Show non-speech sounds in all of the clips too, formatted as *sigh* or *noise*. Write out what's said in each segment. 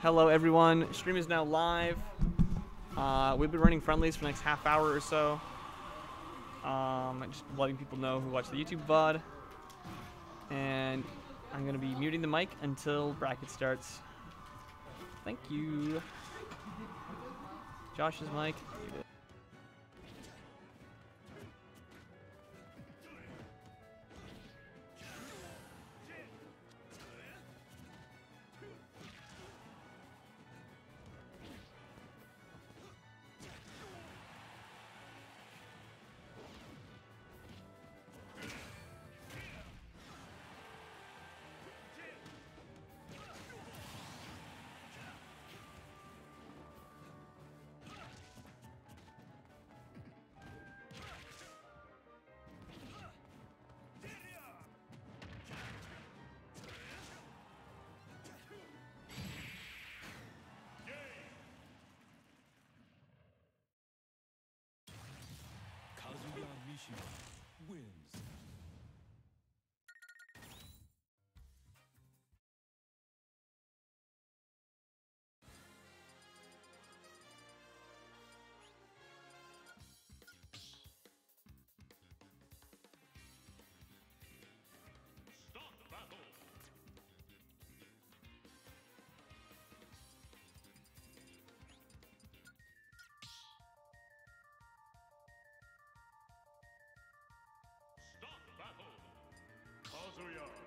Hello, everyone. Stream is now live. Uh, we've been running friendlies for the next half hour or so. Um, just letting people know who watch the YouTube VOD. And I'm going to be muting the mic until bracket starts. Thank you. Josh's mic. Kazuya.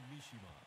Mishima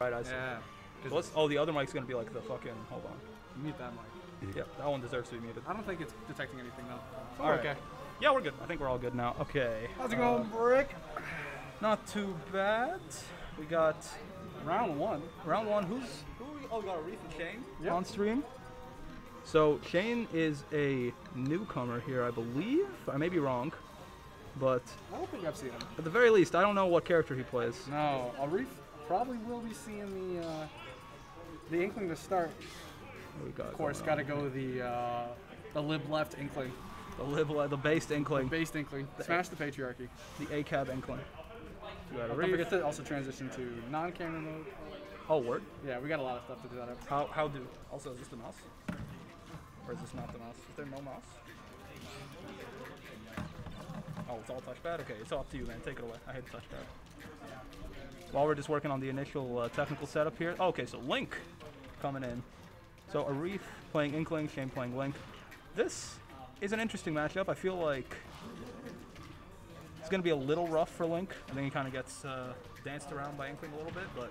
Right, I see. Yeah. What's, oh, the other mic's gonna be like the fucking. Hold on. Mute that mic. Yeah, that one deserves to be muted. I don't think it's detecting anything though. All okay. Yeah, we're good. I think we're all good now. Okay. How's it going, Brick? Not too bad. We got Round one. round one. Who's who? We, oh, we got Aretha and Shane Yep. on stream. So Shane is a newcomer here, I believe. I may be wrong, but I don't think I've seen him. at the very least, I don't know what character he plays. No, Arif probably will be seeing the uh, the Inkling to start. We got Of course, got to go the uh, the lib left Inkling, the live, the based inkling, based Inkling. Smash the patriarchy. the ACAB inkling. Don't forget to also transition to non-camera mode. Oh, word. Yeah, we got a lot of stuff to do that up. How how do? Also, is this the mouse? Or is this not the mouse? Is there no mouse? Oh, it's all touchpad. Okay, it's all up to you, man. Take it away. I hate the touchpad. While we're just working on the initial uh, technical setup here. Oh, okay, so Link coming in. So Arif playing Inkling, Shane playing Link. This is an interesting matchup. I feel like it's going to be a little rough for Link. I think he kind of gets uh, danced around by Inkling a little bit, but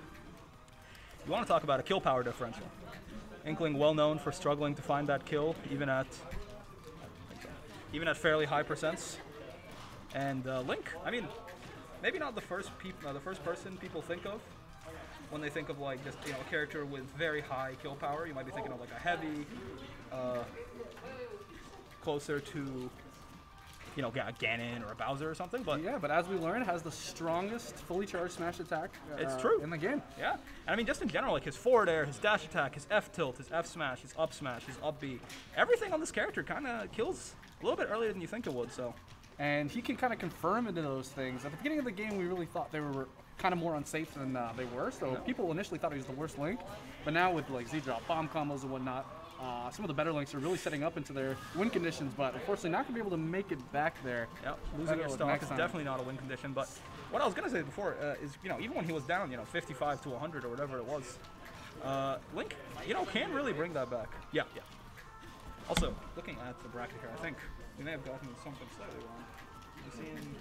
you want to talk about a kill power differential. Inkling well known for struggling to find that kill, even at even at fairly high percents. And uh, Link, I mean, maybe not the first peop- uh, the first person people think of when they think of like just you know a character with very high kill power. You might be thinking of like a heavy, uh, closer to you know Ga- Ganon or a Bowser or something. But Yeah, but as we learned, has the strongest fully charged smash attack. Uh, It's true. in the game. Yeah, and I mean just in general, like his forward air, his dash attack, his F tilt, his F smash, his up smash, his up B, everything on this character kind of kills a little bit earlier than you think it would. So and he can kind of confirm into those things. At the beginning of the game, we really thought they were kind of more unsafe than uh, they were. So people initially thought he was the worst Link, but now with like Z-drop bomb combos and whatnot, uh, some of the better Links are really setting up into their win conditions. But unfortunately, not gonna be able to make it back there. yeah, losing your stock is definitely not a win condition. But what I was gonna say before uh, is you know even when he was down, you know 55 to 100 or whatever it was, uh, Link, you know can really bring that back. Yeah, yeah. Also, looking at the bracket here, I think we may have gotten something slightly wrong. I'm seeing,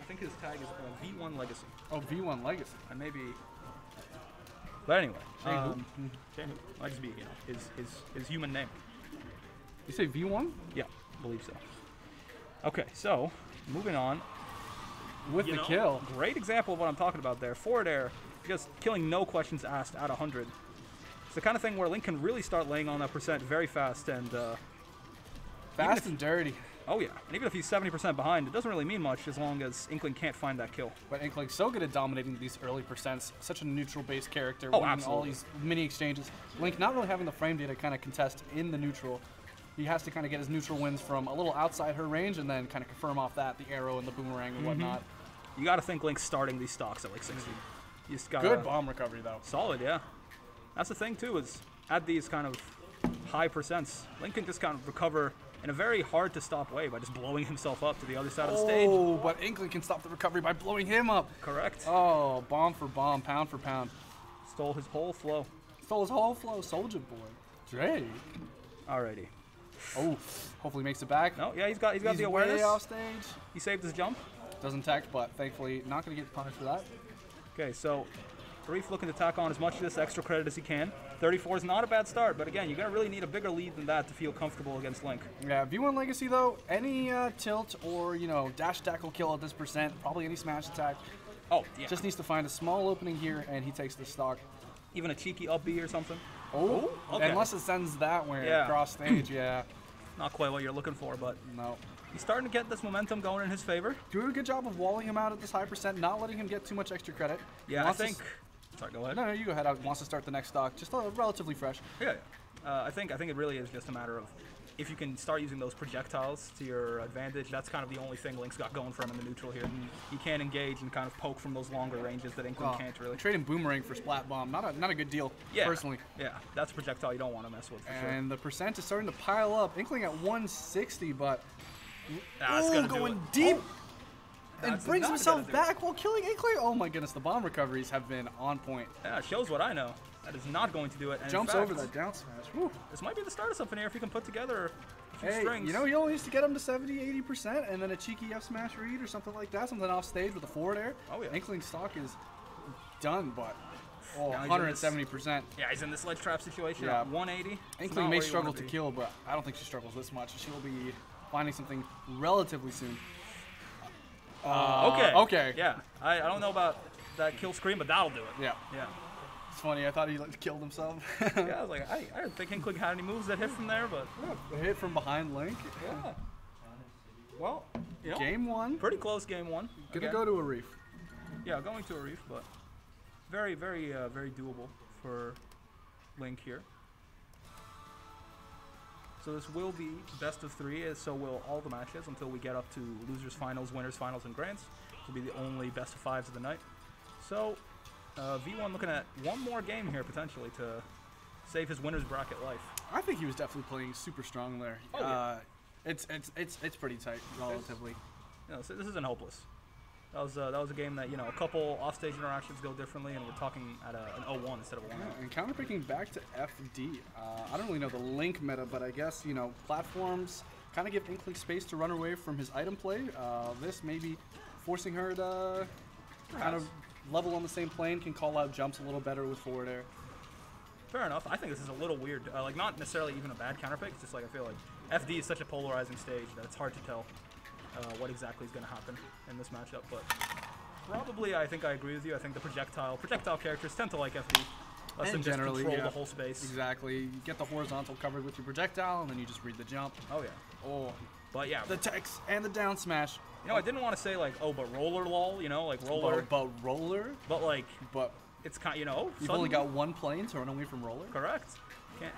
I think his tag is uh, V1 Legacy. Oh, V1 Legacy. I may be. But anyway, Shane who? um, Shane? Legacy, you know, his his his human name. You say V1 Yeah, believe so. Okay, so moving on. with You the know, kill. Great example of what I'm talking about there. Forward air, just killing no questions asked at 100. It's the kind of thing where Link can really start laying on that percent very fast and. Uh, Fast if- and dirty. Oh yeah, and even if he's 70% behind, it doesn't really mean much as long as Inkling can't find that kill. But Inkling's so good at dominating these early percents. Such a neutral-based character. Oh, winning all these mini exchanges. Link not really having the frame data to kind of contest in the neutral. He has to kind of get his neutral wins from a little outside her range and then kind of confirm off that the arrow and the boomerang Mm-hmm. and whatnot. You got to think Link's starting these stocks at like 60. You just got Good bomb recovery though. Solid, yeah. That's the thing too is at these kind of high percents, Link can just kind of recover in a very hard to stop way by just blowing himself up to the other side of the stage. Oh, but Inkling can stop the recovery by blowing him up. Correct. Oh, bomb for bomb, pound for pound. Stole his whole flow. Stole his whole flow, Soldier Boy. Drake. Alrighty. Oh, hopefully makes it back. No, yeah, he's got he's got He's the way awareness. off stage. He saved his jump. Doesn't tech, but thankfully not going to get punished for that. Okay, so Reef looking to tack on as much of this extra credit as he can. 34 is not a bad start, but again, you're gonna really need a bigger lead than that to feel comfortable against Link. Yeah, V1 Legacy though, any uh, tilt or you know dash tackle kill at this percent. Probably any smash attack. Oh, yeah. Just needs to find a small opening here, and he takes the stock. even a cheeky up B or something. Oh, okay. unless it sends that way Yeah. across stage. Yeah, *clears throat* Not quite what you're looking for, but no. he's starting to get this momentum going in his favor. Doing a good job of walling him out at this high percent, not letting him get too much extra credit. Yeah, I think. Sorry, go ahead. No, no, you go ahead. I wants to start the next stock, just uh, relatively fresh. Yeah, yeah. Uh, I think I think it really is just a matter of if you can start using those projectiles to your advantage. That's kind of the only thing Link's got going for him in the neutral here. He can engage and kind of poke from those longer ranges that Inkling Oh, can't really. Trading boomerang for splat bomb, not a not a good deal. Yeah, personally. Yeah, that's a projectile you don't want to mess with for sure. And the percent is starting to pile up. Inkling at 160, but gonna do it. deep. Oh, and brings himself gonna do it. back while killing Inkling. Oh my goodness, the bomb recoveries have been on point. Yeah, shows what I know. That is not going to do it. And Jumps fact, over that down smash. Whew. This might be the start of something here if you can put together a few Hey, strings. you know, he only needs to get him to 70, 80%, and then a cheeky F smash read or something like that, something off stage with a forward air. Oh, yeah. Inkling stock is done, but Oh, Now he's this- 170%. Yeah, he's in this ledge trap situation Yeah. at 180. Inkling may struggle to kill, but I don't think she struggles this much. She will be finding something relatively soon. Uh, Okay. Okay. Yeah, I, I don't know about that kill screen, but that'll do it. Yeah. Yeah. It's funny. I thought he like killed himself. Yeah, I *laughs* was like, I, I didn't think Inkling had any moves that hit from there, but A hit from behind Link. yeah. Well, you know, Game one. pretty close game one. Gonna Again, go to Arif. Yeah, going to Arif, but very, very, uh, very doable for Link here. So this will be best of three, as so will all the matches until we get up to losers finals, winners finals, and grands. This will be the only best of fives of the night. So uh, V1 looking at one more game here potentially to save his winners bracket life. I think he was definitely playing super strong there. Oh, yeah. uh, it's it's it's it's pretty tight relatively. You know, so this isn't hopeless. That was uh, that was a game that you know a couple offstage interactions go differently, and we're talking at a, an 0-1 instead of a 1-0. Yeah, and counterpicking back to FD. Uh, I don't really know the Link meta, but I guess you know platforms kind of give Inkling space to run away from his item play. Uh, this maybe forcing her to kind of level on the same plane, can call out jumps a little better with forward air. Fair enough. I think this is a little weird. Uh, like not necessarily even a bad counterpick. It's just like I feel like FD is such a polarizing stage that it's hard to tell uh, what exactly is going to happen in this matchup. But probably, I think I agree with you. I think the projectile projectile characters tend to like FD. Less And than just generally, control yeah. the whole space. Exactly. You get the horizontal covered with your projectile, and then you just read the jump. Oh yeah. Oh, But yeah. the text and the down smash. you know, I didn't want to say like, oh, but roller lol. You know, like roller. But, but roller. But like, But it's kind. You know, you've only got one plane to run away from roller. Correct. Can't.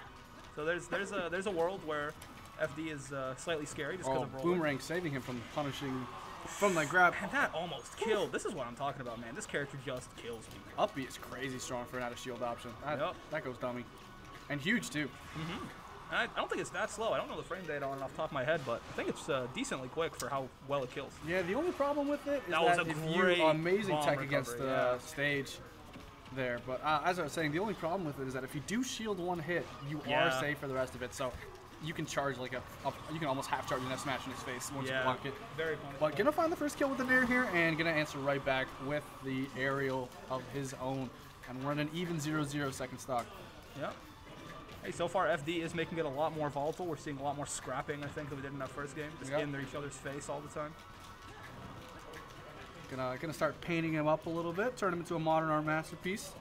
So there's there's a there's a world where FD is uh, slightly scary just because Oh, of roller. boomerang saving him from punishing from the grab. And that almost killed. This is what I'm talking about, man. This character just kills me. Up B is crazy strong for an out of shield option. That, Yep. that goes dummy. And huge too. And I, I don't think it's that slow. I don't know the frame data on it off the top of my head, but I think it's uh, decently quick for how well it kills. Yeah, the only problem with it is That that, was a if great you amazing tech against the yeah. stage there. But uh, as I was saying, the only problem with it is that if you do shield one hit, you Yeah. are safe for the rest of it. So you can charge like a, a you can almost half charge and smash in his face once you block it. very But gonna find the first kill with the nair here and gonna answer right back with the aerial of his own. And we're in an even 0-0 second stock. Yeah. Hey, so far FD is making it a lot more volatile. We're seeing a lot more scrapping, I think, than we did in that first game. Just Yeah. in each other's face all the time. Gonna gonna start painting him up a little bit, turn him into a modern art masterpiece.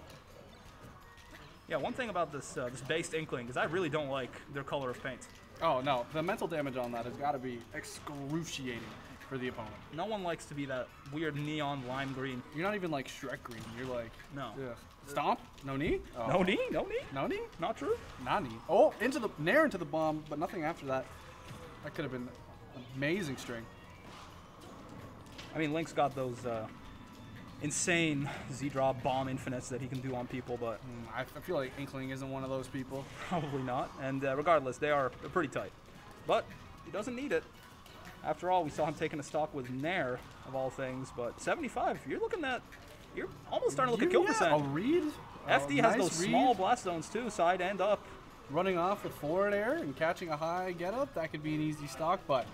Yeah, one thing about this uh, this based Inkling is I really don't like their color of paint. Oh no, the mental damage on that has got to be excruciating for the opponent. No one likes to be that weird neon lime green. You're not even like Shrek green. You're like No. ugh. stomp, no knee, oh. No knee, no knee. no knee, Not true. not knee. Oh, into the nair into the bomb, but nothing after that. That could have been amazing string. I mean, Link's got those uh, insane Z-drop bomb infinites that he can do on people, but Mm, I, feel like Inkling isn't one of those people. probably not. And uh, regardless, they are pretty tight. But he doesn't need it. After all, we saw him taking a stock with Nair, of all things. But 75, you're looking at, you're almost starting to look at kill yeah, percent. A read. FD has nice those read, small blast zones too, side and up. running off with forward air and catching a high get up. That could be an easy stock, but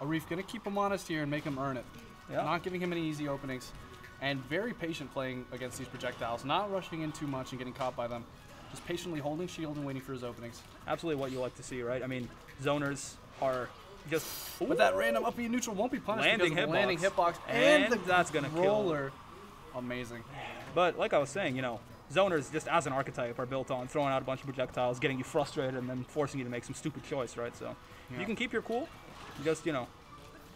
Arif gonna keep him honest here and make him earn it. Yeah. Not giving him any easy openings, and very patient playing against these projectiles. Not rushing in too much and getting caught by them. Just patiently holding shield and waiting for his openings. Absolutely what you like to see, right? I mean, zoners are just. But that random up B neutral won't be punished Landing because hitbox. landing hitbox and, And the that's gonna kill. roller. Amazing. But like I was saying, you know, zoners just as an archetype are built on throwing out a bunch of projectiles, getting you frustrated, and then forcing you to make some stupid choice, right? So Yeah. you can keep your cool, just you know,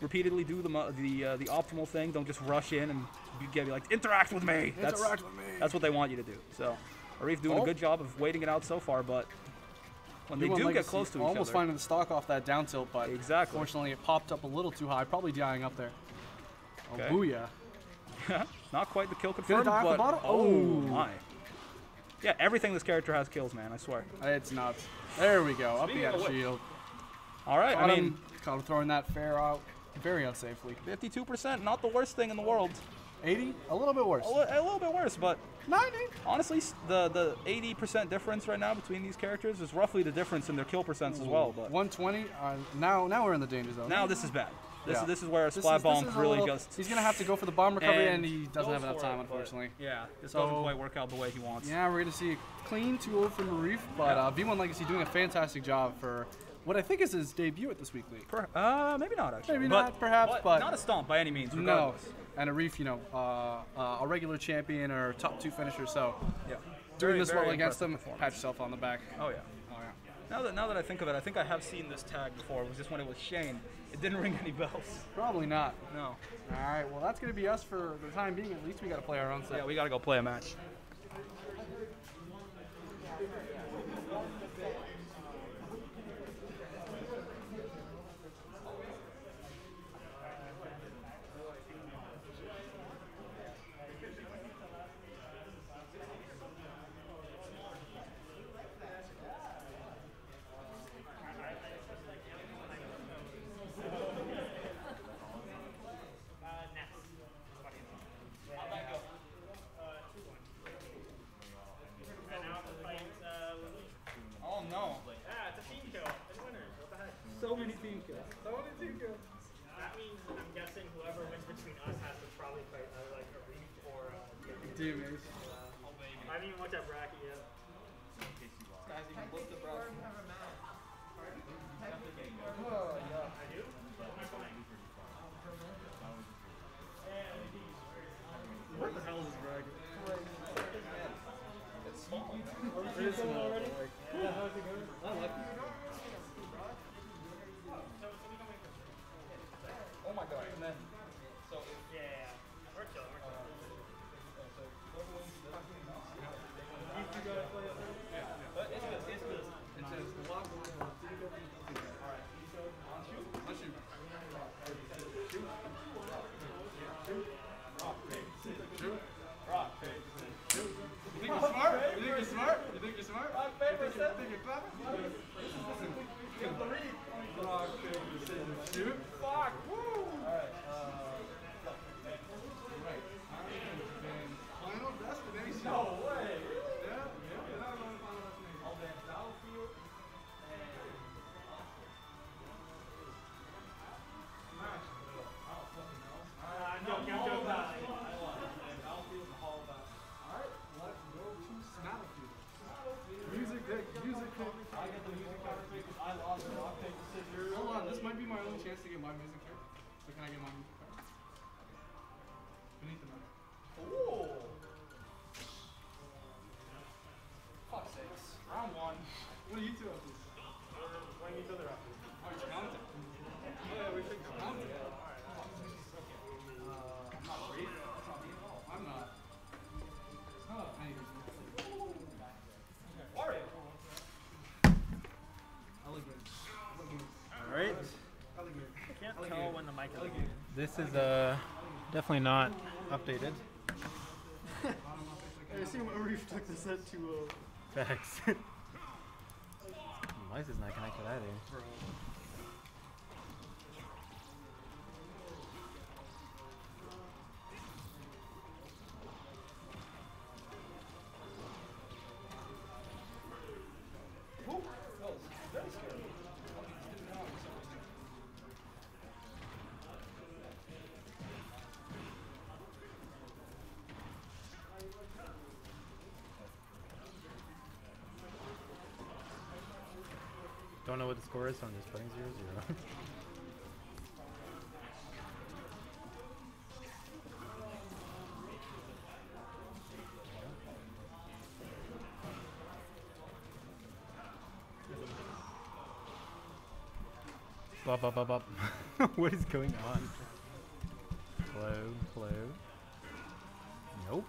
repeatedly do the the uh, the optimal thing. Don't just rush in and you get like interact with me. That's Interact with me. that's what they want you to do. So Arif doing Oh. a good job of waiting it out so far, but when they do get close to each almost other, finding the stock off that down tilt, but Exactly. Fortunately, it popped up a little too high, probably dying up there. Oh, Okay. booyah. *laughs* not quite the kill confirmed, die off the but oh Oh. my. Yeah, everything this character has kills, man. I swear. It's nuts. There we go. Up the out of of which- shield. All right, Caught I him, mean, caught him throwing that fair out very unsafely. 52%, not the worst thing in the world. 80? A little bit worse. A, li- a little bit worse, but 90? honestly, the the 80% difference right now between these characters is roughly the difference in their kill percents as well. But 120. Uh, now, now we're in the danger zone. now this is bad. This Yeah. is this is where a splat is- bomb really little- goes. He's gonna have to go for the bomb recovery, and, And he doesn't have enough time, it, unfortunately. Yeah, this So- doesn't quite work out the way he wants. Yeah, we're gonna see a clean 2-0 from Arif, but uh, V1 Legacy doing a fantastic job for what I think is his debut at this week league. Per- uh, maybe not actually. Maybe But- not, perhaps, but- not a stomp by any means. No, Regardless. and Arif, you know, uh, uh, a regular champion or top two finisher, so Yeah. doing Very, this very well against impressive him, performance. pat yourself on the back. Oh yeah. Oh yeah. Now that now that I think of it, I think I have seen this tag before. It was just when it was Shane. It didn't ring any bells. Probably not. No. All right, well that's gonna be us for the time being. At least we gotta play our own set. Yeah, we gotta go play a match. This is uh definitely not updated. *laughs* I assume Arif took the set to, uh, Facts. *laughs* Mice is not connected either. Don't know what the score is, so I'm just putting zero zero. Up, up, up, up. what is going on? Hello, hello. Nope.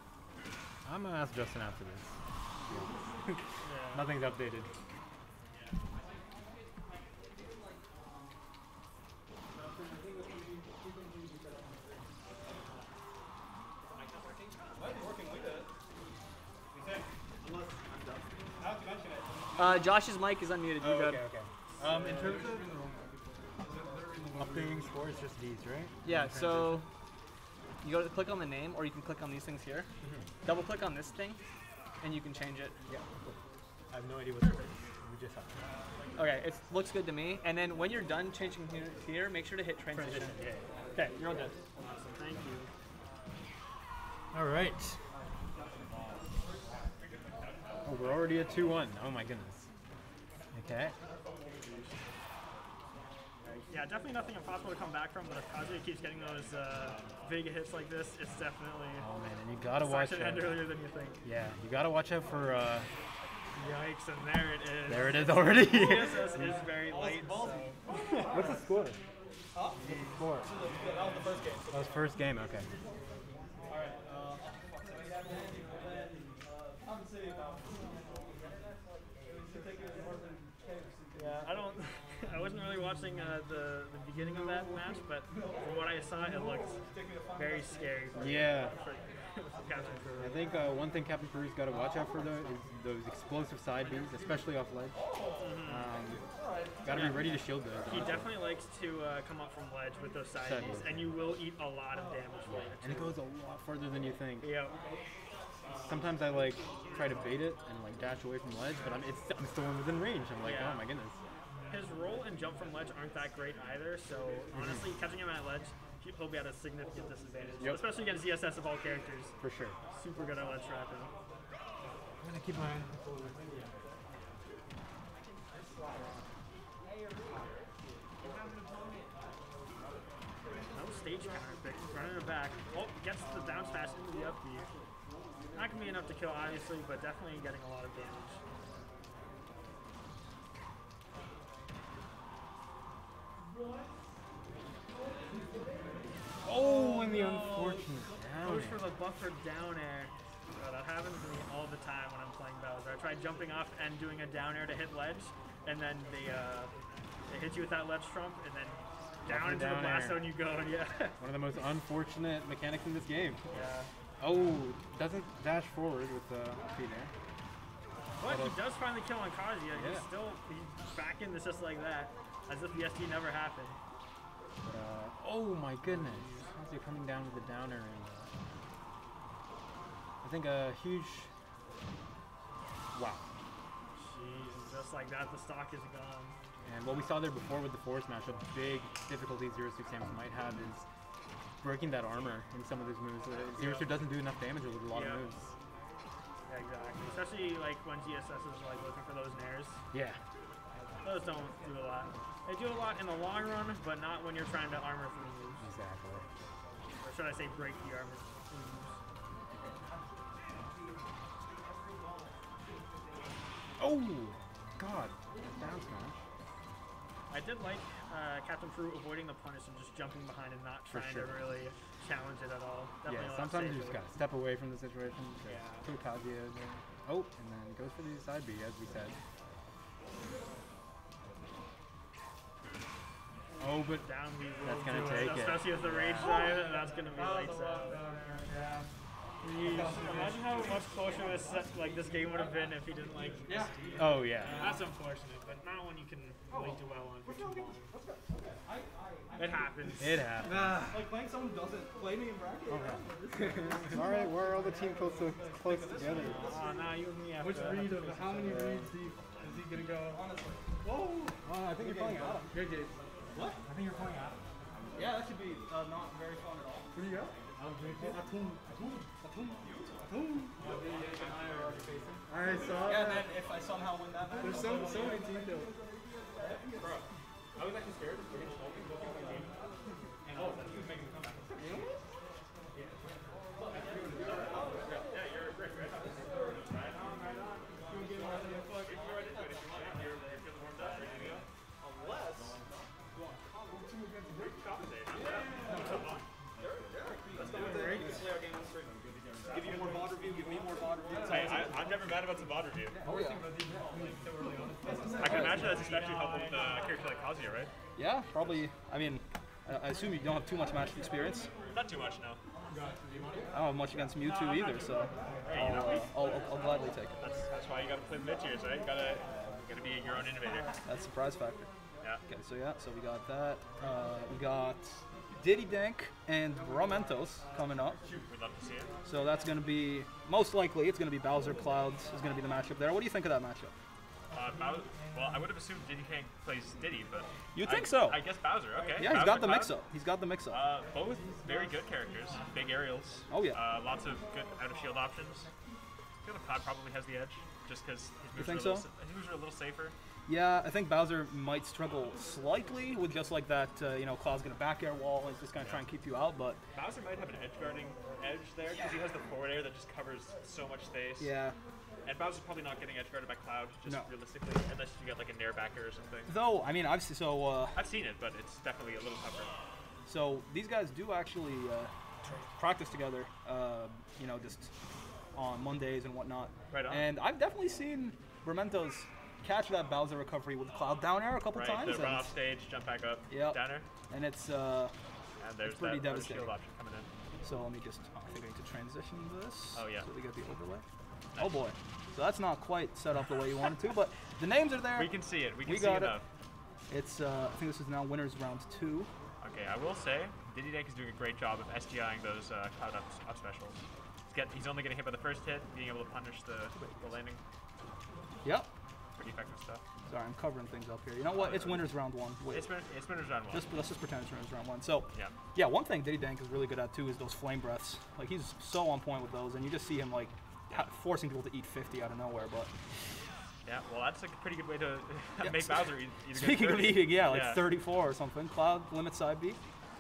I'm gonna ask Justin after this. *laughs* Nothing's updated. Uh, Josh's mic is unmuted. You're good. okay. Um, in terms of updating scores, just these, right? Yeah, so you go to click on the name, or you can click on these things here. Double click on this thing, and you can change it. Yeah. I have no idea what the We just have Okay, it looks good to me. And then when you're done changing here, here make sure to hit transition. transition. Yeah. Okay, you're all good. Awesome. Thank you. All right. Oh, we're already at 2 1. Oh my goodness. Okay. Yeah, definitely nothing impossible to come back from, but if Kazuya keeps getting those uh, Vega hits like this, it's definitely Oh man, and you gotta watch to end out. earlier than you think. Yeah, you gotta watch out for. Uh, Yikes, and there it is. there it is already. *laughs* CSS is very late, so What's the score? What's the score? That was first game. Okay. yeah, I don't. I wasn't really watching uh, the the beginning of that match, but from what I saw, it looked very scary. For, Yeah. For, for *laughs* Captain Crew. I think uh, one thing Captain Peru's got to watch out for though is those explosive side beams, especially off ledge. Um, got to be ready to shield those. He definitely likes to uh, come up from ledge with those side Bs. and you will eat a lot of damage from it. and it goes a lot further than you think. Yeah. Sometimes I like try to bait it and like dash away from ledge, but I'm it's, I'm still within range. I'm like, Yeah. oh my goodness. His roll and jump from ledge aren't that great either, so mm-hmm. honestly, catching him at ledge, he- he'll be at a significant disadvantage. Yep. Especially against ZSS of all characters. For sure. Super good at ledge trapping. I'm gonna keep my. No stage counter pick, running it back. Oh, gets the down smash into the up B. Not gonna be enough to kill, obviously, but definitely getting a lot of damage. Oh, and the unfortunate down. Goes for the buffer down air. Uh, that happens to me all the time when I'm playing Bowser. I try jumping off and doing a down air to hit ledge, and then they uh, they hit you with that ledge trump, and then down the into down the blast air. zone you go. *laughs* Yeah. One of the most unfortunate mechanics in this game. yeah. Oh, doesn't dash forward with the feet air. But he does finally kill on Kazuya. He's still he's back in this just like that, as if the SD never happened. But, uh, oh my goodness. How's he coming down with the downer? And, uh, I think a huge. Wow. Jeez, just like that, the stock is gone. And what we saw there before with the force match, a big difficulty Zero Suit Samus might have is breaking that armor in some of his moves. Uh, Zero Six doesn't do enough damage with a lot Yeah. of moves. Yeah, exactly. Especially like when ZSS is like looking for those nairs. Yeah. Those don't do a lot. They do a lot in the long run, but not when you're trying to armor through moves. Exactly. Or should I say break the armor through moves. Oh, God. Down smash. I did like uh, Captain Fruit avoiding the punish and just jumping behind and not trying sure. to really challenge it at all. Definitely yeah, sometimes you just gotta step away from the situation. Yeah. Put Kazuya. Oh, and then goes for the side B, as we said. Oh, but down we will That's gonna do take it, it. especially with the rage drive. That's gonna be lights out. Jeez, Imagine how much closer this set, like this game would have been if he didn't like. Yeah. oh yeah. That's unfortunate, but not when you can really dwell on for too long. It happens. It happened. Like playing someone who doesn't play me in bracket. Oh, *laughs* all right, where are all the team close to, close together? Oh, now you and me have Which to read of to how many reads do you, is he gonna go? Whoa! Oh, I think you're playing Adam. Good game. What? I think you're playing Adam. Yeah, that should be uh, not very fun at all. Where do you go? Atum. Atum. Atum. Atum. Alright, so. Yeah, and then if I somehow win that match, there's so so many team kills. I was actually scared that's especially helpful with a character like Kazuya, right? Yeah, probably. I mean, I, assume you don't have too much match experience. Not too much, no. I don't have much against Mewtwo either, so I'll, uh, I'll, I'll, I'll gladly take it. That's, that's why you gotta play mid tiers, right? You gotta, you gotta be your own innovator. That's the surprise factor. Yeah. Okay, so yeah, so we got that. Uh, we got Diddy Dank and Ramentos coming up. We'd love to see it. So that's going to be most likely it's going to be Bowser Clouds is going to be the matchup there. What do you think of that matchup? Uh, well, I would have assumed Diddy Kong plays Diddy, but You'd I- think so. I guess Bowser. Okay. Yeah, he's Bowser got the mix-up. He's got the mix-up. Uh, both very good characters, big aerials. Oh, yeah. Uh, lots of good out of shield options. I feel like Cloud probably has the edge, just because his moves think are a little, so? his moves are a little safer. Yeah, I think Bowser might struggle slightly with just like that, uh, you know, Cloud's gonna back air wall and he's just gonna try and keep you out, but Bowser might have an edge guarding edge there because he has the forward air that just covers so much space. yeah. And Bowser's probably not getting edge guarded by Cloud, just No. realistically, unless you get like a nair backer or something. Though, I mean, I've so uh, I've seen it, but it's definitely a little tougher. so these guys do actually uh, practice together, uh, you know, just on Mondays and whatnot. Right on. And I've definitely seen Bermentos catch that Bowser recovery with Cloud down air a couple Right, times, the run and, off stage, jump back up, Yep. downer, and it's uh, and there's pretty that devastating. shield option coming in. So let me just, I think I need to transition this. Oh, yeah. So we get the overlay. Oh boy. So that's not quite set up the way you wanted to, but the names are there. We can see it. We can We see got it. It's, uh, I think this is now winners round two. Okay, I will say, Diddy Dank is doing a great job of SDIing those uh, cloud up, up specials. He's, get, he's only getting hit by the first hit, being able to punish the, the landing. Yep. Pretty effective stuff. Sorry, I'm covering things up here. You know what? It's winners round one. Wait, It's, it's winners round one. just, let's just pretend it's winners round one. So, yeah. yeah, one thing Diddy Dank is really good at too is those flame breaths. Like he's so on point with those, and you just see him like forcing people to eat 50 out of nowhere. But Yeah, well, that's like a pretty good way to *laughs* Yeah, make Bowser eat. eat speaking of eating, yeah, like Yeah. 34 or something. Cloud limit side B,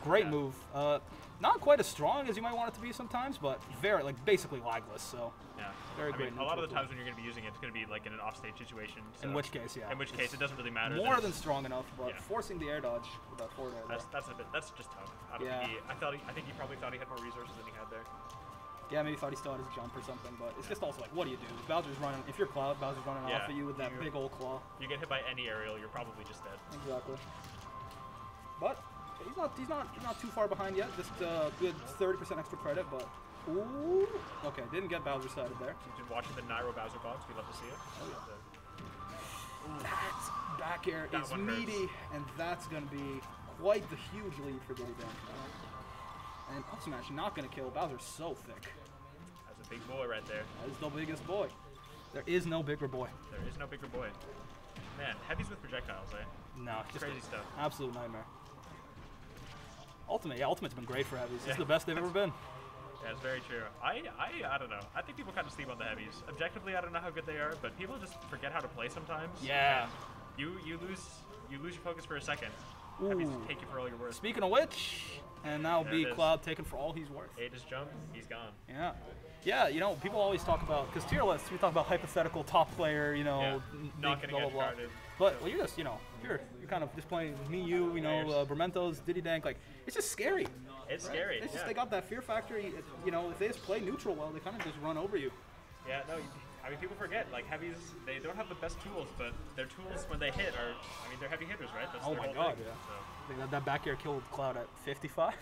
great Yeah. move. Uh, not quite as strong as you might want it to be sometimes, but very like basically lagless. So Yeah. Very I great mean, a lot of the times when you're going to be using it, it's going to be like in an offstage situation. in which case, yeah, In which case, it doesn't really matter. more than strong enough, but forcing the air dodge with that forward air. That's that's a bit. That's just tough. I Yeah. he. I thought. He, I think he probably thought he had more resources than he had there. Yeah, maybe thought he still had his jump or something, but it's just also like, what do you do? If Bowser's running. If you're Cloud, Bowser's running Yeah, off of you with that you- big old claw. You get hit by any aerial, you're probably just dead. Exactly. But he's not he's not he's not too far behind yet. Just a good 30% extra credit, but ooh, okay, didn't get Bowser sided there. You've been watching the Nairo Bowser box. We'd love to see it. Oh, The- That back air That is one hurts. meaty, and that's going to be quite the huge lead for Diddy Dank. And up smash not going to kill. Bowser's so thick. That's a big boy right there. That is the biggest boy. There is no bigger boy. There is no bigger boy. Man, heavies with projectiles, eh? No, just Crazy stuff. absolute nightmare. Ultimate, yeah, Ultimate's been great for heavies. This Yeah. is the best they've ever been. Yeah, it's very true. I, I, I don't know. I think people kind of sleep on the heavies. Objectively, I don't know how good they are, but people just forget how to play sometimes. Yeah. You, you lose, you lose your focus for a second. Heavies take you for all you're worth. Speaking of which, and now There be. Cloud taken for all he's worth. Eight is jump. He's gone. Yeah. Yeah, you know, people always talk about, because tier lists, we talk about hypothetical top player, you know, Yeah. Not big getting blah, blah, blah. But, well, you're just, you know, you're, you're kind of just playing me, you, you know, uh, Bermentos, Diddy Dank, like, it's just scary. It's right? scary. It's just, yeah. they got that fear factor, you know, if they just play neutral well, they kind of just run over you. Yeah, no, you- I mean, people forget, like, heavies, they don't have the best tools, but their tools when they hit are, I mean, they're heavy hitters, right? That's Oh their my whole God, thing. yeah. So, that, that back air killed Cloud at 55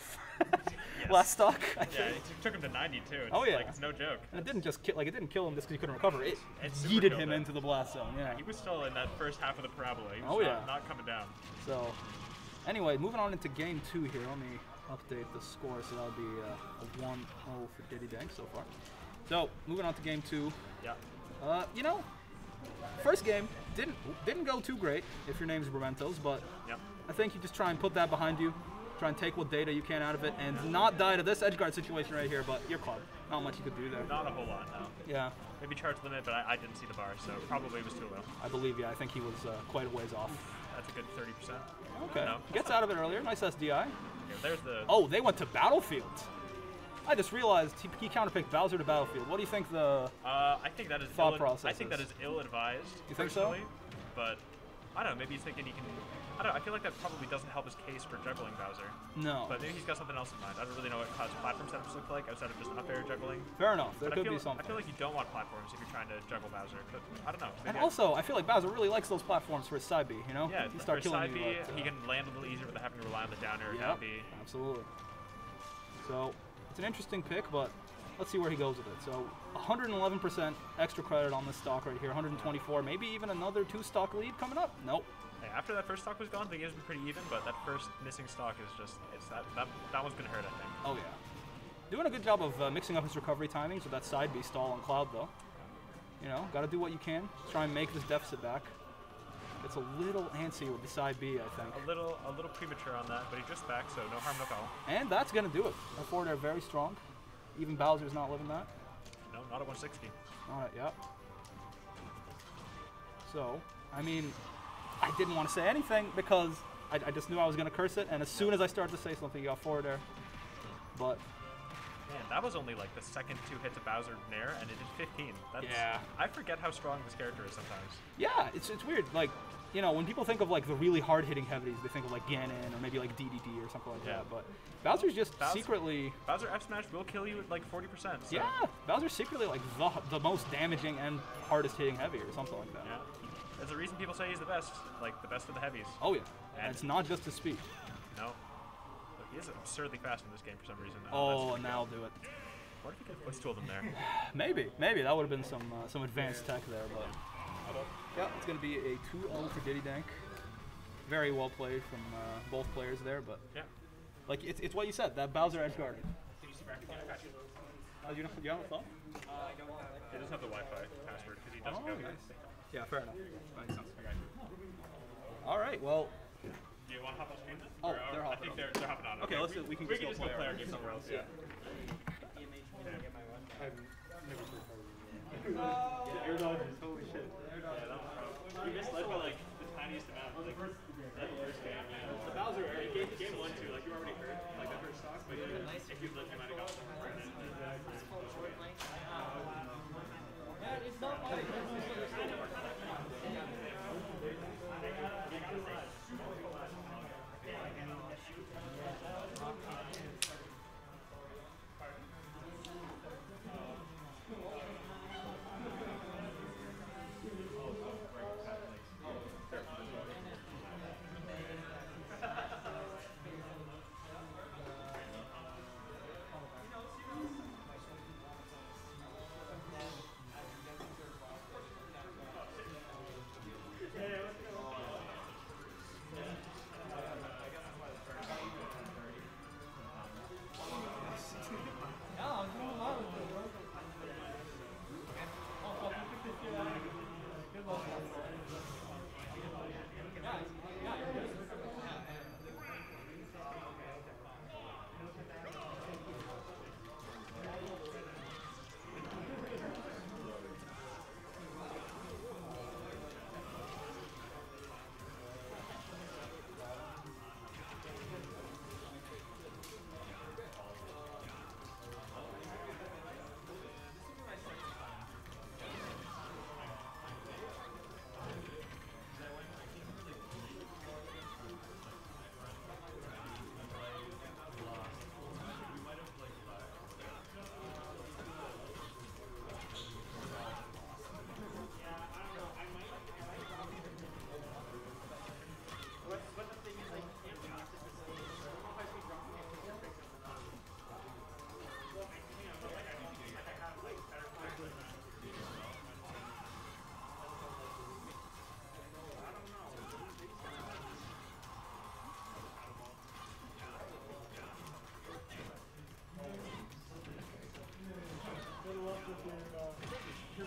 Yes. *laughs* last stock, I yeah, think. it took him to 90 too. It's Oh, yeah. Like, it's no joke. And it didn't just kill, like, it didn't kill him just because he couldn't recover. It It super yeeted killed him him. into the blast zone, yeah. He was still in that first half of the parabola. He was Oh, not, yeah. not coming down. So, anyway, moving on into game two here. Let me update the score. So that'll be uh, a 1-0 for Diddy Dank so far. So, moving on to game two. Yeah. Uh, you know, first game didn't didn't go too great if your name's Bermentos, but Yep. I think you just try and put that behind you. Try and take what data you can out of it and not die to this edge guard situation right here, but you're caught. Not much you could do there. Not a whole lot, no. Yeah, Maybe charge limit, but I, I didn't see the bar, so probably it was too low. I believe yeah. I think he was uh, quite a ways off. That's a good 30%. Okay. No. Gets out of it earlier. Nice SDI. Yeah, there's the. Oh, they went to Battlefield. I just realized he, he counterpicked Bowser to Battlefield. What do you think the? Uh, I think that is Thought process I think that is. is ill-advised. You think so? But I don't know. Maybe he's thinking he can. I don't. I feel like that probably doesn't help his case for juggling Bowser. No. But maybe he's got something else in mind. I don't really know what Cloud's platform setups look like outside of just up air juggling. Fair enough. There but could I feel, be something. I feel like you don't want platforms if you're trying to juggle Bowser. But I don't know. and I- also, I feel like Bowser really likes those platforms for his side B. You know, yeah, he for start killing side you. B, uh, he can land a little easier without having to rely on the down air. Yep, B. absolutely. So it's an interesting pick, but let's see where he goes with it. So 111% extra credit on this stock right here. 124, maybe even another two stock lead coming up. Nope. Hey, after that first stock was gone, the game's been pretty even. But that first missing stock is just it's that that, that one's gonna hurt. I think. Oh yeah. Doing a good job of uh, mixing up his recovery timings with that side B stall on Cloud though. You know, got to do what you can. Try and make this deficit back. Gets a little antsy with the side B, I think. A little, a little premature on that, but he just back, so no harm, no foul. And that's gonna do it. Our forward are very strong. Even Bowser's not living that. No, not at 160. All right, yep. So, I mean, I didn't want to say anything because I, I just knew I was gonna curse it, and as soon as I started to say something, he got forward there. But Man, that was only like the second two hits of Bowser Nair, and it did 15. That's, Yeah. I forget how strong this character is sometimes. yeah, it's it's weird. Like, you know, when people think of like the really hard hitting heavies, they think of like Ganon or maybe like DDD or something like Yeah. that. But Bowser's just Bowser- secretly, Bowser F Smash will kill you at like 40%. So, yeah, Bowser's secretly like the the most damaging and hardest hitting heavy or something like that. Yeah. There's a reason people say he's the best, like the best of the heavies. Oh yeah, and And- it's not just his speed. No. He is absurdly fast in this game for some reason. Oh, and that'll do it. What if he could have footstooled him there? *sighs* Maybe, maybe that would have been some uh, some advanced tech there, but yeah, it's gonna be a 2-0 for Diddy Dank. Very well played from uh, both players there, but yeah. like it's, it's what you said that Bowser edge guard. Oh, you don't you don't thought? He doesn't have the Wi-Fi password because he doesn't Oh, go. nice. Yeah, fair enough. All right, well, Do you want to hop on screen then? Oh, Or- or they're I think on. they're, they're hopping on. Okay, let's we, do- we can we just can go just go play play our our game somewhere else. Yeah. Air dodges, holy shit. You missed ledge by like the tiniest amount. Like, that first game, man. The Bowser area, game, game one, two, like you already heard, like that first stock, but if you lived, you might have got some for it.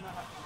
not have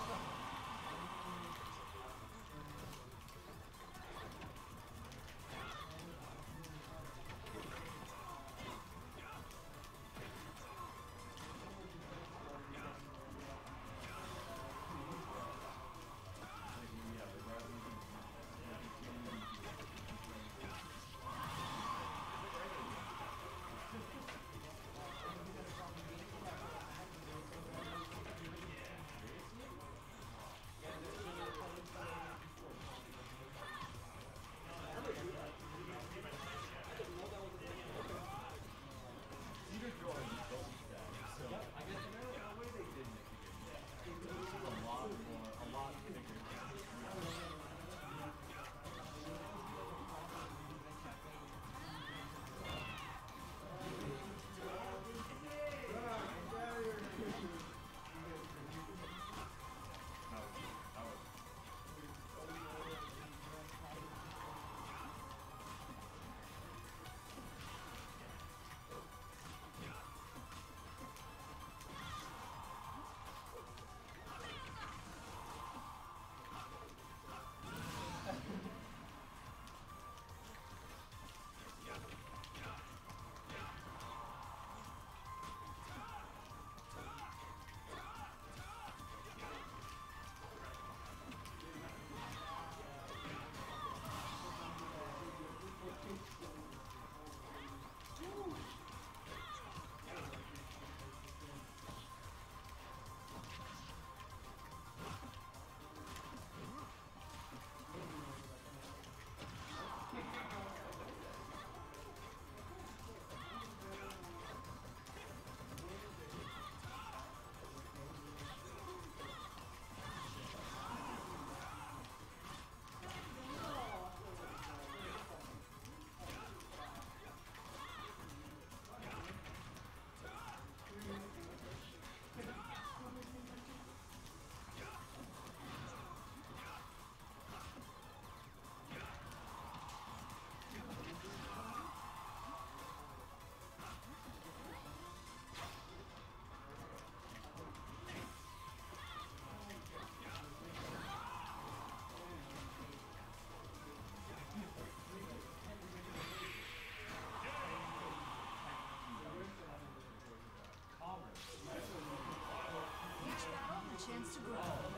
chance to grow.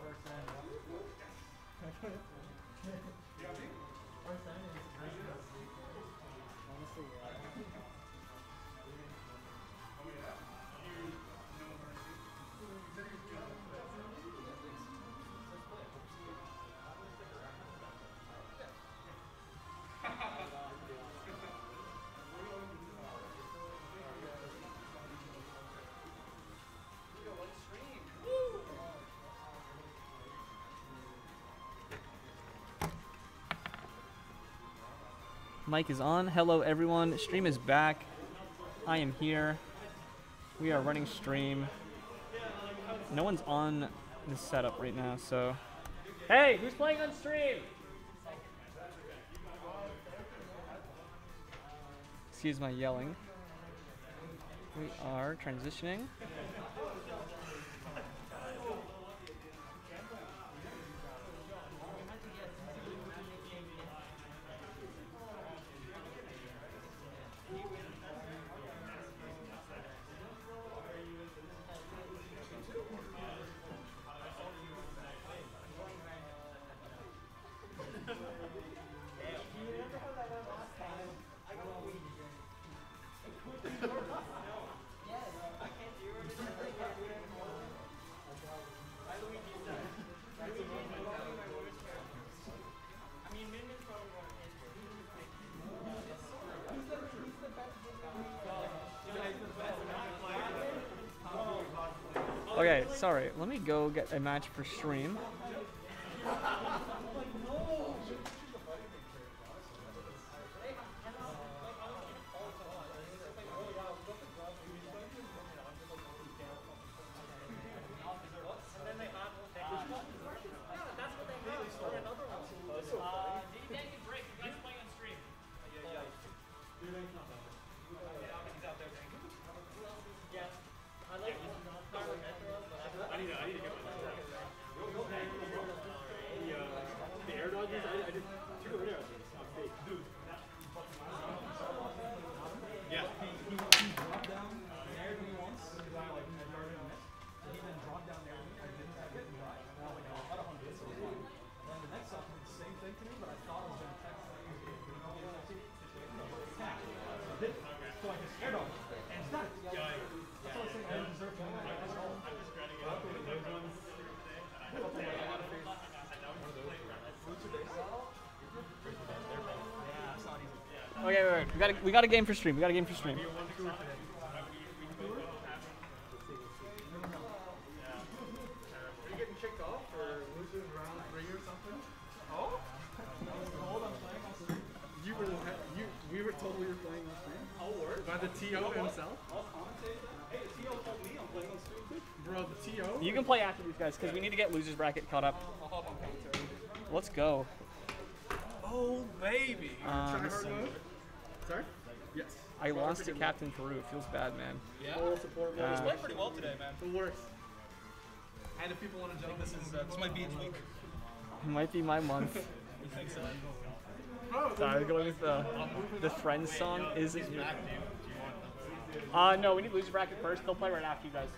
first sign. Honestly, yeah. Mic is on. Hello, everyone. Stream is back. I am here. We are running stream. No one's on the setup right now, so. Hey, who's playing on stream? Excuse my yelling. We are transitioning. Sorry. Let me go get a match for stream. We got a, we got a game for stream. We got a game for stream. You were, you, we were told we were playing on stream. Oh, word? By the TO himself. Bro, the TO. You can play after these guys because we need to get losers bracket caught up. Let's go. Oh baby. Um, I lost to Captain Peru. Feels bad, man. Yeah. Full support mode. Uh, pretty well today, man. The worst. And if people want to jump, this is This might be its week. might be my month. *laughs* You think so? Sorry, going with the the Friends song. Is it? Uh, no, we need loser bracket first. They'll play right after you guys.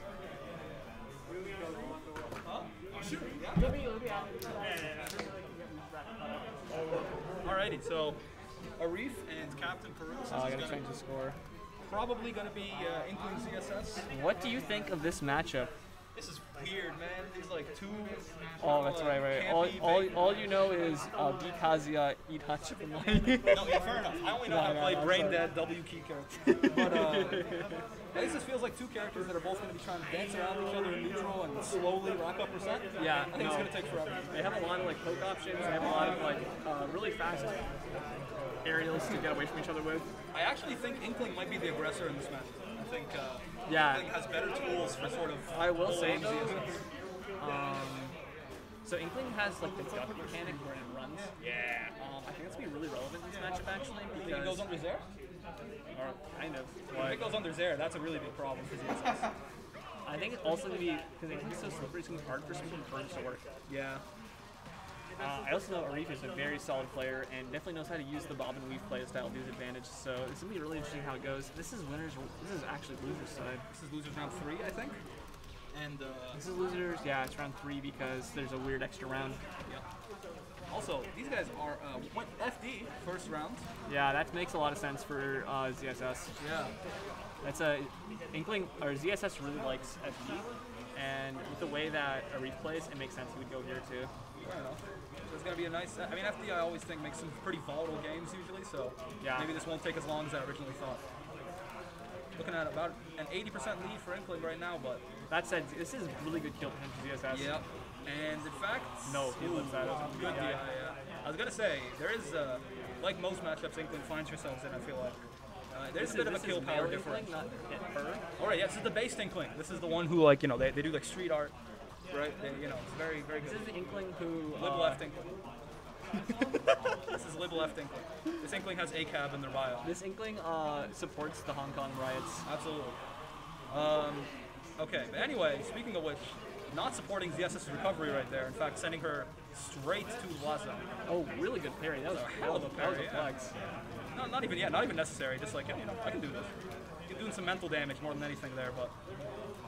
Alrighty, so Arif and Captain Peru says Oh, I gotta gonna, change the score. probably going to be uh, Inkling ZSS. What do you think of this matchup? This is weird, man. These like two. Oh, that's uh, right, right. All, all, all you know is uh, B Kazuya, eat hot chicken. *laughs* No, yeah, fair enough. I only know No, how to no, play no, Brain sorry. Dead W key character. But uh, this feels like two characters that are both going to be trying to dance around each other in neutral and slowly rack up percent. Yeah, I think it's going to take forever. They have a lot of like poke options. They have a lot of like uh, really fast aerials to get away from each other with. I actually think Inkling might be the aggressor in this match. I think uh, Yeah. Inkling has better tools for sort of. I will say though, um, so Inkling has like the duck mechanic where it runs. Yeah. Um, I think that's gonna be really relevant in this matchup actually You think it goes under Zair? or kind of. If it goes under Zair, that's a really big problem for ZSS. I think it's also gonna be because Inkling's so slippery, it's gonna be hard for some confirms to work. yeah. Uh, I also know Arif is a very solid player and definitely knows how to use the bob and weave play style to his advantage. So it's gonna be really interesting how it goes. This is winners. This is actually losers side. This is losers round three, I think. And uh, This is losers. Yeah, it's round three because there's a weird extra round. yeah. Also, these guys are uh, went FD first round. Yeah, that makes a lot of sense for uh, ZSS. Yeah. That's a Inkling or ZSS really likes FD, and with the way that Arif plays, it makes sense he would go here too. So it's gonna be a nice. I mean, FD I always think makes some pretty volatile games usually. So Yeah. maybe this won't take as long as I originally thought. Looking at about an 80% lead for Inkling right now, but That said, this is really good kill potential for ZSS. yeah. And in fact, No, he lives that. A good DI. DI. Yeah. I was gonna say there is, uh, like most matchups, Inkling finds yourselves in. I feel like uh, there's This a bit is- of a kill power difference. Inkling, not hit her. All right, yeah, this is the base Inkling. This is the one who like you know they, they do like street art, right? They, you know it's very very This good. is the Inkling who. Lib uh, left Inkling. *laughs* this is lib left Inkling. This Inkling has ACAB in their bio. This Inkling uh, supports the Hong Kong riots. Absolutely. Um, okay, but anyway, speaking of which, not supporting ZSS's recovery right there. In fact, sending her straight to Lazo. Oh, really good parry. That was a hell of a that was parry, a yeah. No, not even yeah, not even necessary. Just like you know, I can do this. You're doing some mental damage more than anything there, but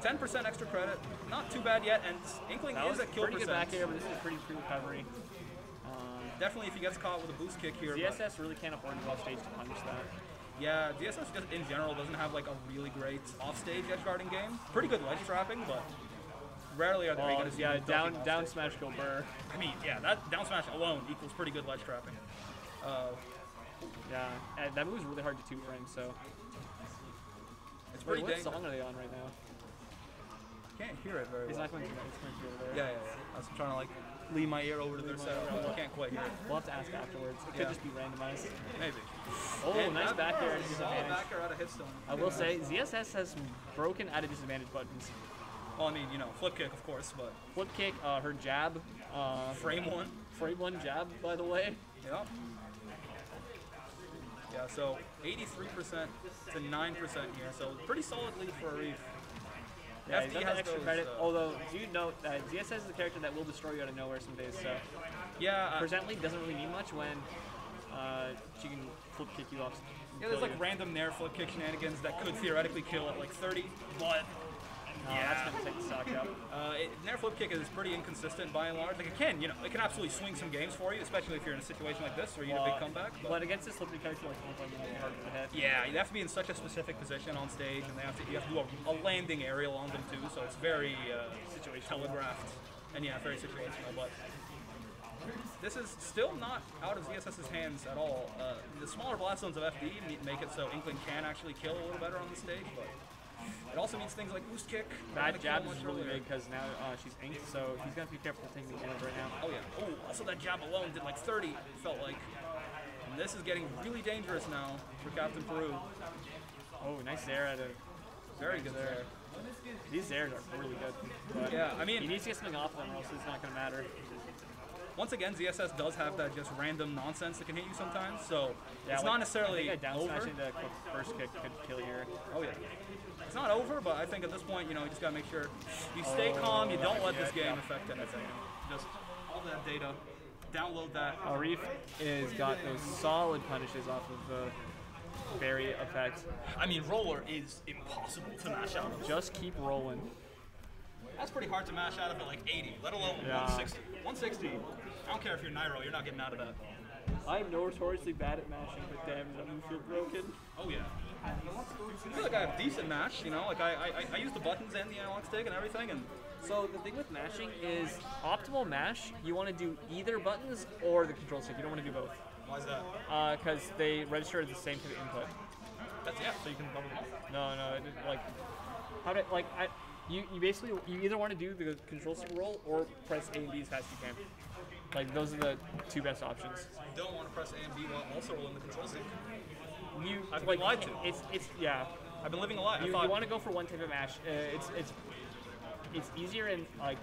10% extra credit, not too bad yet. And Inkling That is at kill pretty good back air, but this is a pretty free recovery. Um, Definitely, if he gets caught with a boost kick here. ZSS really can't afford to go off stage to punish that. Yeah, ZSS just in general doesn't have like a really great offstage edge guarding game. Pretty good ledge trapping, but rarely are they Well, going to see yeah, down down smash go burr. I mean, yeah, that down smash alone equals pretty good ledge trapping. Uh, Yeah, and that is really hard to two frame. So, it's wait, pretty what dang. song are they on right now? Can't hear it very He's well. not going to. He's going to there. Yeah, yeah, yeah. I was trying to like lean my ear over to their but I can't quite hear it. We'll have to ask afterwards. It could Yeah. just be randomized. Maybe. Oh, And nice back air at a disadvantage. back air out of hitstun. I will say, ZSS has some broken at a disadvantage buttons. Well, I mean, you know, flip kick, of course, but Flip kick, uh, her jab, uh, frame one. frame one jab, by the way. Yep. Yeah, so 83% to 9% here, so pretty solid lead for Arif. Yeah, FD got extra those, credit. uh, Although, do you note that ZSS is a character that will destroy you out of nowhere some days. So, Yeah, uh, percent doesn't really mean much when uh, she can flip kick you off. yeah, there's like you. random nair flip kick shenanigans that could theoretically kill at like 30, but Uh, that's gonna take the stock out. uh, it, nair flip kick is pretty inconsistent by and large. Like it can, you know, it can absolutely swing some games for you, especially if you're in a situation like this where you need a big Uh, comeback. But, But against this slippery character like Kong, you be harder to hit. yeah, you have to be in such a specific position on stage, and they have to you have to do a, a landing aerial on them too. So it's very uh, telegraphed, and yeah, very situational. But this is still not out of ZSS's hands at all. Uh, the smaller blast zones of FD make it so Inkling can actually kill a little better on the stage, but it also means things like boost kick. That jab is really big because now uh, she's inked, so he's gonna to be careful taking the damage right now. Oh yeah. Oh, also that jab alone did like 30. It felt like. And this is getting really dangerous now for Captain Peru. Oh, nice there at a Very good there. These airs are really good. But Yeah, I mean- he needs to get something off of them, or else it's not gonna matter. Once again, ZSS does have that just random nonsense that can hit you sometimes, so Yeah, it's like, not necessarily I think a down smash over. into first kick could kill you. Oh yeah. It's not over, but I think at this point, you know, you just gotta make sure you stay calm, you don't let this oh, game yeah. affect anything. Just all that data, download that. Arif is got those solid punishes off of uh, the berry effect. I mean, roller is impossible to mash out of. Just keep rolling. That's pretty hard to mash out of at like 80, let alone Yeah. 160. 160. I don't care if you're Nairo, you're not getting out of that. I'm notoriously bad at mashing, but damn, that move feel broken. Oh yeah. I feel like I have decent mash, you know, like I, I, I- I use the buttons and the analog stick and everything, and So the thing with mashing is optimal mash. You want to do either buttons or the control stick. You don't want to do both, why is that? Uh, because they register as the same type of input. That's yeah, so you can bubble them off. No, no, it, like how to like I, you you basically you either want to do the control stick roll or press A and B as fast as you can. Like those are the two best options. You don't want to press A and B while also rolling the control stick. You I've been lied to. It's it's yeah. I've been living a lie. You, you want to go for one type of match. Uh, it's it's it's easier and like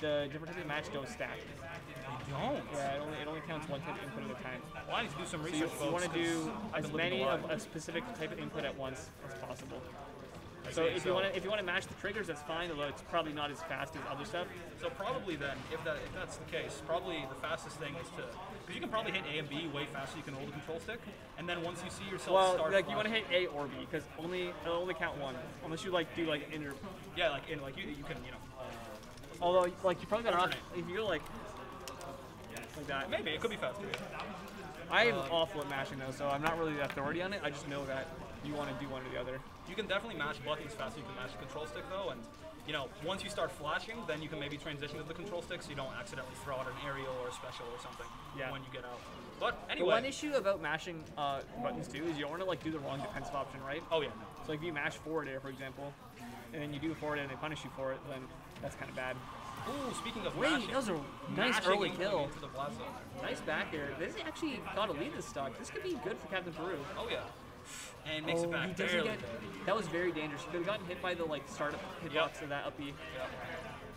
the different types of match don't stack. don't. Yeah, it only it only counts one type of input at a time. Well, I need to do some So research. you, you folks, want to do as many of a specific type of input at once as possible. So see, if so- you want to if you want to match the triggers, that's fine. Although it's probably not as fast as other stuff. So probably then, if that if that's the case, probably the fastest thing is to because you can probably hit A and B way faster. You can hold the control stick, and then once you see yourself Well, start, like you want to hit A or B because only it'll only count one unless you like do like inter. yeah, like in like you you can you know Uh, Although like you probably got off if you go like like that. maybe it could be faster. I am awful at mashing though, so I'm not really the authority on it. I just know that you want to do one or the other. You can definitely mash buttons faster. You can mash the control stick though, and you know once you start flashing, then you can maybe transition to the control stick so you don't accidentally throw out an aerial or a special or something Yeah. when you get out. But The anyway, one issue about mashing uh, buttons too is you don't want to like do the wrong defensive option, right? oh yeah, no. So like if you mash forward air, for example, and then you do forward air and they punish you for it, then that's kind of bad. Ooh, speaking of Wait, mashing, that was a nice early kill. The. Nice back air. This actually got a lead this stock. This could be good for Captain Peru. Oh yeah. And makes oh, it back he doesn't barely. get. That was very dangerous. He could have gotten hit by the like startup hitbox of that up B. Yeah.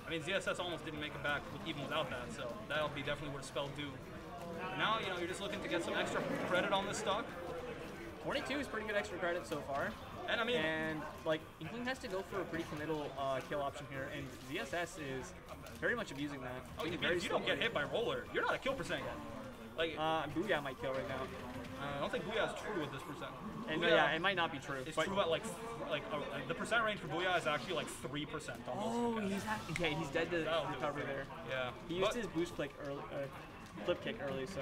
I mean, ZSS almost didn't make it back even without that, so that'll be definitely where spell due. But now, you know, you're just looking to get some extra credit on this stock. 22 is pretty good extra credit so far. And I mean, And like Inkling has to go for a pretty committal uh, kill option here, and ZSS is very much abusing that. oh, Being if, very if you don't get hit by roller, you're not a kill percent yet. Like, Uh, Booyah might kill right now. I don't think Booyah is true with this percent. And Booyah yeah, it might not be true. It's but true at like, like uh, the percent range for Booyah is actually like 3% almost. oh, he's okay. He's dead to That'll recovery there. Yeah. He used But, his boost kick early, uh, flip kick early, so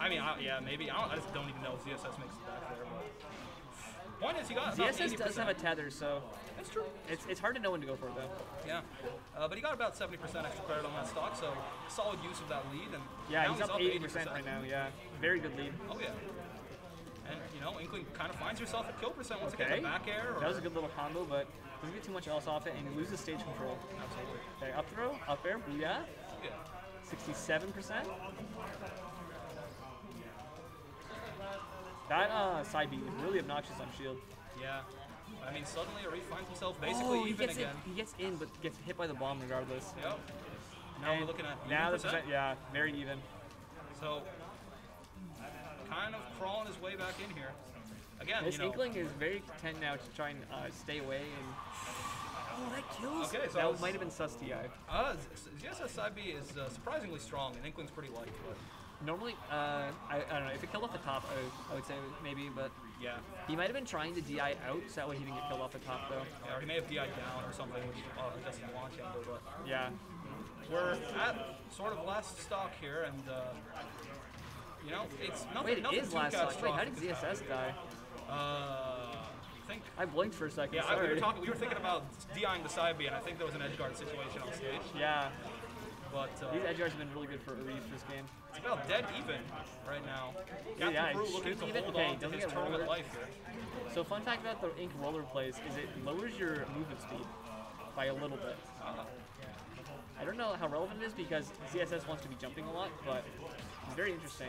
I mean, I, yeah, maybe. I, don't, I just don't even know if ZSS makes it back there. But point is, he got ZSS does 80%. have a tether, so That's true. it's it's hard to know when to go for it though. Yeah. Uh, but he got about 70% extra credit on that stock, so solid use of that lead. And Yeah, now he's up 80% right now. Yeah, very good lead. Oh yeah. Know, Inkling kind of finds herself at kill percent once Okay. again. The back air. Or, That was a good little combo, but doesn't get too much else off it, and he loses stage control. Absolutely. Okay, up throw, up air, booyah, Yeah. 67%. That uh, side B is really obnoxious on shield. Yeah. I mean, suddenly Arif finds himself basically oh, he even gets again. In, he gets in, but gets hit by the bomb regardless. Yep. Now And we're looking at now the 80%. percent, yeah, very even. So, kind of crawling his way back in here. Again, This you know. Inkling is very content now to try and uh, stay away and. Oh, that kills. Okay, so that it's- might have been sus TI. Uh, ZSS side B is uh, surprisingly strong, and Inkling's pretty light, but Normally, uh, I, I don't know. If it killed off the top, I would, I would say maybe, but yeah. he might have been trying to DI out, so that way he didn't get killed off the top, though. Yeah, or he may have DI'd down or something, which uh, doesn't launch him, but Yeah. we're at sort of last stock here, and uh, you know, it's nothing. Wait, it nothing is last stock. Wait, how did. ZSS die? Uh, I think. I blinked for a second. Yeah, I, we were talking. We were thinking about DIing the side B, and I think there was an edge guard situation on stage. Yeah, But uh, these edge guards have been really good for Arif this game. it's about dead even right now. Yeah, Captain yeah, Brew looking to even. hold Okay, on to his tournament life here. So fun fact about the Ink roller plays is it lowers your movement speed by a little bit. I don't know how relevant it is because ZSS wants to be jumping a lot, but it's very interesting.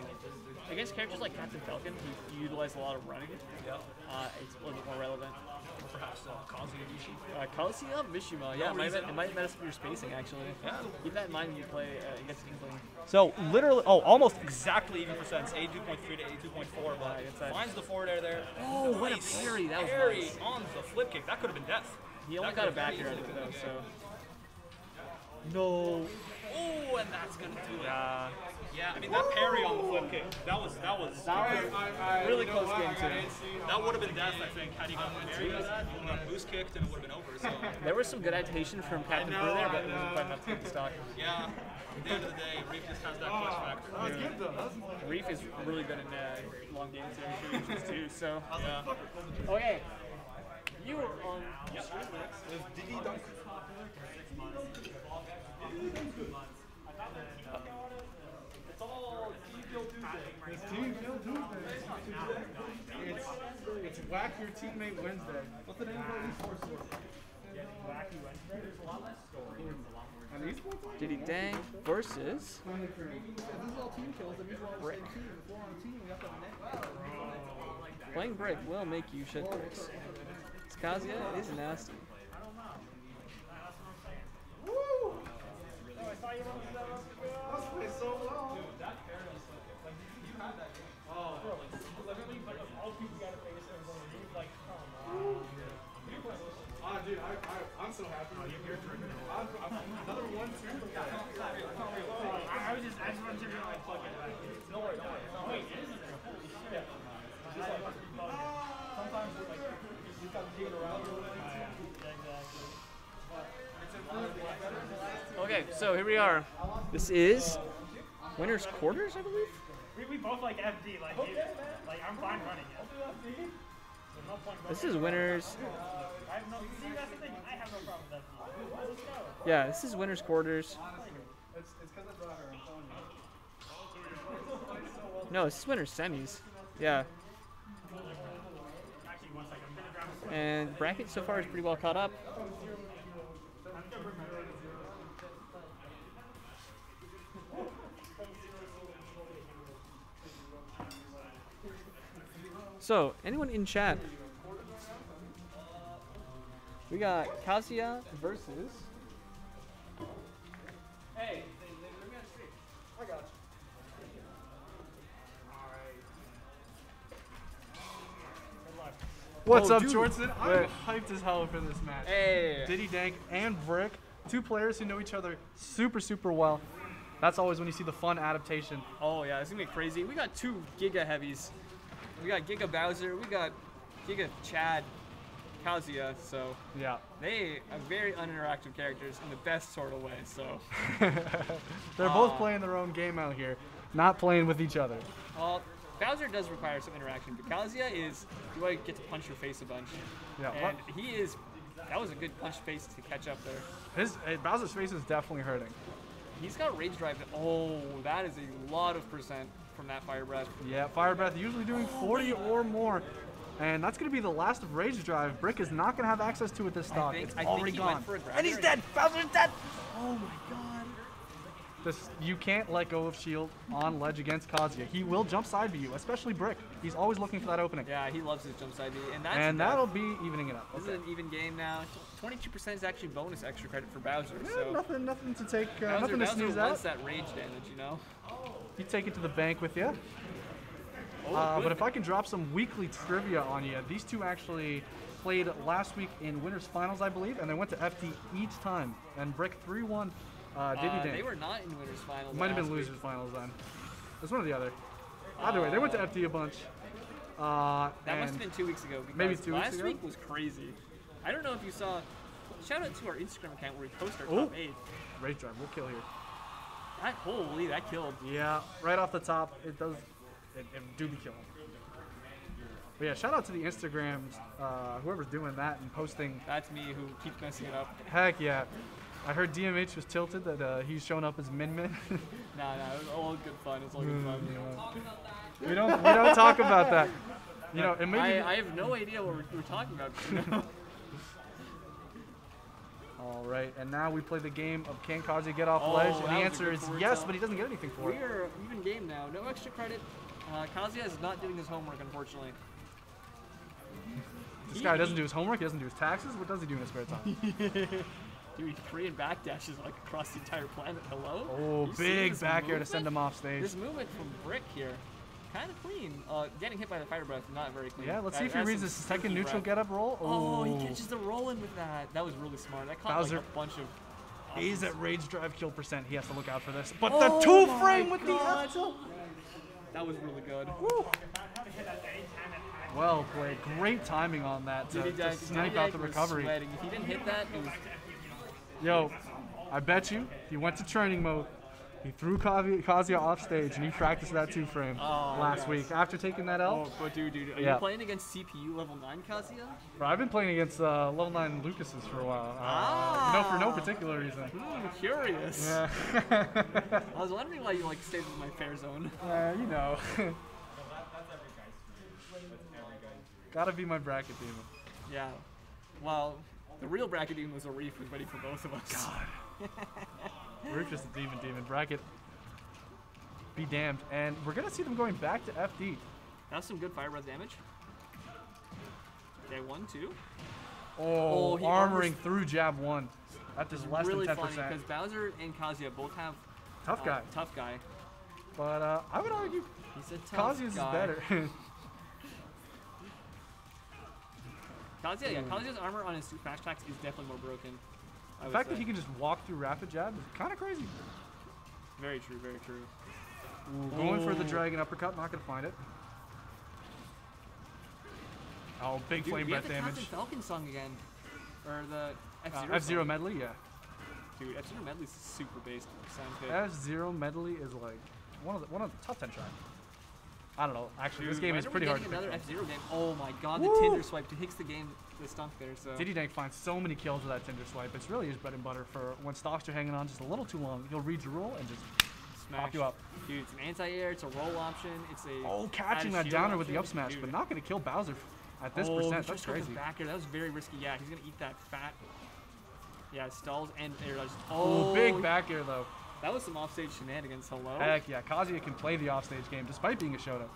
Against characters like Captain Falcon, who utilize a lot of running, Yep. uh, it's a little bit more relevant. Or perhaps uh, Kazuya Ishii. Uh, Kazuya Mishima, yeah, it might, it might mess up your spacing actually. Yeah. Keep that in mind when you play uh, against Inkling. So literally, oh, almost exactly even percents, 82.3 to 82.4, but it's that- finds the forward air there. Oh, what a parry, that was parry nice. on the flip kick. That could have been death. He only That got a back very air out of easily though, so. No. Oh, and that's gonna do it. Yeah. Yeah, I mean that parry on the flip kick. That was that was Really close game too. that would have been death, I think, had he gotten parry to that. He got boost kicked and it would have been over. So *laughs* There was some good agitation from Captain Brew there, but it wasn't quite enough to get the stock. *laughs* yeah, at the end of the day, Reef just has that clutch factor. Reef is really good in uh, long games and situations too, so. *laughs* Okay. You were on stream next. It's Team Kill Tuesday. It's, it's Whack Your Teammate Wednesday. What's the name of our esports sport? Wednesday? There's a lot less stories. An esports one? Diddy Dank versus Finally free. If this is all team kills, that means we're all on the same team. If we're on a team, we have to have a net. Playing Brick will make you shit bricks. Skazia is nasty. Let's so here we are. This is winner's quarters, I believe. We, we both like FD, like, you, like I'm fine running it. There's no point This is winners. I have no, see, that's the thing, I have no problem with FD. Let's. Yeah, this is winners quarters. It's because I brought her. I'm. No, this is winners semis. Yeah. Actually, one second, I'm gonna grab a And bracket so far is pretty well caught up. So, anyone in chat? We got Kazuya versus. Hey, I got you. All right. What's Oh, up, dude. Jordan? I'm Wait. hyped as hell for this match. Hey. Diddy Dank and Brick, two players who know each other super, super well. That's always when you see the fun adaptation. Oh yeah, it's gonna be crazy. We got two Giga heavies. We got Giga Bowser. We got Giga Chad, Kazuya. So Yeah. they are very uninteractive characters in the best sort of way. So, *laughs* They're both playing their own game out here, not playing with each other. well, Bowser does require some interaction, but Kazuya is you want to get to punch your face a bunch. Yeah. And what- he is. That was a good punch face to catch up there. His uh, Bowser's face is definitely hurting. He's got rage drive. Oh, that is a lot of percent from that fire breath. Yeah, Fire Breath usually doing 40 or more. And that's going to be the last of Rage Drive. Brick is not going to have access to it this stock. think- it's I think already he gone. went for a and he's grabber. dead! Bowser's dead! Oh my god. This, you can't let go of shield on ledge against Kazuya. He will jump side to you, especially Brick. He's always looking for that opening. Yeah, he loves his jump side B, and that's and that'll be evening it up. This Okay. is an even game now. Twenty-two percent is actually bonus extra credit for Bowser. Yeah, So nothing, nothing to take, uh, Bowser, nothing to Bowser sneeze wants at. that rage damage, you know. You take it to the bank with you. Oh, Uh, but if I can drop some weekly trivia on you, these two actually played last week in winners finals, I believe, and they went to FT each time. And Brick 3-1 uh, Diddy uh, they were not in winners finals. Might have been last week. losers finals then. It's one or the other. Either way, they went to FT a bunch. Uh, That must have been two weeks ago. Because Maybe two weeks last ago? week was crazy. I don't know if you saw. Shout out to our Instagram account where we post our Oh. top eight. Rage Drive, we'll kill here. That holy, that killed. Yeah, right off the top, it does. It, it do be killing. But yeah, shout out to the Instagrams, uh, whoever's doing that and posting. That's me who keeps messing it up. Heck yeah. I heard DMH was tilted that uh, he's showing up as Min Min. *laughs* Nah, nah, it was all good fun. It's all good fun. we don't we don't talk about that. You know, I, I have no idea what we're, we're talking about. *laughs* *laughs* You know? All right, and now we play the game of can Kazuya get off Oh, ledge? And the answer is yes, but he doesn't get anything for we it. We are even game now. No extra credit. Uh, Kazuya is not doing his homework, unfortunately. This guy doesn't do his homework, he doesn't do his taxes. What does he do in his spare time? *laughs* Dude, Korean backdashes like across the entire planet. Hello? Oh, You big this back air to send him off stage. This movement from Brick here, kind of clean. Uh, getting hit by the fire breath, not very clean. Yeah, let's That- see if he reads his second neutral breath. get up roll. Oh, he catches the roll in with that. That was really smart. That caught Bowser- like a bunch of. He's at rage drive kill percent. He has to look out for this. But Oh the two frame with God. the F. That was really good. Well played. Great timing on that to, to snipe Diddy out the recovery. Sweating. If he didn't hit that, was Yo, I bet you he went to training mode. He threw Kazuya off stage and he practiced that two frame Oh, last yes. week. After taking that L, Oh, but dude, dude, are Yeah. you playing against CPU level 9 Kazuya? Bro, I've been playing against uh, level 9 Lucases for a while. Uh, you know, for no Ah. particular reason. Hmm, curious. Yeah. I was wondering why you like stayed in my fair zone. *laughs* Uh, you know. *laughs* *laughs* Gotta be my bracket demon. Yeah. Well, the real bracket demon was Arif was ready for both of us. We're just a demon demon bracket. Be damned. And we're gonna see them going back to FD. That's some good fire breath damage. Okay, one, two. Oh, Oh, armoring through jab one. That is less really than funny 10. funny because Bowser and Kazuya both have Tough uh, guy. tough guy. But uh, I would argue He's a tough Kazuya's is guy. better. *laughs* *laughs* Kazuya, yeah, Kazuya's armor on his smash attacks is definitely more broken. I the would fact that he can just walk through rapid jab is kind of crazy. Very true, very true. Ooh, going for the dragon uppercut, not gonna find it. Oh, big Dude, flame we have breath the damage. Captain Falcon song again. Or the Uh, F-Zero F-Zero medley, yeah. Dude, F-Zero medley is super based. Sounds good. F-Zero medley is like one of the one of the top ten tracks. I don't know. Actually, this Dude, game when is are we pretty hard to getting another. F-Zero game. Oh my god, Woo! the Tinder swipe to hits the game, the there. So Diddy Dank finds so many kills with that Tinder swipe. It's really his bread and butter for when stocks are hanging on just a little too long. He'll read your roll and just smash pop you up. Dude, it's an anti-air, it's a roll option, it's a Oh, catching that downer with the up smash, Dude. but not going to kill Bowser at this oh, percent. That's crazy. Back air. That was very risky. Yeah, he's gonna eat that fat. Yeah, stalls and air. Oh, Oh, big back air though. That was some offstage shenanigans. Hello. Heck yeah, Kazuya can play the offstage game despite being a Shoto.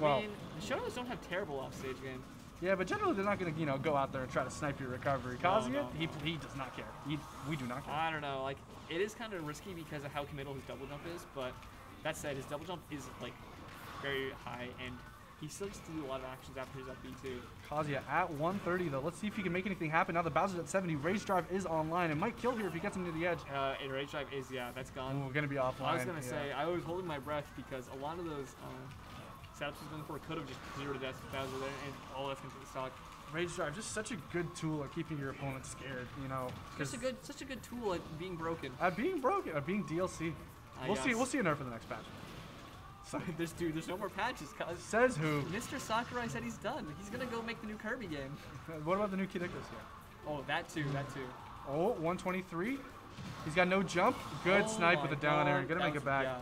Well, I mean, the Shotos don't have terrible offstage game. Yeah, but generally they're not going to, you know, go out there and try to snipe your recovery. No, Kazuya, no. he, he does not care. He, we do not care. I don't know. Like, it is kind of risky because of how committal his double jump is. But that said, his double jump is like very high, and he still gets to do a lot of actions after his up B too. Kazuya at 130 though. Let's see if he can make anything happen. Now the Bowser's at 70. Rage Drive is online. It might kill here if he gets him to the edge. Uh, and rage drive is yeah, that's gone. Ooh, gonna be offline. I was gonna yeah. say I was holding my breath because a lot of those uh, setups he's going for could have just zero to death with Bowser there, and all that's going to the stock. Rage Drive just such a good tool at keeping your opponent scared. You know, Just a good, such a good tool at being broken. at being broken, at being DLC. I we'll see. We'll see a nerf for the next patch. So, There's dude, there's no more patches, cause says who? Mr. Sakurai said he's done. He's gonna go make the new Kirby game. *laughs* What about the new Kid Icarus here? Oh, that too, that too. Oh, 123. He's got no jump. Good Oh snipe with my a down air. God, Gonna that make was- it back. Yeah.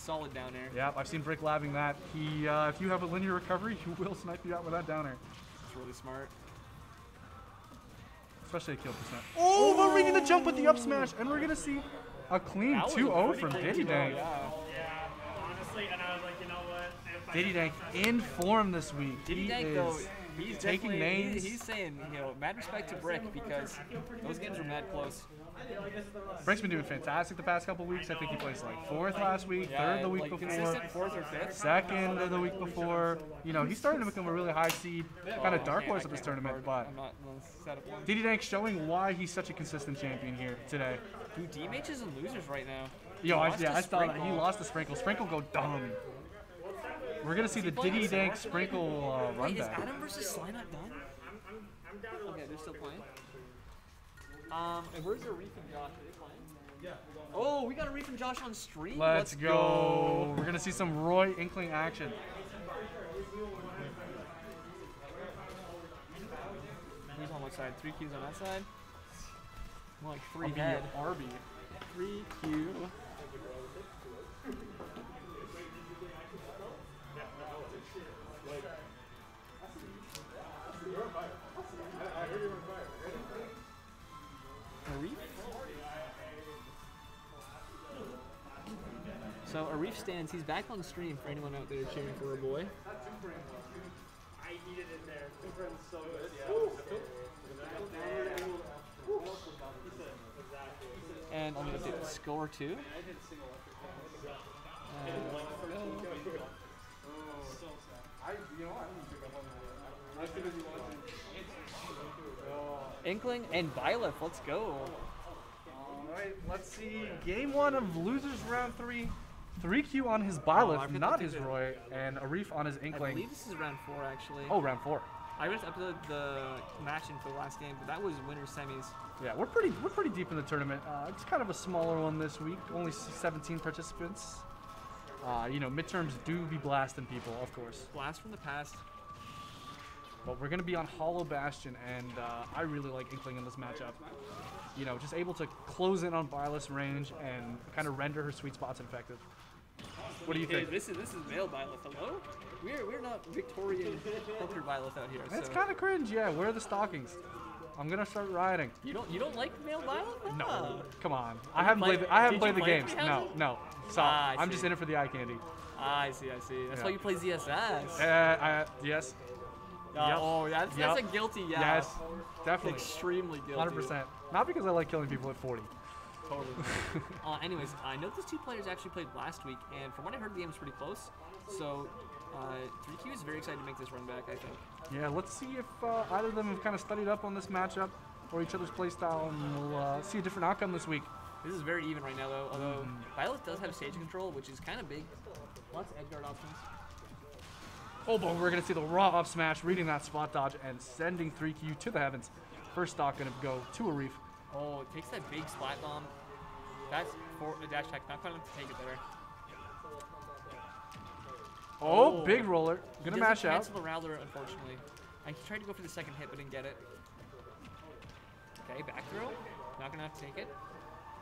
Solid down air. Yep, I've seen Brick labbing that. He, uh, if you have a linear recovery, *laughs* he will snipe you out with that down air. It's really smart. Especially a kill percent. Oh, but reading the jump with the up smash, and we're gonna see a clean That was a 2-0 from Diddy 2-0, Dank. Yeah. Yeah, honestly, and I was like, you know what? If Diddy didn't- Dank in form this week. Diddy he Dank though, he's taking definitely- he- names. he's saying, you know, mad respect to Brick because those games were mad close. Brick's been doing fantastic the past couple weeks. I think he placed like fourth last week, Yeah, third the week like before, consistent fourth or fifth. second the week before. You know, he's starting to become a really high seed, kind of Oh, dark horse of this tournament. But I'm not on the setup one. Diddy Dank showing why he's such a consistent champion here today. Dude, DMH is in losers right now. Yo, I, yeah, I saw that. He lost the sprinkle. Sprinkle go dumb. We're gonna see the Diddy Dank sprinkle uh, run Wait, is. Adam versus Sly not done? Okay, they're still playing. Um, and where's the Reef and Josh? Are they playing? Yeah. Oh, we got a Reef and Josh on stream. Let's go. We're gonna see some Roy Inkling action. Who's on what side? Three Qs on that side. More like three I'll head. Arby. Three Q. So Arif stands. He's back on stream for anyone out there cheering for a boy. I needed it there. Super is so good. And I'm gonna do score two. Oh. Inkling and Byleth, let's go. All right, let's see. Game one of losers round three. 3Q on his Oh, Byleth, forgot not his. Roy, and Arif on his Inkling. I believe this is round four actually. Oh, round four. I just uploaded the match in for the last game, but that was winner semis. Yeah, we're pretty we're pretty deep in the tournament. Uh, it's kind of a smaller one this week. Only 17 participants. Uh, you know, midterms do be blasting people, of course. Blast from the past. But we're gonna be on Hollow Bastion, and uh, I really like Inkling in this matchup. You know, just able to close in on Byleth's range and kind of render her sweet spots effective. What do you Hey, think? this is this is male Byleth. Hello? We're we're not Victorian *laughs* poker Byleth out here. It's so kind of cringe, yeah. Where are the stockings? I'm gonna start rioting. you don't you don't like male Byleth? No, come on. Did I haven't play- played. The, I haven't played the play games. No, no. Stop. Ah, I I'm just in it for the eye candy. Ah, I see, I see. That's Yeah. why you play ZSS. Uh, I, yes. Ah, yep. Oh, yeah, that's, that's a guilty yeah. Yes. Definitely. Extremely guilty. 100%. Not because I like killing people at 40. Totally. *laughs* uh, anyways, I know those two players actually played last week, and from what I heard, the game was pretty close. So, uh, 3Q is very excited to make this run back, I think. Yeah, let's see if uh, either of them have kind of studied up on this matchup or each other's playstyle, and we'll uh, see a different outcome this week. This is very even right now, though. Although Mm-hmm. Byleth does have stage control, which is kind of big. Lots of edge guard options. Oh, but we're going to see the raw up smash, reading that spot dodge, and sending 3Q to the heavens. First stock going to go to Arif. Oh, it takes that big splat bomb. That's for a dash attack. Not quite enough to take it there. Oh, Oh. big roller. He Going to doesn't mash out. cancel the roller, unfortunately. I tried to go for the second hit, but didn't get it. Okay, back throw. Not gonna have to take it.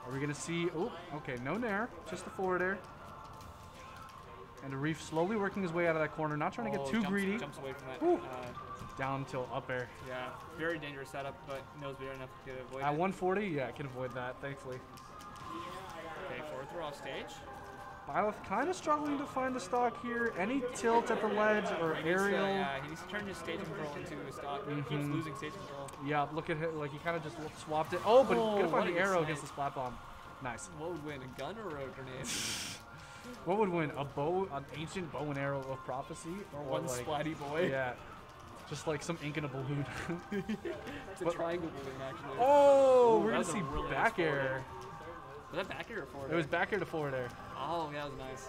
Are we going to see? Oh, okay, no nair, just the forward air. And Arif slowly working his way out of that corner, not trying to Oh, get too jumps, greedy. Jumps away from that. Whew. Uh, Down till up air. yeah, very dangerous setup, but knows better enough to avoid At it. 140, yeah, I can avoid that, thankfully. Throw off stage. Byleth kind of struggling to find the stock here. Any tilt at the ledge or He needs to- aerial. yeah, he needs to turn his stage control into a stock. He keeps Mhm. losing stage control. Yeah, look at him. Like he kind of just swapped it. Oh, but Oh, good find the arrow against the splat bomb. Nice. What would win, a gun or a grenade? *laughs* What would win? A bow, an ancient bow and arrow of prophecy, or one like, splatty boy? *laughs* Yeah, just like some ink in a balloon. *laughs* It's a But- triangle balloon, actually. oh, Ooh, we're gonna see really back air. Was that back air or forward? It was back air to forward air. Oh, yeah, that was nice.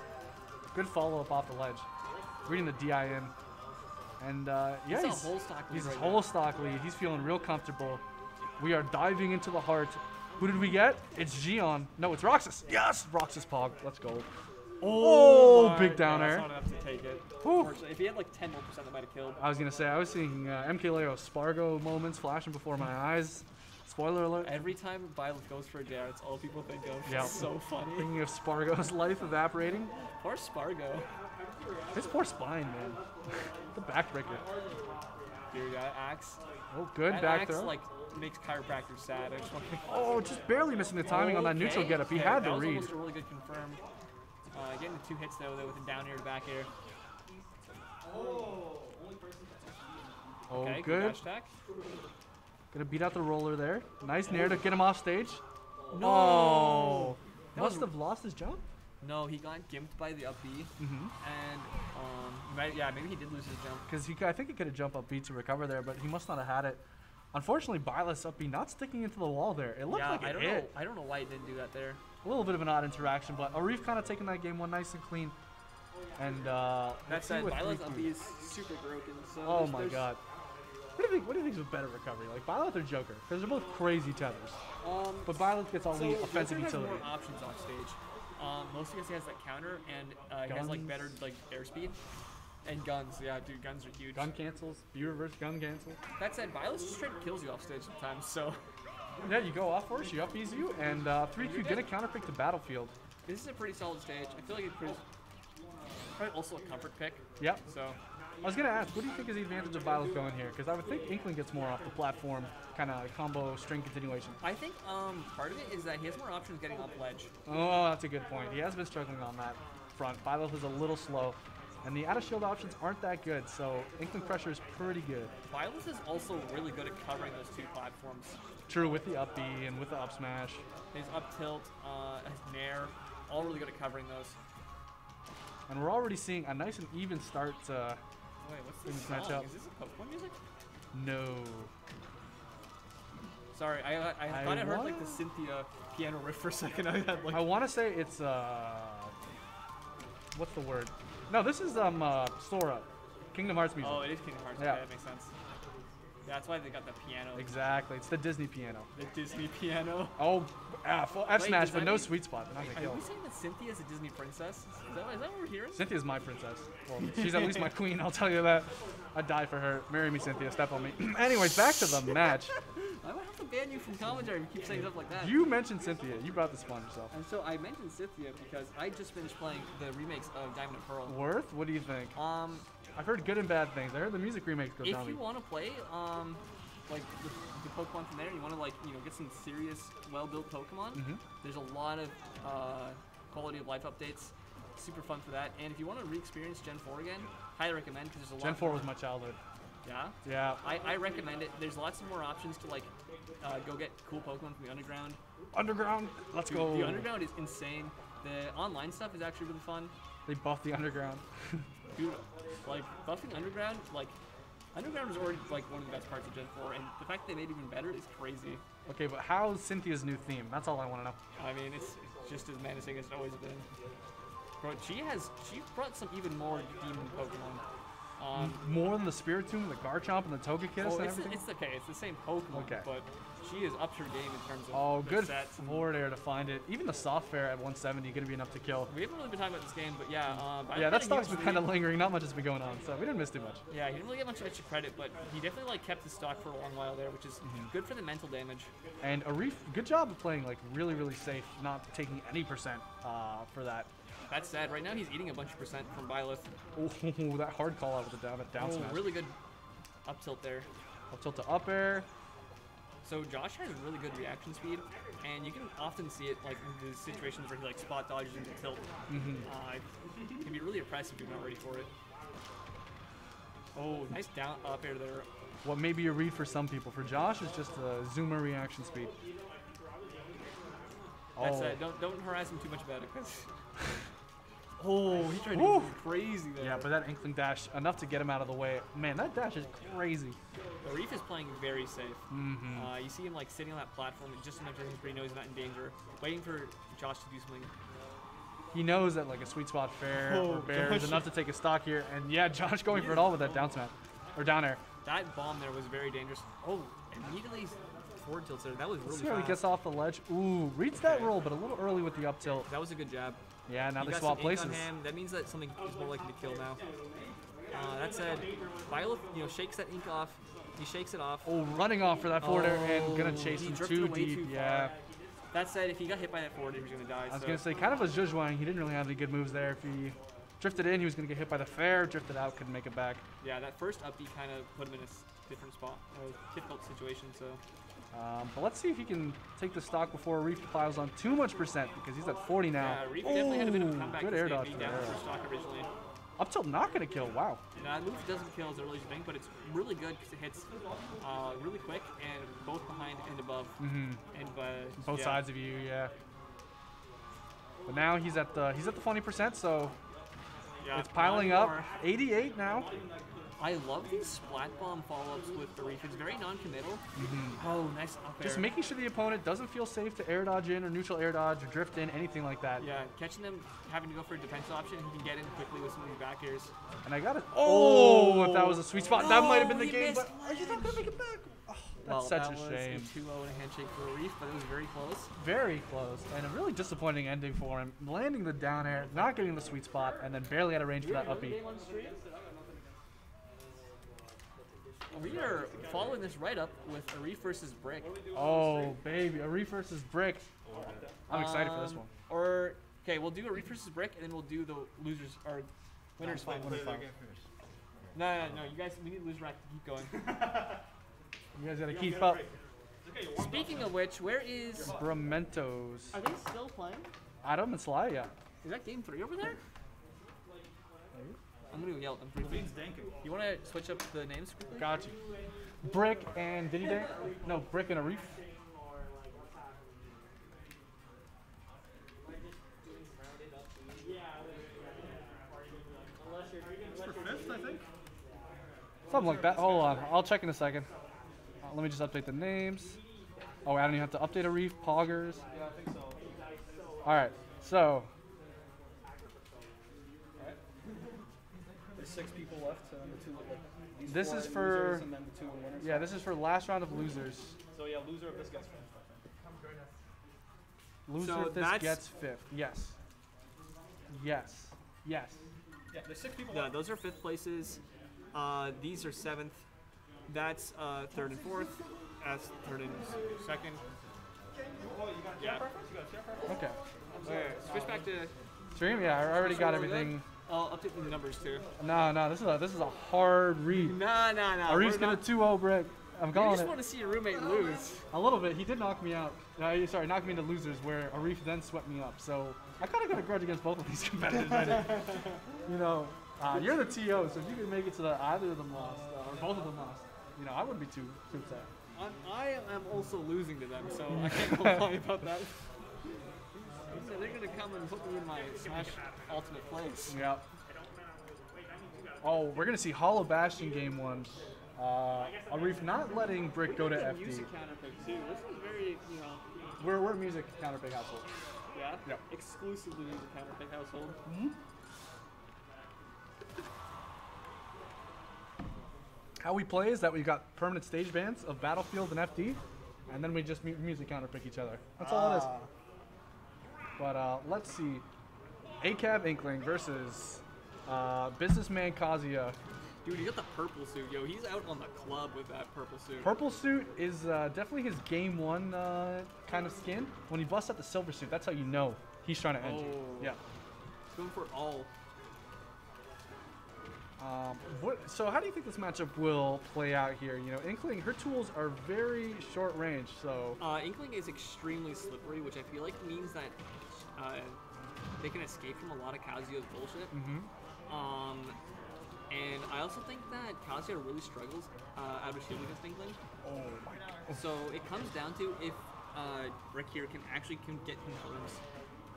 Good follow up off the ledge. Reading the DIM. And uh, yeah, He's a whole stock lead he's right a now. whole stock lead. He's feeling real comfortable. We are diving into the heart. Who did we get? It's Xion. No, it's Roxas. Yes, Roxas Pog. Let's go. Oh, my- big down air. That's not enough to take it. If he had like 10 more percent, that might have killed. I was gonna say I was seeing uh, MKLeo Spargo moments flashing before my eyes. Spoiler alert. Every time Byleth goes for a dair, it's all people think of. Yeah. It's so funny. Thinking of Spargo's life evaporating. Poor Spargo. His poor spine, man. the backbreaker. Here we got Axe. Oh, good that back Axe, throw. like, makes chiropractors sad. Just *laughs* oh, just barely missing the timing on that neutral Okay, getup. He okay, had to was read. almost a really good confirmed. Uh, getting the two hits though, though with the down air to back air. Oh, Okay, good. attack. Gonna beat out the roller there. Nice nair to get him off stage. No. Oh, must have lost his jump. No, he got gimped by the up B, Mm-hmm. and um, might, yeah, maybe he did lose his jump. Because he, I think he could have jumped up B to recover there, but he must not have had it. Unfortunately, Byleth's up B not sticking into the wall there. It looked yeah, like it I don't hit. know. I don't know why he didn't do that there. A little bit of an odd interaction, but Arif kind of taking that game one nice and clean. And uh, That said, Byleth's up B is super broken. So Oh there's- my there's- god. What do you think? What do you think is a better recovery, like Byleth or Joker? Because they're both crazy tethers. Um, But Byleth gets all so the offensive Joker has utility. more options off stage. Um, mostly because he has that counter and uh, he has like better like airspeed and guns. Yeah, dude, guns are huge. Gun cancels, view reverse gun cancel. That said, Byleth just straight kills you off stage sometimes. So *laughs* Yeah, you go off first, you up ease you, and uh, 3Q gonna counterpick the battlefield. this is a pretty solid stage. I feel like it's pretty. Probably also a comfort pick. Yep. So I was gonna ask, what do you think is the advantage of Byleth going here? Because I would think Inkling gets more off the platform, kind of combo string continuation. I think um, part of it is that he has more options getting off ledge. Oh, that's a good point. He has been struggling on that front. Byleth is a little slow, and the out of shield options aren't that good, so Inkling pressure is pretty good. Byleth is also really good at covering those two platforms. True with the up B and with the up smash. His up tilt, uh, his nair, all really good at covering those. And we're already seeing a nice and even start to Wait, what's In this this song? matchup. Is this a Pokemon music? no. Sorry, I, I, I I thought I heard like wanna- the Cynthia piano riff for a second. *laughs* I had like I want to say it's uh, what's the word? No, this is um uh, Sora, Kingdom Hearts music. Oh, it is Kingdom Hearts. Yeah. Okay, that makes sense. That's why they got the piano. Exactly, it's the Disney piano. The Disney piano. *laughs* Oh, ah, full F Wait, smash, but no mean- sweet spot. Not Are we saying that Cynthia is a Disney princess? Is that, is that what we're hearing? Cynthia's my princess. Well, she's at least my queen. I'll tell you that. I'd die for her. Marry me, Cynthia. Step on me. *clears throat* Anyways, back to the match. *laughs* I might have to ban you from commentary if you keep saying stuff like that. You mentioned Cynthia. You brought this upon yourself. And so I mentioned Cynthia because I just finished playing the remakes of Diamond and Pearl. Worth? What do you think? Um, I've heard good and bad things. I heard the music remakes go if down. you want to play, um, like the, the Pokemon from there, you want to like you know get some serious, well-built Pokemon. Mhm. There's a lot of uh, quality of life updates. Super fun for that. And if you want to re-experience Gen 4 again, highly recommend because there's a lot. Gen 4 was my childhood. Yeah. Yeah. I, I recommend it. There's lots of more options to like uh, go get cool Pokemon from the underground. Underground. Let's Dude, go. The underground is insane. The online stuff is actually really fun. They buffed the underground. *laughs* Dude, like buffing underground, like underground is already like one of the best parts of Gen 4, and the fact that they made it even better is crazy. Okay, but how's Cynthia's new theme? That's all I want to know. I mean, it's, it's just as menacing as it's always been. Bro, she has she brought some even more demon Pokemon. More than the Spiritomb, the Garchomp, and the Togekiss oh, and it's, everything? it's okay. It's the same Pokemon, Okay. but she is up her game in terms of Oh, good forward air to find it. Even the soft fair at 170 going to be enough to kill. We haven't really been talking about this game, but yeah, um, Yeah, that stock's been kind of lingering. Not much has been going on, so we didn't miss too much. Yeah, he didn't really get much extra credit, but he definitely like kept his stock for a long while there, which is Mm-hmm. good for the mental damage. And Arif, good job of playing like really, really safe, not taking any percent uh, for that. That said, right now he's eating a bunch of percent from Byleth. Oh, *laughs* that hard call out with the down, down Oh, smash. really good up tilt there. Up tilt to up air. So Josh has really good reaction speed, and you can often see it like in the situations where he like spot dodges into tilt. Mm-hmm. Uh, it can be really oppressive if you're not ready for it. Oh, nice down up air there. What may be a read for some people, for Josh, is just a zoomer reaction speed. That's Oh. it. Don't don't harass him too much about it. *laughs* oh, he tried to Woo. do crazy there. Yeah, but that Inkling dash, enough to get him out of the way. Man, that dash is crazy. The Reef is playing very safe. Mm-hmm. Uh, you see him like sitting on that platform just enough distance where he knows he's not in danger, waiting for Josh to do something. He knows that like a sweet spot fair or Oh, bair is enough to take a stock here, and yeah, *laughs* Josh going for it all with that down smash or down air. That bomb there was very dangerous. Oh, immediately forward tilts there. That was really See how he fast. gets off the ledge. Ooh, reads that roll, but a little early with the up tilt. That was a good jab. Yeah, now You they swap places. That means that something is more likely to kill now. Uh, that said, Byleth, you know, shakes that ink off. He shakes it off. Oh, running off for that forward air and gonna Oh, chase him too deep. too yeah. That said, if he got hit by that forward, he was gonna die. I was so. gonna say kind of a Zugzwang. He didn't really have any good moves there. If he drifted in, he was gonna get hit by the fair. Drifted out, couldn't make it back. Yeah, that first up B kind of put him in a different spot, a difficult situation. So Um, but let's see if he can take the stock before Reef piles on too much percent because he's at 40 now. yeah, Reef definitely had a bit of a comeback Good air dodge down for stock originally. Up tilt not gonna kill. Wow. That move doesn't kill as early as you think, but it's really good because it hits uh, really quick and both behind and above. Mm -hmm. And uh, Both yeah. sides of you, yeah. But now he's at the he's at the 20%, so Yeah, it's piling up. 88 now. I love these splat bomb follow-ups with the Reef. It's very non-committal. Oh, nice up Mm-hmm. Just making sure the opponent doesn't feel safe to air dodge in or neutral air dodge or drift in, anything like that. Yeah, catching them having to go for a defense option, he can get in quickly with some of these back airs. And I got it. Oh, if that was a sweet spot, that might have been No, the he game. But he's not gonna make it back. Oh, that's well, such that a was shame. a 2-0 and a handshake for the Reef, but it was very close. Very close, and a really disappointing ending for him. Landing the down air, not getting the sweet spot, and then barely out of range for that up B. We are following this right up with Arif versus Brick. Oh, baby, Arif versus Brick. I'm excited for this Um, one. Or okay, we'll do Arif versus Brick, and then we'll do the losers or winners final. No, no, no, you guys, we need loser rack to keep going. *laughs* You guys gotta keep up. Speaking of which, where is? Bramentos. Are they still playing? Adam and Sly, yeah. Is that game three over there? I'm gonna go yell at them briefly. You want to switch up the names quickly? Got you. Brick and Diddy Dank? No, Brick and Arif. Something like that. Hold on. I'll check in a second. Uh, let me just update the names. Oh, I don't even have to update Arif. Poggers. Yeah, I think so. Alright, so. There's six people left, and the two like these This four is are for- losers and then the two winners. Yeah, this is for last round of losers. So yeah, loser of this gets finished. Loser So if this gets fifth. Yes. Yes. Yes. Yeah, there's six people Yeah, those are fifth places. Uh, these are seventh. That's uh, third and fourth. That's third and second. Yeah. Okay. Okay, switch back to. Stream? Yeah, I already got We're good? everything. I'll update the numbers too. No, no, this is a this is a hard read. Nah, nah, nah. We're gonna not- 2-0 Brick. I'm You calling just it. want to see your roommate lose. A little bit. He did knock me out. Uh, sorry, knock me into losers where Arif then swept me up. So I kind of got a grudge against both of these *laughs* competitors. You know, uh, you're the TO, so if you could make it to the either of them lost uh, or both of them lost, you know, I wouldn't be too too upset. I'm, I am also losing to them, so I can't lie about that. *laughs* So they're gonna come and put me in my Smash Ultimate place. Yeah. Oh, we're gonna see Hollow Bastion game one. Uh, Arif not letting Brick go to FD. music counterpick too. This is very, you know, We're we're music counterpick household. yeah, Yep. exclusively music counterpick household. How we play is that we've got permanent stage bans of Battlefield and FD, and then we just mu- music counterpick each other. That's all it is. But uh, let's see. ACAB Inkling versus uh, Businessman Kazuya. Dude, he got the purple suit, yo. He's out on the club with that purple suit. Purple suit is uh, definitely his game one uh, kind of skin. When he busts out the silver suit, that's how you know he's trying to end you. Oh. Yeah. He's going for all. Um, what, so how do you think this matchup will play out here? You know, Inkling, her tools are very short range, so Uh, Inkling is extremely slippery, which I feel like means that uh, they can escape from a lot of Kazuya's bullshit. Mhm. Um, and I also think that Kazuya really struggles uh, out of shield against Inkling. oh my god. So it comes down to if uh, Rick here can actually can get confirms,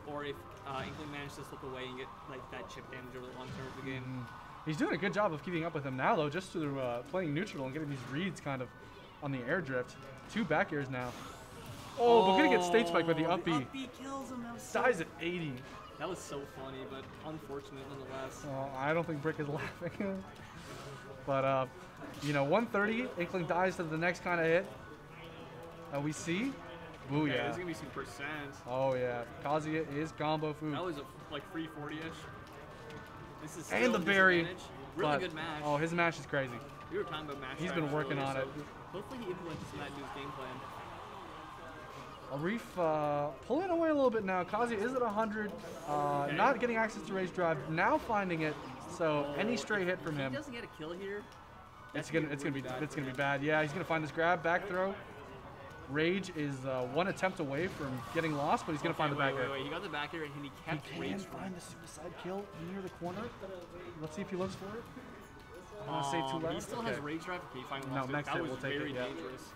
or if uh, Inkling manages to slip away and get like that chip damage over the long term of the game. Mm-hmm. He's doing a good job of keeping up with him now, though, just through uh, playing neutral and getting these reads kind of on the air drift. Two back airs now. Oh, but we're gonna get stage spike by the Oh, up B. Kills him. That was so, Dies at 80. that was so funny, but unfortunate nonetheless. Well, I don't think Brick is *laughs* laughing. but, uh, you know, 130, Inkling dies to the next kind of hit. And we see. Booyah. Okay, there's gonna be some percent. Oh, yeah. Kazuya is combo food. That was a, like 340-ish. This is And still the a berry. Really but- good match. Oh, his match is crazy. we were talking about match. He's style been working earlier, on so it. Hopefully he implements some of that into his game plan. Arif uh, pulling away a little bit now. Kazi is at 100. Uh, Okay. Not getting access to Rage Drive. Now finding it. So any stray hit from him, he doesn't get a kill here. it's gonna it's gonna be bad it's gonna be bad. Yeah, he's gonna find this grab back throw. Rage is uh, one attempt away from getting lost, but he's gonna Okay, find the wait, back wait, air. wait. He got the back air and he He can rage find the suicide kill near the corner. Let's see if he looks for it. I'm gonna Um, say two He still Okay. has rage drive. Okay, fine. No, lost it. next that hit, was we'll take it, very yeah. dangerous.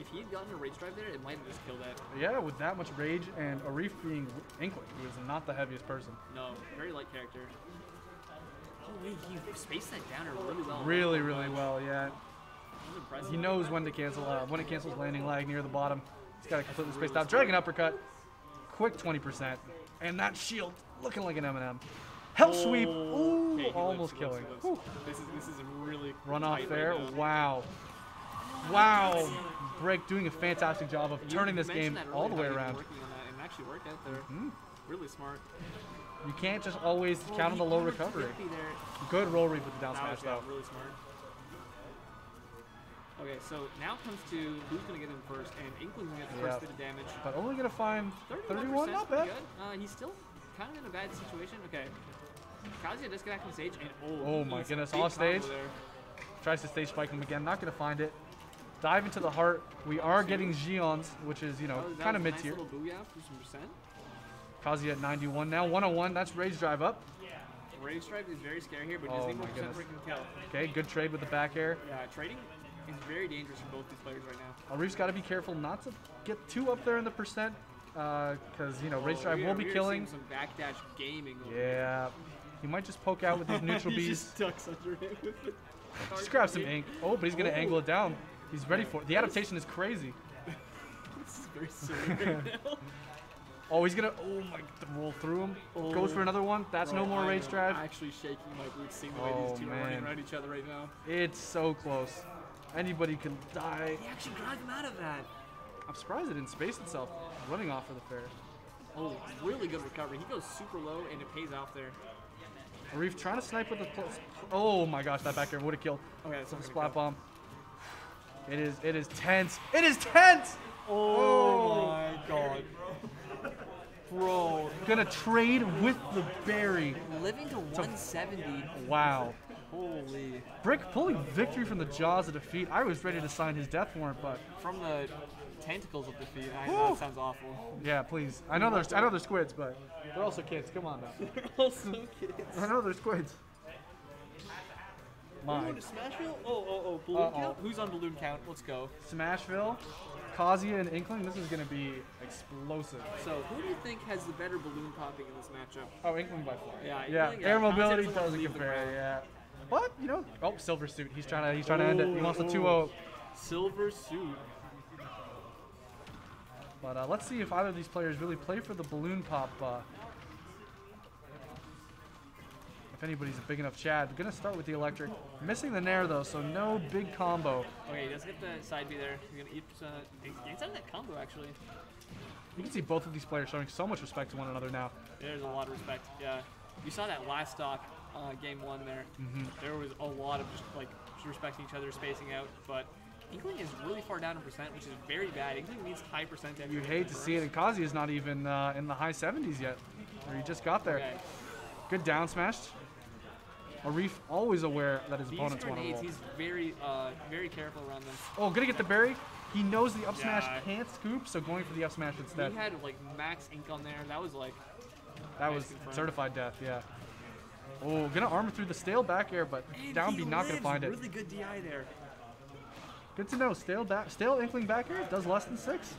If he had gotten a rage drive there, it might have just killed that. Yeah, with that much rage and Arif being Inkling, who is not the heaviest person. No, very light character. Oh wait, he spaced that downer really well. Really, really well. Yeah, That was impressive. He knows when to cancel, uh, when it cancels landing lag near the bottom. He's got it completely spaced out. Dragon uppercut, quick 20%, and that shield looking like an M&M. Hell sweep, Oh, ooh, okay, he almost lives, killing. lives. This is this is a really Run off there, right wow. Wow, Brick doing a fantastic job of turning this game all the way around. you've Working on that and actually worked out there. Mhm. Really smart. You can't just always Oh, count on the low recovery. Good roll read with the down smash though. really smart. Okay, so now it comes to who's gonna get in first, and Inkling's gonna get the Yeah. first bit of damage. But only gonna find 31, 31%, not bad. Uh, he's still kind of in a bad situation. Okay. Kazuya does get back on stage, and oh, Oh my goodness, off stage. Tries to stage spike him again, not gonna find it. Dive into the heart. We are getting Xions, which is, you know, oh, That was- that kind of mid tier. Nice little booyah for some percent. Kazi at 91 now. 101. That's Rage Drive up. Yeah. Rage Drive is very scary here, but Oh just need my more percent goodness. where can kill. Okay, good trade with the back air. Yeah, trading is very dangerous for both these players right now. Arif's got to be careful not to get too up there in the percent, uh, because, you know, Rage Oh, Drive we will be killing. some backdash gaming. Yeah. He might just poke out with these *laughs* neutral he bees. just ducks under it. Just grab some ink. Oh, but he's going to Oh. angle it down. He's ready for it. The adaptation is crazy. This is very silly right now. Oh, he's going to, oh my, roll through him. Oh. Goes for Oh. another one. That's no Bro, more I Rage am Drive. actually shaking my boots seeing the way Oh, these two are running man. around each other right now. It's so close. Anybody can die. He actually grabbed him out of that. I'm surprised it didn't space itself running off of the fair. Oh, really good recovery. He goes super low and it pays off there. Arif trying to snipe with the. Oh my gosh, that back air would have killed. Okay, that's Some not splat gonna bomb. It is. It is tense. It is tense. Oh, oh. my god. Bro. Bro. Gonna trade with the berry. Living to 170. Wow. Holy. Brick pulling victory from the jaws of defeat. I was ready to sign his death warrant, but From the tentacles of defeat. I know Woo. that sounds awful. yeah, please. I know there's. I know there's squids, but they're also kids. Come on now. *laughs* They're also kids. I know there's squids. Mine. going to Smashville? Oh, oh, oh. Balloon Uh-oh. count? Who's on balloon count? Let's go. Smashville, Kazuya, and Inkling. This is gonna be explosive. So, who do you think has the better balloon popping in this matchup? Oh, Inkling by far. Yeah, yeah. Inkling, yeah, Air Kazuya mobility doesn't wanna doesn't leave the compare. Yeah. But you know, oh, silver suit. He's trying to. He's trying to end it. He wants the 2-0. Silver suit. But uh, let's see if either of these players really play for the balloon pop. Uh, if anybody's a big enough Chad. We're gonna start with the electric. Missing the nair though, so no big combo. Okay, he doesn't get the side B there. He's gonna eat uh, of that combo actually. You can see both of these players showing so much respect to one another now. There's a lot of respect. Yeah, you saw that last stock, uh, game one there. Mm-hmm. There was a lot of just like just respecting each other, spacing out. But Inkling is really far down in percent, which is very bad. Inkling needs high percent. You hate to see it, and Kazi is not even uh, in the high 70s yet, or he just got there. Okay. Good down smashed. Arif always aware that his These opponents want to roll. he's very, uh, very careful around them. Oh, gonna get the berry. He knows the up smash Yeah. can't scoop, so going for the up smash instead. He had like max ink on there. That was like, That Nice was confirm. certified death, yeah. Oh, gonna armor through the stale back air, but and down he B not gonna find it. Really good DI there. Good to know. Stale back, stale inkling back air does less than six.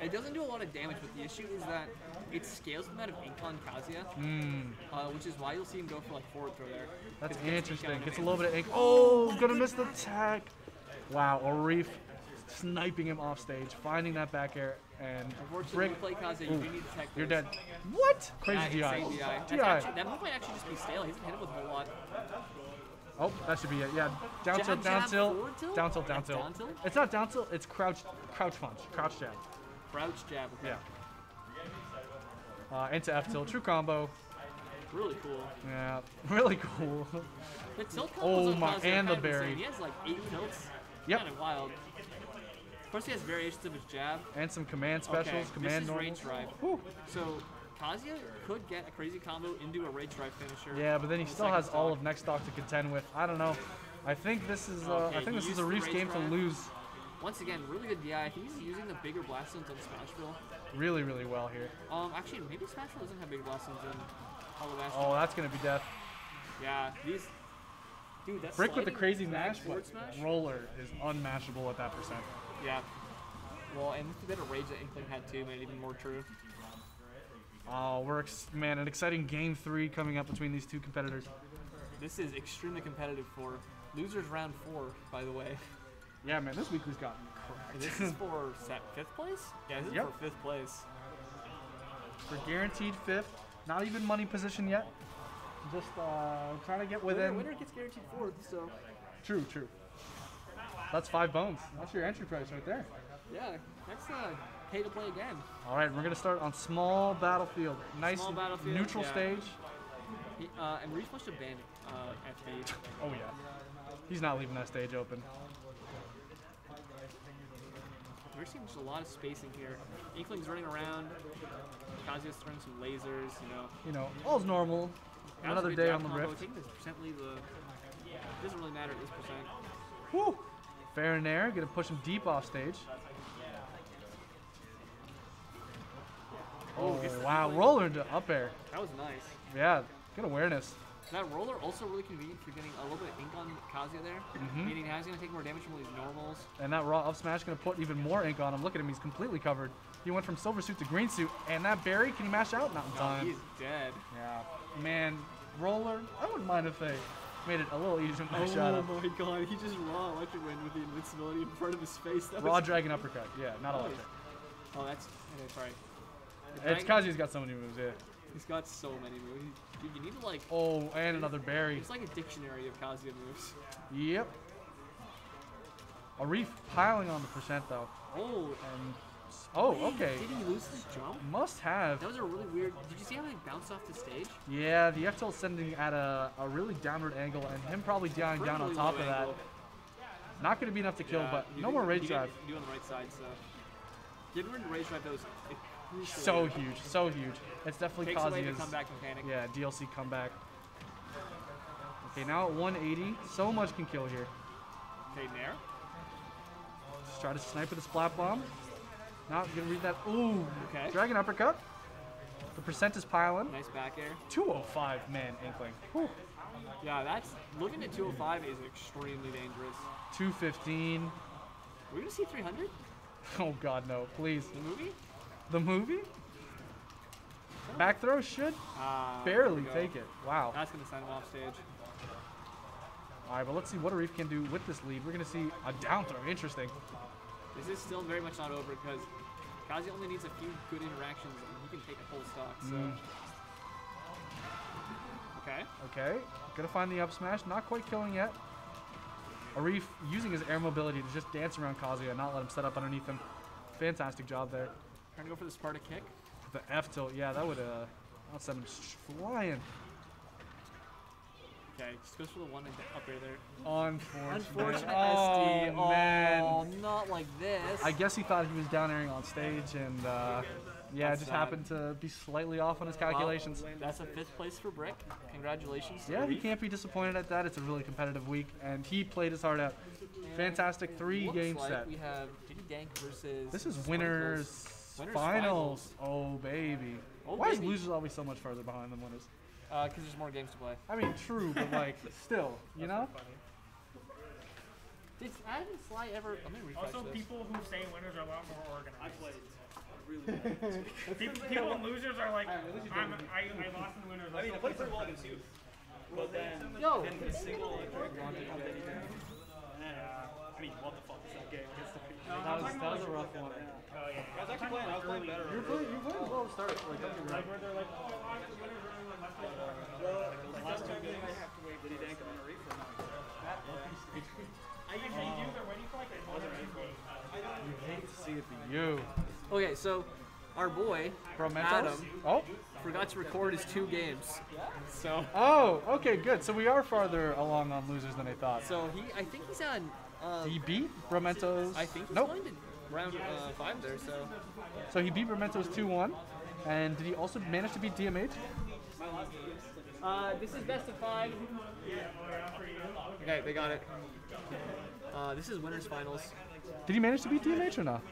It doesn't do a lot of damage, but the issue is that it scales the amount of ink on Kazuya, Hmm, uh, which is why you'll see him go for like forward throw there. that's 'Cause it gets ink on interesting. Gets a little bit of ink. Oh, gonna miss the tag. Wow, Arif sniping him off stage, finding that back air, and Unfortunately, Brick. you play Kazuya, you do need to tech You're dead. What? Crazy Yeah, DI. DI. DI. actually- that move might actually just be stale. He hasn't hit him with a whole lot. Oh, that should be it. Yeah, down Jab, tilt, jab, down tilt, tilt? down tilt, down tilt. down tilt? It's not down tilt. It's crouch, crouch punch, crouch jab. Crouch jab. Okay. Yeah. Uh, into F tilt, true combo. Really cool. Yeah, *laughs* really cool. The tilt combos Oh my- and the berry. insane. He has like eight tilts. Yep. Kind of wild. Of course, he has variations of his jab. and some command specials, okay, command this is rage drive. Whew. So Kazuya could get a crazy combo into a rage drive finisher. Yeah, but then he the still has all of next stock to contend with. I don't know. I think this is uh, Okay, I think this is Arif's rage game to lose Once again, really good DI. I think he's using the bigger blast zones on Smashville. really, really well here. Um, actually, maybe Smashville doesn't have big blast zones in Hollow. Oh, that's gonna be death. Yeah, these. Dude, that's Brick with the crazy mash, smash. roller is unmashable at that percent. Yeah. Well, and with the bit of rage that Inkling had too made it even more true. Oh, we're man, an exciting game three coming up between these two competitors. This is extremely competitive for losers round four, by the way. *laughs* Yeah, man, this weekly's gotten This is for set fifth place. Yeah, this is Yep. for fifth place. for guaranteed fifth. Not even money position yet. Just uh, trying to get within. Winner, winner gets guaranteed fourth, so True, true. That's five bones. That's your entry price right there. yeah, that's uh, pay to play again. All right, we're gonna start on small battlefield. Nice Small battlefield, neutral yeah. stage. He, uh, and Reese must have banned uh, FD. Oh yeah. He's not leaving that stage open. We're seeing just a lot of spacing here. Inkling's running around. Kazuya's throwing some lasers, you know. You know, all's normal. That Another day on the combo. rift. Taking this percent lead, it doesn't really matter at this percent. Woo! Fair and air, gonna push him deep off stage. Oh, oh gets wow, roller into up air. That was nice. Yeah, good awareness. That roller also really convenient for getting a little bit of ink on Kazuya there, Mhm. meaning he's gonna take more damage from all these normals. And that raw up smash gonna put even more ink on him. Look at him, he's completely covered. He went from silver suit to green suit, and that berry, can he mash out? Not in Oh, time. he's dead. Yeah, man, roller. I wouldn't mind if they made it a little easier to mash out. Oh my god, he just raw electric wind with the invincibility in front of his face. That Raw dragon uppercut. Yeah, not electric. Oh, that's okay, sorry. It's Kazuya's got so many moves. Yeah. He's got so many moves. Dude, you need to like. Oh, and another berry. It's like a dictionary of Kazuya moves. Yep. Arif piling on the percent though. Oh, And oh, okay. Did he lose his jump? Must have. That was a really weird. Did you see how he bounced off the stage? Yeah, the tilt sending at a, a really downward angle, and him probably dying down on top of that. Not going to be enough to kill, Yeah, but no did- more rage drive. You do on the right side, so. Getting rid of rage drive, that was. So huge, so huge. It's definitely Takes the Kazuya's. comeback mechanic. Yeah, DLC comeback. Okay, now at 180, so much can kill here. Okay, Nair. Just try to snipe with a splat bomb. Not gonna read that. Ooh, Okay. dragon uppercut. The percent is piling. Nice back air. 205 man inkling. Whew. Yeah, that's looking at 205 is extremely dangerous. 215. We're gonna see 300. *laughs* Oh god, no, please. The movie? The movie? Back throw should Ah, barely there we go. take it. Wow. That's gonna send him off stage. All right, but let's see what Arif can do with this lead. We're gonna see a down throw. Interesting. This is still very much not over because Kazi only needs a few good interactions and he can take a full stock. So. Mm. Okay. Okay, gonna find the up smash. Not quite killing yet. Arif using his air mobility to just dance around Kazuya, and not let him set up underneath him. Fantastic job there. Trying to go for the Sparta kick. The F tilt, yeah, that would uh, I'll send him sh- flying. Okay, just goes for the one and up air there. Unfortunate. Unfortunate oh, man. Oh, not like this. I guess he thought he was down airing on stage, and uh, Yeah, That's just sad. happened to be slightly off on his calculations. That's a fifth place for Brick. Congratulations. Yeah, he can't be disappointed at that. It's a really competitive week, and he played his heart out. Fantastic three-game like set. We have Diddy Dank versus. This is Sprinkles. winners, Winners finals. Oh baby. Oh, Why is losers always so much further behind than winners? Uh, because there's more games to play. I mean, true, but like, *laughs* still, you know? Did Adam Sly ever? I'm gonna refresh Also, this. people who say winners are a lot more organized. I played. *laughs* people, people and losers are like, I'm, I, I lost in winners. I mean, I played pretty well against you. But then, Yo. then the single electric one did come Diddy down. And uh, I mean, what the fuck is that game against the people? That was, that was a rough one. Oh, yeah. I was actually playing, I was playing better. You played, you played well to start. Like, don't get me Like, where they're like, oh, I the winners are only left with the last two games. I have to wait Diddy Dank and then Arif for I usually do, they're waiting for like one or two games. You hate to see it be you. Okay, so our boy Bro, Adam Oh. forgot to record his two games. So, Oh, okay, good. So we are farther along on losers than I thought. so he, I think he's on. Uh, He beat Bromentos. I think he's nope. Going to round uh, five there. So, So he beat Bromentos 2-1. And did he also manage to beat DMH? uh, this is best of five. Okay, they got it. Uh, this is winners finals. Did he manage to beat DMH or not?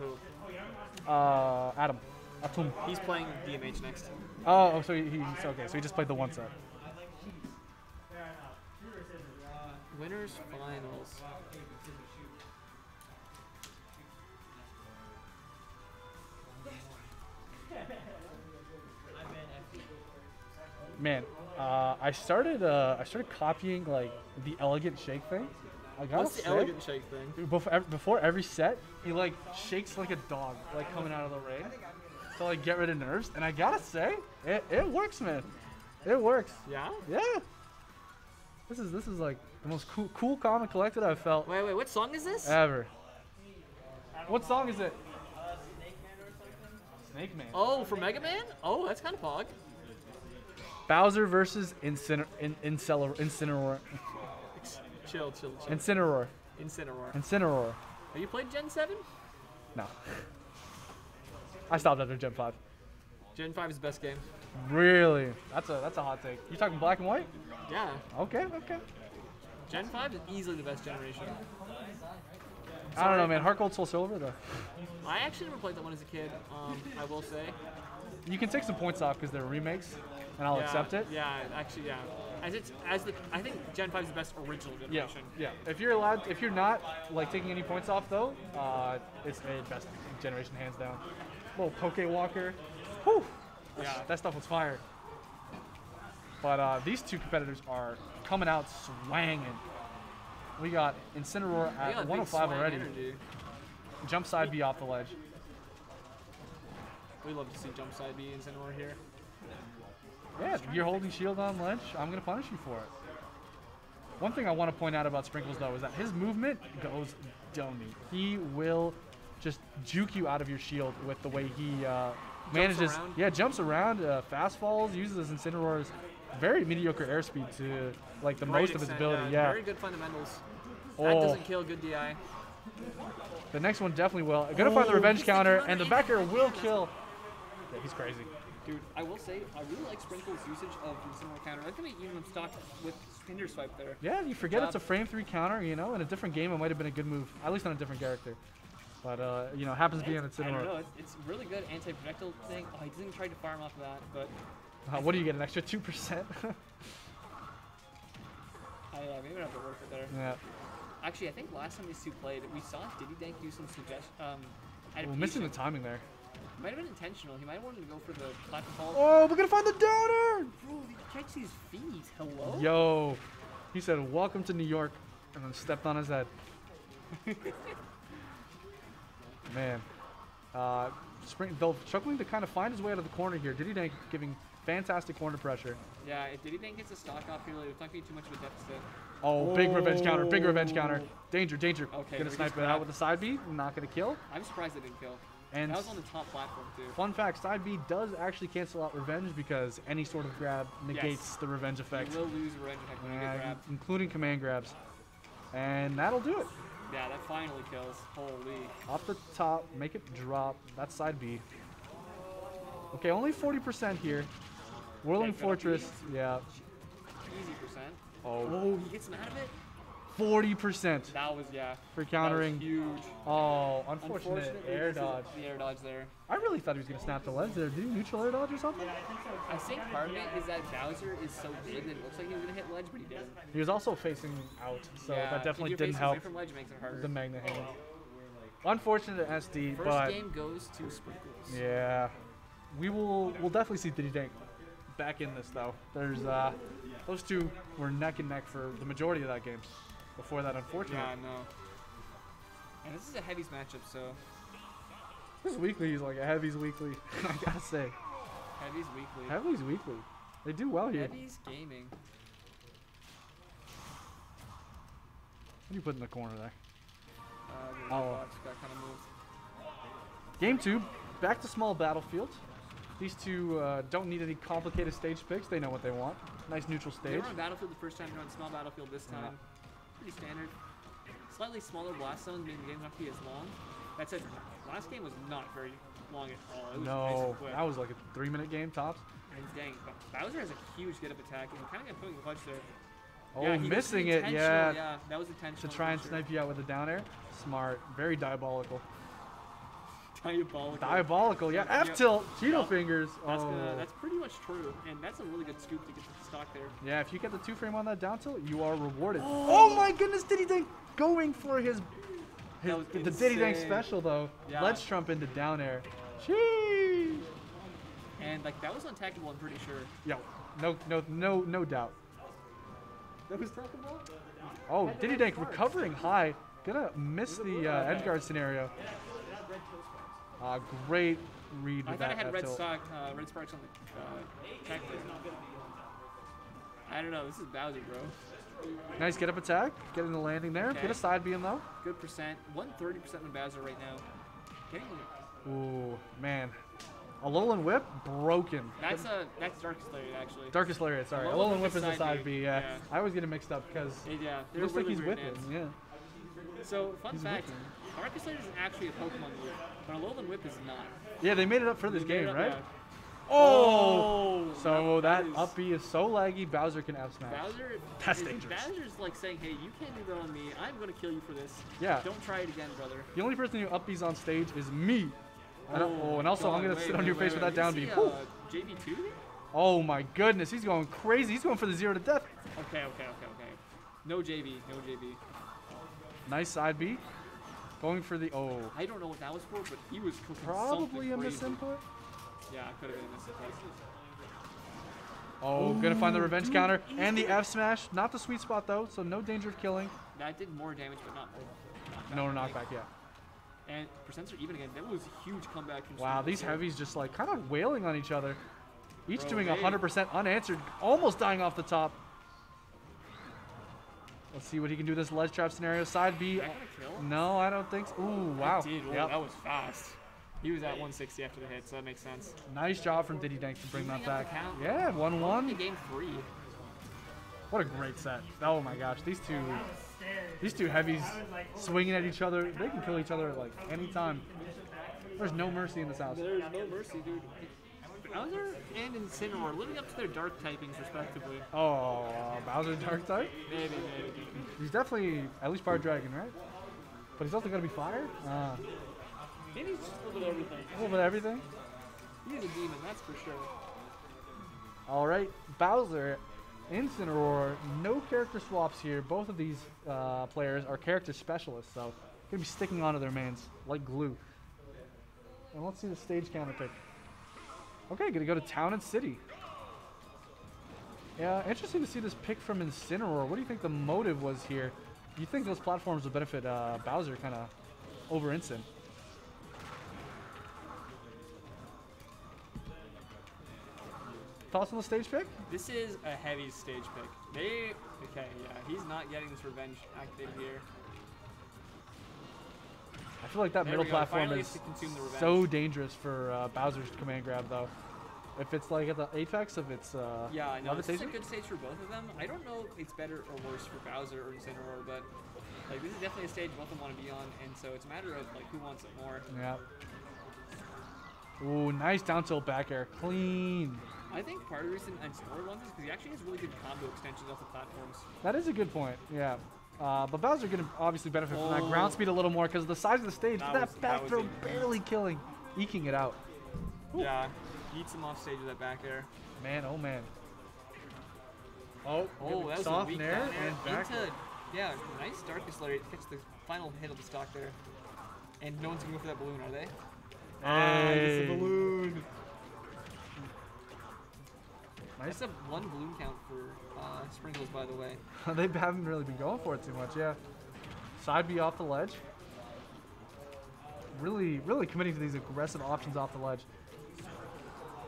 Who? Uh, Adam. Atum. He's playing DMH next. Oh, oh, so he, he's okay. So he just played the one set. Winners finals. Man, uh, I started uh, I started copying like the elegant shake thing. What's the elegant shake thing? Before, before every set, he like shakes like a dog, like coming out of the rain, to like get rid of nerves. And I gotta say, it, it works, man. It works. Yeah. Yeah. This is this is like the most cool, cool, calm, and collected I've felt Wait, wait. What song is this? ever. What song is it? Snake Man. Oh, from Mega Man? Oh, that's kind of pog. Bowser versus Inciner- In- Incineroar. Incineroar. Chill, chill, chill. Incineroar. Incineroar. Incineroar. Have you played Gen 7? No. I stopped after Gen 5. Gen 5 is the best game. Really? That's a that's a hot take. You talking black and white? Yeah. Okay, okay. Gen 5 is easily the best generation. I don't know, man. Heart Gold Soul Silver though. I actually never played that one as a kid, um, I will say. You can take some points off because they're remakes, and I'll yeah, accept it. Yeah, actually, yeah. As it's as the I think Gen 5 is the best original Yeah, generation. yeah. If you're allowed, if you're not like taking any points off though, uh, it's the best generation hands down. Little Poke Walker, whew, Yeah. that stuff was fire. But uh, these two competitors are coming out swanging. We got Incineroar at got 105 already. Energy. Jump side B off the ledge. We love to see jump side B and Incineroar here. Yeah, if you're holding shield on Lynch, I'm gonna punish you for it. One thing I want to point out about Sprinkles though is that his movement goes dummy. He will just juke you out of your shield with the way he uh, manages. around. Yeah, jumps around, uh, fast falls, uses his Incineroar's very mediocre airspeed to like the Great most of his extent, ability. Yeah. Very good fundamentals. Oh. That Oh, doesn't kill good DI. the next one definitely will. Gonna find the Oh, revenge counter, and the and back air will kill. Yeah, he's crazy. Dude, I will say, I really like Sprinkle's usage of the Incineroar counter. I think even stock with Finger Swipe there. Yeah, you forget it's a frame three counter. You know, in a different game, it might have been a good move, at least on a different character. But uh, you know, happens to be on I don't know, it's, it's really good anti-projectile thing. Oh, he doesn't try to farm off of that, but Uh, what do you get? An extra two percent? *laughs* I, uh, maybe I have to work it there. yeah. Actually, I think last time these two played, we saw Diddy Dank do some suggest um, Well, missing the timing there. Might have been intentional. He might have wanted to go for the platform ball. Oh, we're gonna find the downer. Bro, he catch these feet. Hello? Yo, he said, "Welcome to New York," and then stepped on his head. *laughs* Man, uh, Spring, though struggling to kind of find his way out of the corner here. Diddy Dank giving fantastic corner pressure. Yeah, if Diddy Dank gets a stock off here, it's not going to be too much of a deficit. Oh, big revenge counter, big revenge counter. Danger, danger. Okay, gonna snipe it out with a side B. Not gonna kill. I'm surprised it didn't kill. And that was on the top platform, too. Fun fact, side B does actually cancel out revenge because any sort of grab negates the revenge effect, You will lose revenge effect when you get grabbed. including command grabs. And that'll do it. Yeah, that finally kills. Holy. Off the top, make it drop. That's side B. Okay, only 40% here. Whirling Fortress, yeah. Easy percent. Oh, Oh, he gets him out of it? 40% That was, yeah. for countering. huge. Oh, unfortunate Unfortunately, air dodge. The air dodge there. I really thought he was going to snap the lens there. Did he neutral air dodge or something? I think part of it is that Bowser is so good that it looks like he was gonna hit ledge, but he didn't. He was also facing out, so yeah, that definitely didn't help from ledge makes it harder. the Magna hand. Unfortunate SD, First but game goes to Sprinkles. yeah, we will we'll definitely see Diddy Dank back in this though. There's uh, those two were neck and neck for the majority of that game. Before that, unfortunate. Yeah, I know. And this is a heavies matchup, so This weekly is like a heavies weekly. *laughs* I gotta say, heavies weekly. heavies weekly. They do well here. Heavies gaming. What do you put in the corner there? Uh, the Oh. box got kind of moved. Game two, back to small battlefield. These two uh, don't need any complicated stage picks. They know what they want. Nice neutral stage. They were on Battlefield the first time, they're on small Battlefield this time. Pretty standard. Slightly smaller blast zones, meaning the game not to be as long. That said, last game was not very long at all. It was No, quick. that was like a three-minute game tops. And dang, Bowser has a huge get up attack and kind of got put in clutch there. Oh, yeah, missing it, yeah. Yeah, that was intentional. To try and for snipe you out with a down air. Smart. Very diabolical. Diabolical. Diabolical, yeah. Yeah. F tilt, Cheeto Yeah. fingers. That's, oh. gonna, that's pretty much true, and that's a really good scoop to get the stock there. Yeah, if you get the two frame on that down tilt, you are rewarded. Oh, my goodness, Diddy Dank going for his, his the Diddy Dank special though. Yeah. Ledge trump into down air. Sheesh. And like that was untechable, I'm pretty sure. Yo, no, no, no, no doubt. That was techable? Oh, Diddy Dank recovering high. Gonna miss the uh, edge guard scenario. Uh, great read I thought I had red tilt. stock, uh, red sparks on the uh, plate. I don't know, this is Bowser, bro. Nice get up attack. Getting the landing there. Okay. Get a side beam though. Good percent. 130% on Bowser right now. Getting Ooh, man. Alolan Whip broken. that's a that's Darkest Lariat actually. Darkest Lariat, sorry. Alolan Alolan Whip is the side B, yeah. yeah. I always get it mixed up because It- yeah, they're looks like he's whipping. names. Yeah. So fun He's fact, whipping. Lariat is actually a Pokemon move, but Alolan Whip is not. Yeah, they made it up for this game, right? yeah. Oh! So that, is- up B is so laggy, Bowser can F smash. Bowser. That's is- dangerous. Bowser's like saying, "Hey, you can't do that on me. I'm gonna kill you for this. Yeah. Don't try it again, brother." The only person who up B's on stage is me. Don't- oh, and also I'm gonna sit on wait, your wait, face with wait. that down Is B. uh, JB2? Oh my goodness, he's going crazy. He's going for the zero to death. Okay, okay, okay, okay. No JB, no JB. Nice side B. Going for the oh. I don't know what that was for, but he was cooking Probably a crazy. misinput. Yeah, it could have been a misinput. Oh, gonna find the revenge counter and the F smash. Not the sweet spot though, so no danger of killing. That did more damage, but not more. No knockback, I knockback, yeah. And percents are even again. That was a huge comeback. Wow, these there. heavies just like kind of wailing on each other. Each Bro, doing they- 100% unanswered, almost dying off the top. Let's see what he can do this ledge trap scenario. Side B. Is that kill? No, I don't think so. Ooh, wow. That did. Oh, Yep. That was fast. He was at 160 after the hit, so that makes sense. Nice job from Diddy Dank to bring that back. Yeah, 1 In 1. game three. What a great set. Oh my gosh, these two these two heavies swinging at each other. They can kill each other at like any time. There's no mercy in this house. There's no mercy, dude. Bowser and Incineroar living up to their dark typings, respectively. Oh, Bowser Dark type? Maybe, maybe. He's definitely at least part dragon, right? But he's also gonna be fire? Uh, Maybe he's just a little bit of everything. a little bit of everything. He's a demon, that's for sure. Alright, Bowser, Incineroar, no character swaps here. Both of these uh, players are character specialists, so gonna be sticking onto their mains like glue. And let's see the stage counter pick. Okay, gonna go to Town and City. Yeah, interesting to see this pick from Incineroar. What do you think the motive was here? You think those platforms will benefit uh, Bowser kind of over Incin? Thoughts on the stage pick? This is a heavy stage pick. They, okay, yeah, he's not getting this revenge activated here. I feel like that There middle platform is to consume the revenge. so dangerous for uh, Bowser's command grab, though. If it's like at the apex of its uh, Yeah, I know. This is a good stage for both of them. I don't know if it's better or worse for Bowser or Incineroar, but Like this is definitely a stage both of them want to be on, and so it's a matter of like who wants it more. Yeah. Ooh, nice down tilt back air. Clean. I think part of the reason Unsnore wants this because he actually has really good combo extensions off the platforms. That is a good point. Yeah. Uh, but Bowser going to obviously benefit from that Oh. ground speed a little more because of the size of the stage. That That, was- back that throw barely killing, eking it out. Yeah, eats him off stage with that back air. Man, oh man. Oh, Oh, that was soft a weak air and back. into yeah, nice Darkest Lariat. Catch the final hit of the stock there, and no one's gonna go for that balloon, are they? Ah, Nice. it's a balloon. That's a one balloon count for uh, sprinkles, by the way. *laughs* they haven't really been going for it too much, yeah. Side B off the ledge. Really, really committing to these aggressive options off the ledge.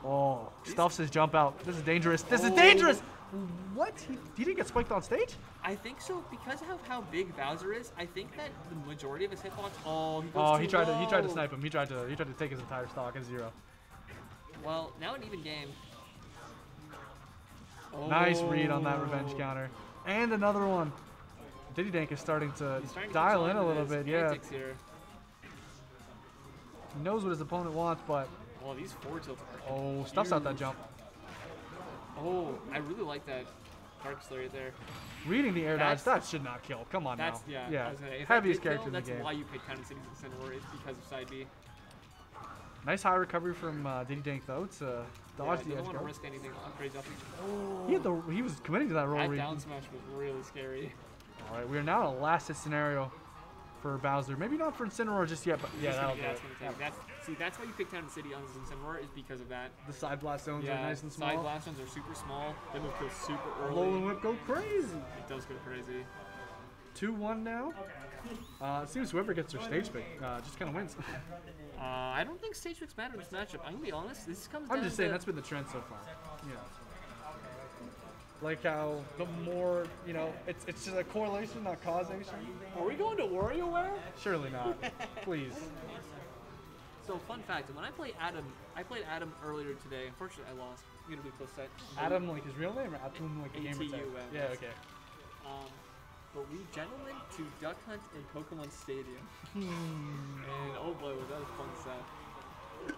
Oh, stuffs his jump out. This is dangerous. This is Oh. dangerous. What? He, he didn't get spiked on stage? I think so because of how big Bowser is. I think that the majority of his hitbox. Oh, he goes Oh, he tried to he tried to snipe him. He tried to he tried to take his entire stock at zero. Well, now an even game. Nice read on that revenge Oh. counter. And another one. Diddy Dank is starting to starting to dial in a little bit, yeah. Here. He knows what his opponent wants, but Well, these forward tilts are. oh, stuffs out that jump. Oh, I really like that dark slur right there. Reading the air dodge, that should not kill. Come on That's now. yeah. Yeah. gonna- Heaviest did kill, character in the That's game. why you picked Town Cities and Cineroar is because of side B. Nice high recovery from uh, Diddy Dank though to Yeah, dodge the edge guard. risk anything on crazy off He the he was committing to that roll That down smash was really scary. All right, we are now in a last hit scenario for Bowser. Maybe not for Incineroar just yet, but yeah, that'll do that's it. take- that's- see, that's why you pick Town and City on Incineroar is because of that. The side blast zones yeah, are nice and small. side blast ones are super small. They move kills super early. Low and whip go crazy. It does go crazy. 2-1 now. Uh, it seems whoever gets their stage pick uh, just kind of wins. *laughs* Uh, I don't think stage picks matter in this matchup. I'm gonna be honest. This comes down I'm just saying that's been the trend so far. Yeah. Like how the more you know, it's it's just a correlation, not causation. Are we going to WarioWare? Surely not. *laughs* Please. So fun fact: when I played Adam, I played Adam earlier today. Unfortunately, I lost. I'm gonna be close set. Adam, like his real name, or Adam, like a gamer tag? Yeah. Okay. Um, but we gentlemen to Duck Hunt in Pokemon Stadium. and oh boy, was that a fun set.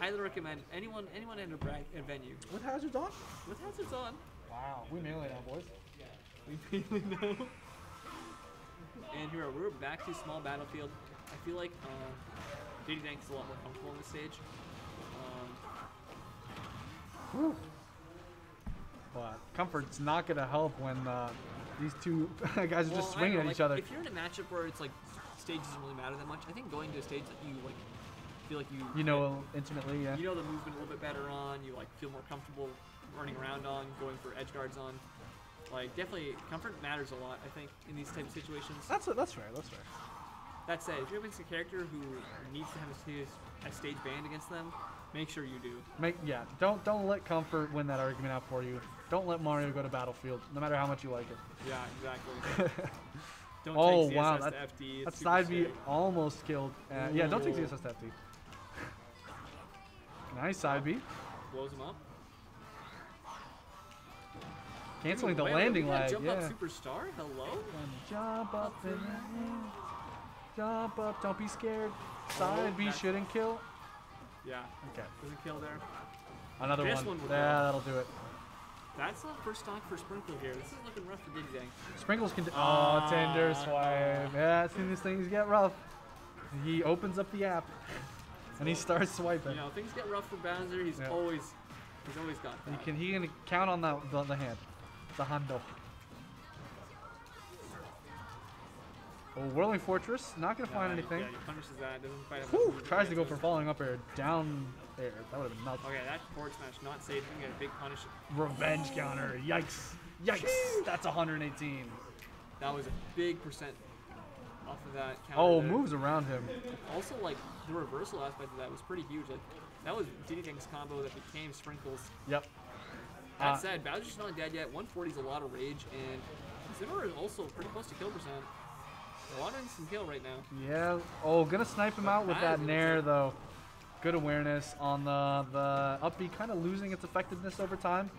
Highly recommend anyone anyone in a, brag, a venue With hazards on? with hazards on. Wow, we melee now, boys. *laughs* We really know. And here we're back to small battlefield. I feel like uh, Diddy Dank is a lot more comfortable on the stage. Um, But comfort's not gonna help when uh, these two *laughs* guys are well, just swinging don't at each other. If you're in a matchup where it's like stage doesn't really matter that much, I think going to a stage that you like feel like you You know intimately, yeah. you know the movement a little bit better on, you like feel more comfortable running around on, going for edge guards on. Like definitely comfort matters a lot, I think, in these type of situations. That's that's fair. That's fair. That said, if you're against a character who needs to have a stage, a stage banned against them, make sure you do. Make yeah. Don't don't let comfort win that argument out for you. Don't let Mario go to battlefield, no matter how much you like it. Yeah, exactly. *laughs* Don't Oh, take CSS wow, to that- FD. It's That side B almost killed. Uh, yeah, don't take. CSS to FD. *laughs* Nice side B. blows him up. Canceling the wait, landing lag. Jump Yeah. up superstar. Hello. Jump up in the air. Jump up. Don't be scared. Side B shouldn't kill. Yeah, Okay. doesn't kill there. Another This one. one yeah, that'll do it. That's the first stock for Sprinkle here. This is looking rough for Diddy Dank. Sprinkles can. Oh, Ah. Tinder swipe. Yeah, soon as things get rough, he opens up the app and he starts swiping. You know, things get rough for Bowser. He's Yeah. always, he's always got He can he can count on that the, the hand, the handle. Oh, whirling fortress, not gonna find anything. Yeah, he punishes that. Doesn't Whew, tries to go for falling up air, down air. That would have been nuts. Okay, that forward smash not safe. You get a big punish. Revenge counter. Yikes. Yikes. That's 118. That was a big percent off of that counter. Oh, there. moves around him. Also, like the reversal aspect of that was pretty huge. Like that was Diddy Dank's combo that became Sprinkles. Yep. That Uh, said, Bowser's not dead yet. 140 is a lot of rage, and Zimmer is also pretty close to kill percent. Of instant kill right now. Yeah. Oh, gonna snipe him out with that nair though. Good awareness on the the up B, kind of losing its effectiveness over time.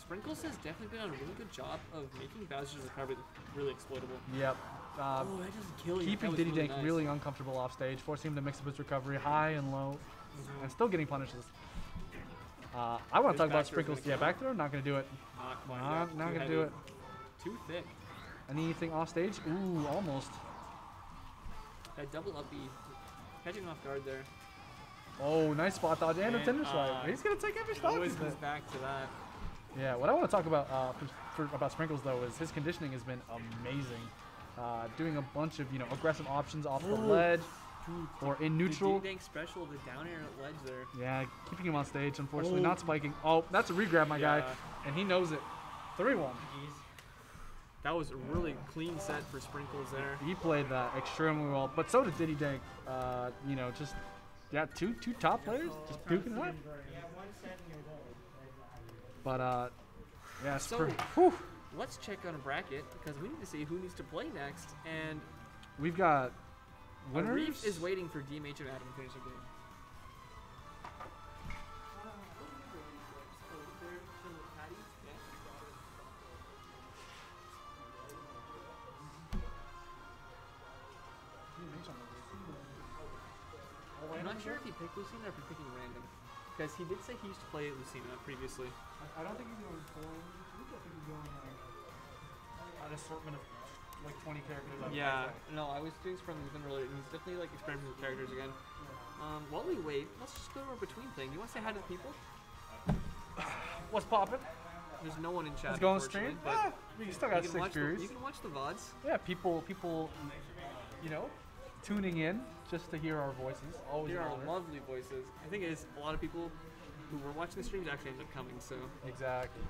Sprinkles has definitely done a really good job of making Bowser's recovery really exploitable. Yep. Uh, oh, that doesn't kill you. keeping Diddy really Dank nice. really uncomfortable off stage, forcing him to mix up his recovery high and low, Mhm. and still getting punishes. Uh, I want to talk about Sprinkles. gonna Yeah, back throw, not going to do it. Not, Not, not going to heavy. do it. Too thick. Anything off stage? Ooh, almost. That double up B. Catching off guard there. Oh, nice spot dodge and a And, Tinder uh, swipe. He's going to take every stop. always comes back to that. Yeah, what I want to talk about uh, for, for, about Sprinkles though is his conditioning has been amazing. Uh, doing a bunch of you know aggressive options off the Ooh. ledge or in neutral. Dank special, the down air ledge there. Yeah, keeping him on stage. Unfortunately, Oh. not spiking. Oh, that's a regrab, my guy, and he knows it. Three one. That was a really clean set for Sprinkles there. He played that extremely well, but so did Diddy Dank. Uh, you know, just yeah, two two top players just duking it up. But uh, yeah, So- Let's check on a bracket because we need to see who needs to play next. And we've got winners. Arif is waiting for DMH and Adam to finish the game. Not sure if he picked Lucina or if he's picking random. Because he did say he used to play Lucina previously. I don't think he's going foreign. I think he's going like an assortment of like 20 characters. I Yeah, no, I was doing some friendly with him earlier, and he's definitely like experimenting with characters again. Um, while we wait, let's just go to our between thing. You want to say hi to the people? *sighs* What's poppin'? There's no one in chat. Let's go on stream. but Ah, we still got six viewers. You can watch the vods. Yeah, people, people, you know, tuning in just to hear our voices. Always are honor. lovely voices. I think it is a lot of people who were watching the streams actually ended up coming. So Exactly.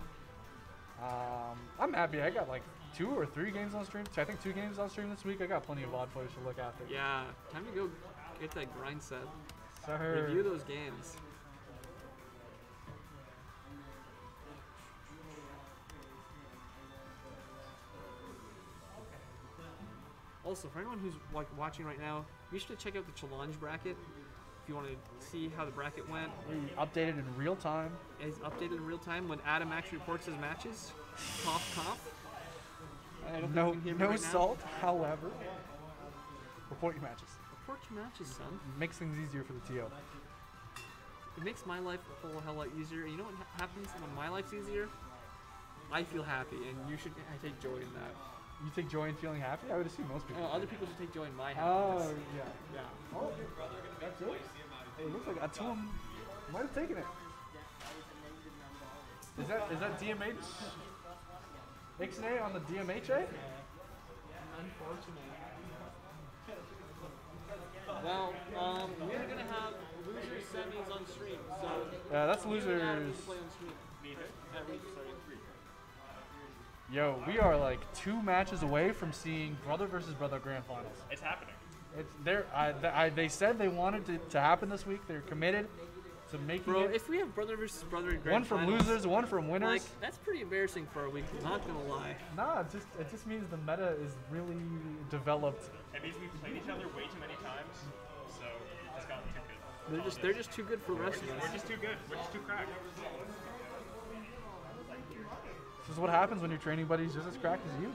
Um, I'm happy. I got like two or three games on stream. I think two games on stream this week. I got plenty of VOD footage to look after. yeah, time to go get that grind set. Sir. Review those games. Also, for anyone who's like watching right now, be sure to check out the Challonge bracket if you want to see how the bracket went. We updated in real time. It's updated in real time when Adam actually reports his matches. Cough, cough. I don't No, you can hear me no right now. salt. However, report your matches. Report your matches, son. It Makes things easier for the TO. It makes my life a whole hell lot easier. You know what happens when my life's easier? I feel happy, and you should I take joy in that. You take joy in feeling happy? I would assume most people. Uh, other people should take joy in my happiness. Oh happiness. yeah. yeah. Oh, brother, that's it. It looks like Atum might have taken it. Is that is that DMH? Ixnay on the DMHA? Unfortunately. Well, um, we're gonna have losers semis on stream, so Yeah, that's you and Adam losers. Yo, we are like two matches away from seeing brother versus brother grand finals. It's happening. It's there. I, th- I, they said they wanted to, to happen this week. They're committed to making Bro, it. if we have brother versus brother in grand One from finals, losers, one from winners. like that's pretty embarrassing for a week. Not gonna lie. nah, it just it just means the meta is really developed. It means we've played each other way too many times, so it's gotten too good. They're just they're just too good for the rest of us. We're just too good. We're just too cracked. This is what happens when your training buddy's just as cracked as you.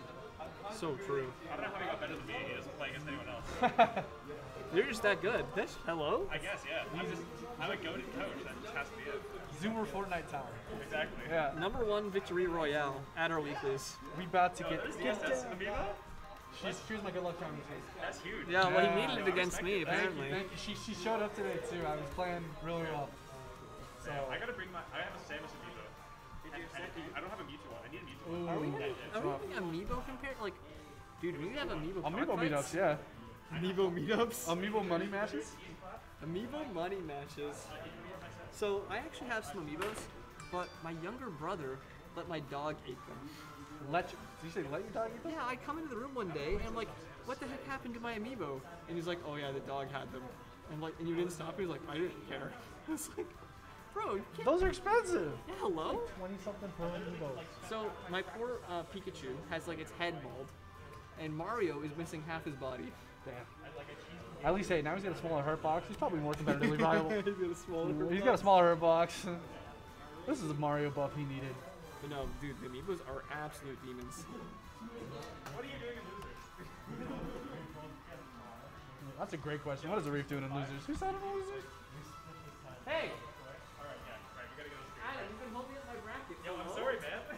So true. I don't know how he got better than me. He doesn't play against anyone else. *laughs* You're just that good. That's hello. I guess, yeah. I'm just, I'm a goaded coach. That just has to be it. Zoomer Fortnite Tower. Exactly. Yeah, Number one victory royale at our weeklies. we about to get. Is ZSS amiibo? She's, she was my good luck charm this. That's huge. Yeah, well, he needed it against me Thank you, apparently. thank you. She, she showed up today too. I was playing really well. So, I gotta bring my. I have a Samus amiibo. And, and I don't have a Mewtwo one. I need a Mewtwo one. Are we having, are we having amiibo compared? Like, dude, we have amiibo. Amiibo meetups, yeah. Amiibo meetups. Amiibo money matches. Amiibo money matches. So I actually have some amiibos, but my younger brother let my dog eat them. Let you, did you say let your dog eat them? Yeah, I come into the room one day and I'm like, what the heck happened to my amiibo? And he's like, oh yeah, the dog had them. And like, and you didn't stop me? He's like, I didn't care. *laughs* I was like, bro, you can't. Those are expensive. Yeah, hello. Twenty something for an amiibo. So my poor uh, Pikachu has like its head bald, and Mario is missing half his body. Damn. At least, hey, now he's got a smaller hurt box. He's probably more competitively *laughs* viable. he's got a smaller. He's got a smaller hurt box. *laughs* This is a Mario buff he needed. But no, dude, the amiibos are absolute demons. What are you doing in losers? That's a great question. What is Arif doing in losers? Who's out of losers? Hey, Adam, you've been holding up my bracket. Yo, I'm sorry, man. *laughs*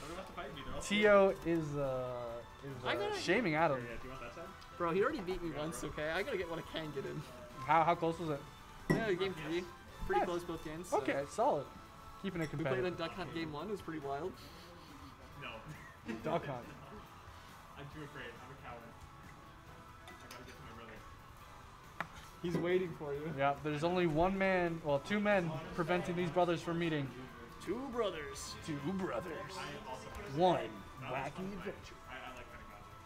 Don't have to fight me, though. Tio is uh is I uh, gotta- shaming Adam. Yeah, do you want that side? Bro, he already beat me once, okay? I gotta get what I can get in. How how close was it? Yeah, game three. Pretty Nice. close both games. so- Okay, solid. Keeping it competitive. We played competitive. in Duck Hunt game one, it was pretty wild. No. Duck hunt. *laughs* I'm too afraid. He's waiting for you. Yeah, there's only one man, well, two men preventing these brothers from meeting. Two brothers. Two brothers. I also want to One No, wacky adventure. I, I like fighting Bowser.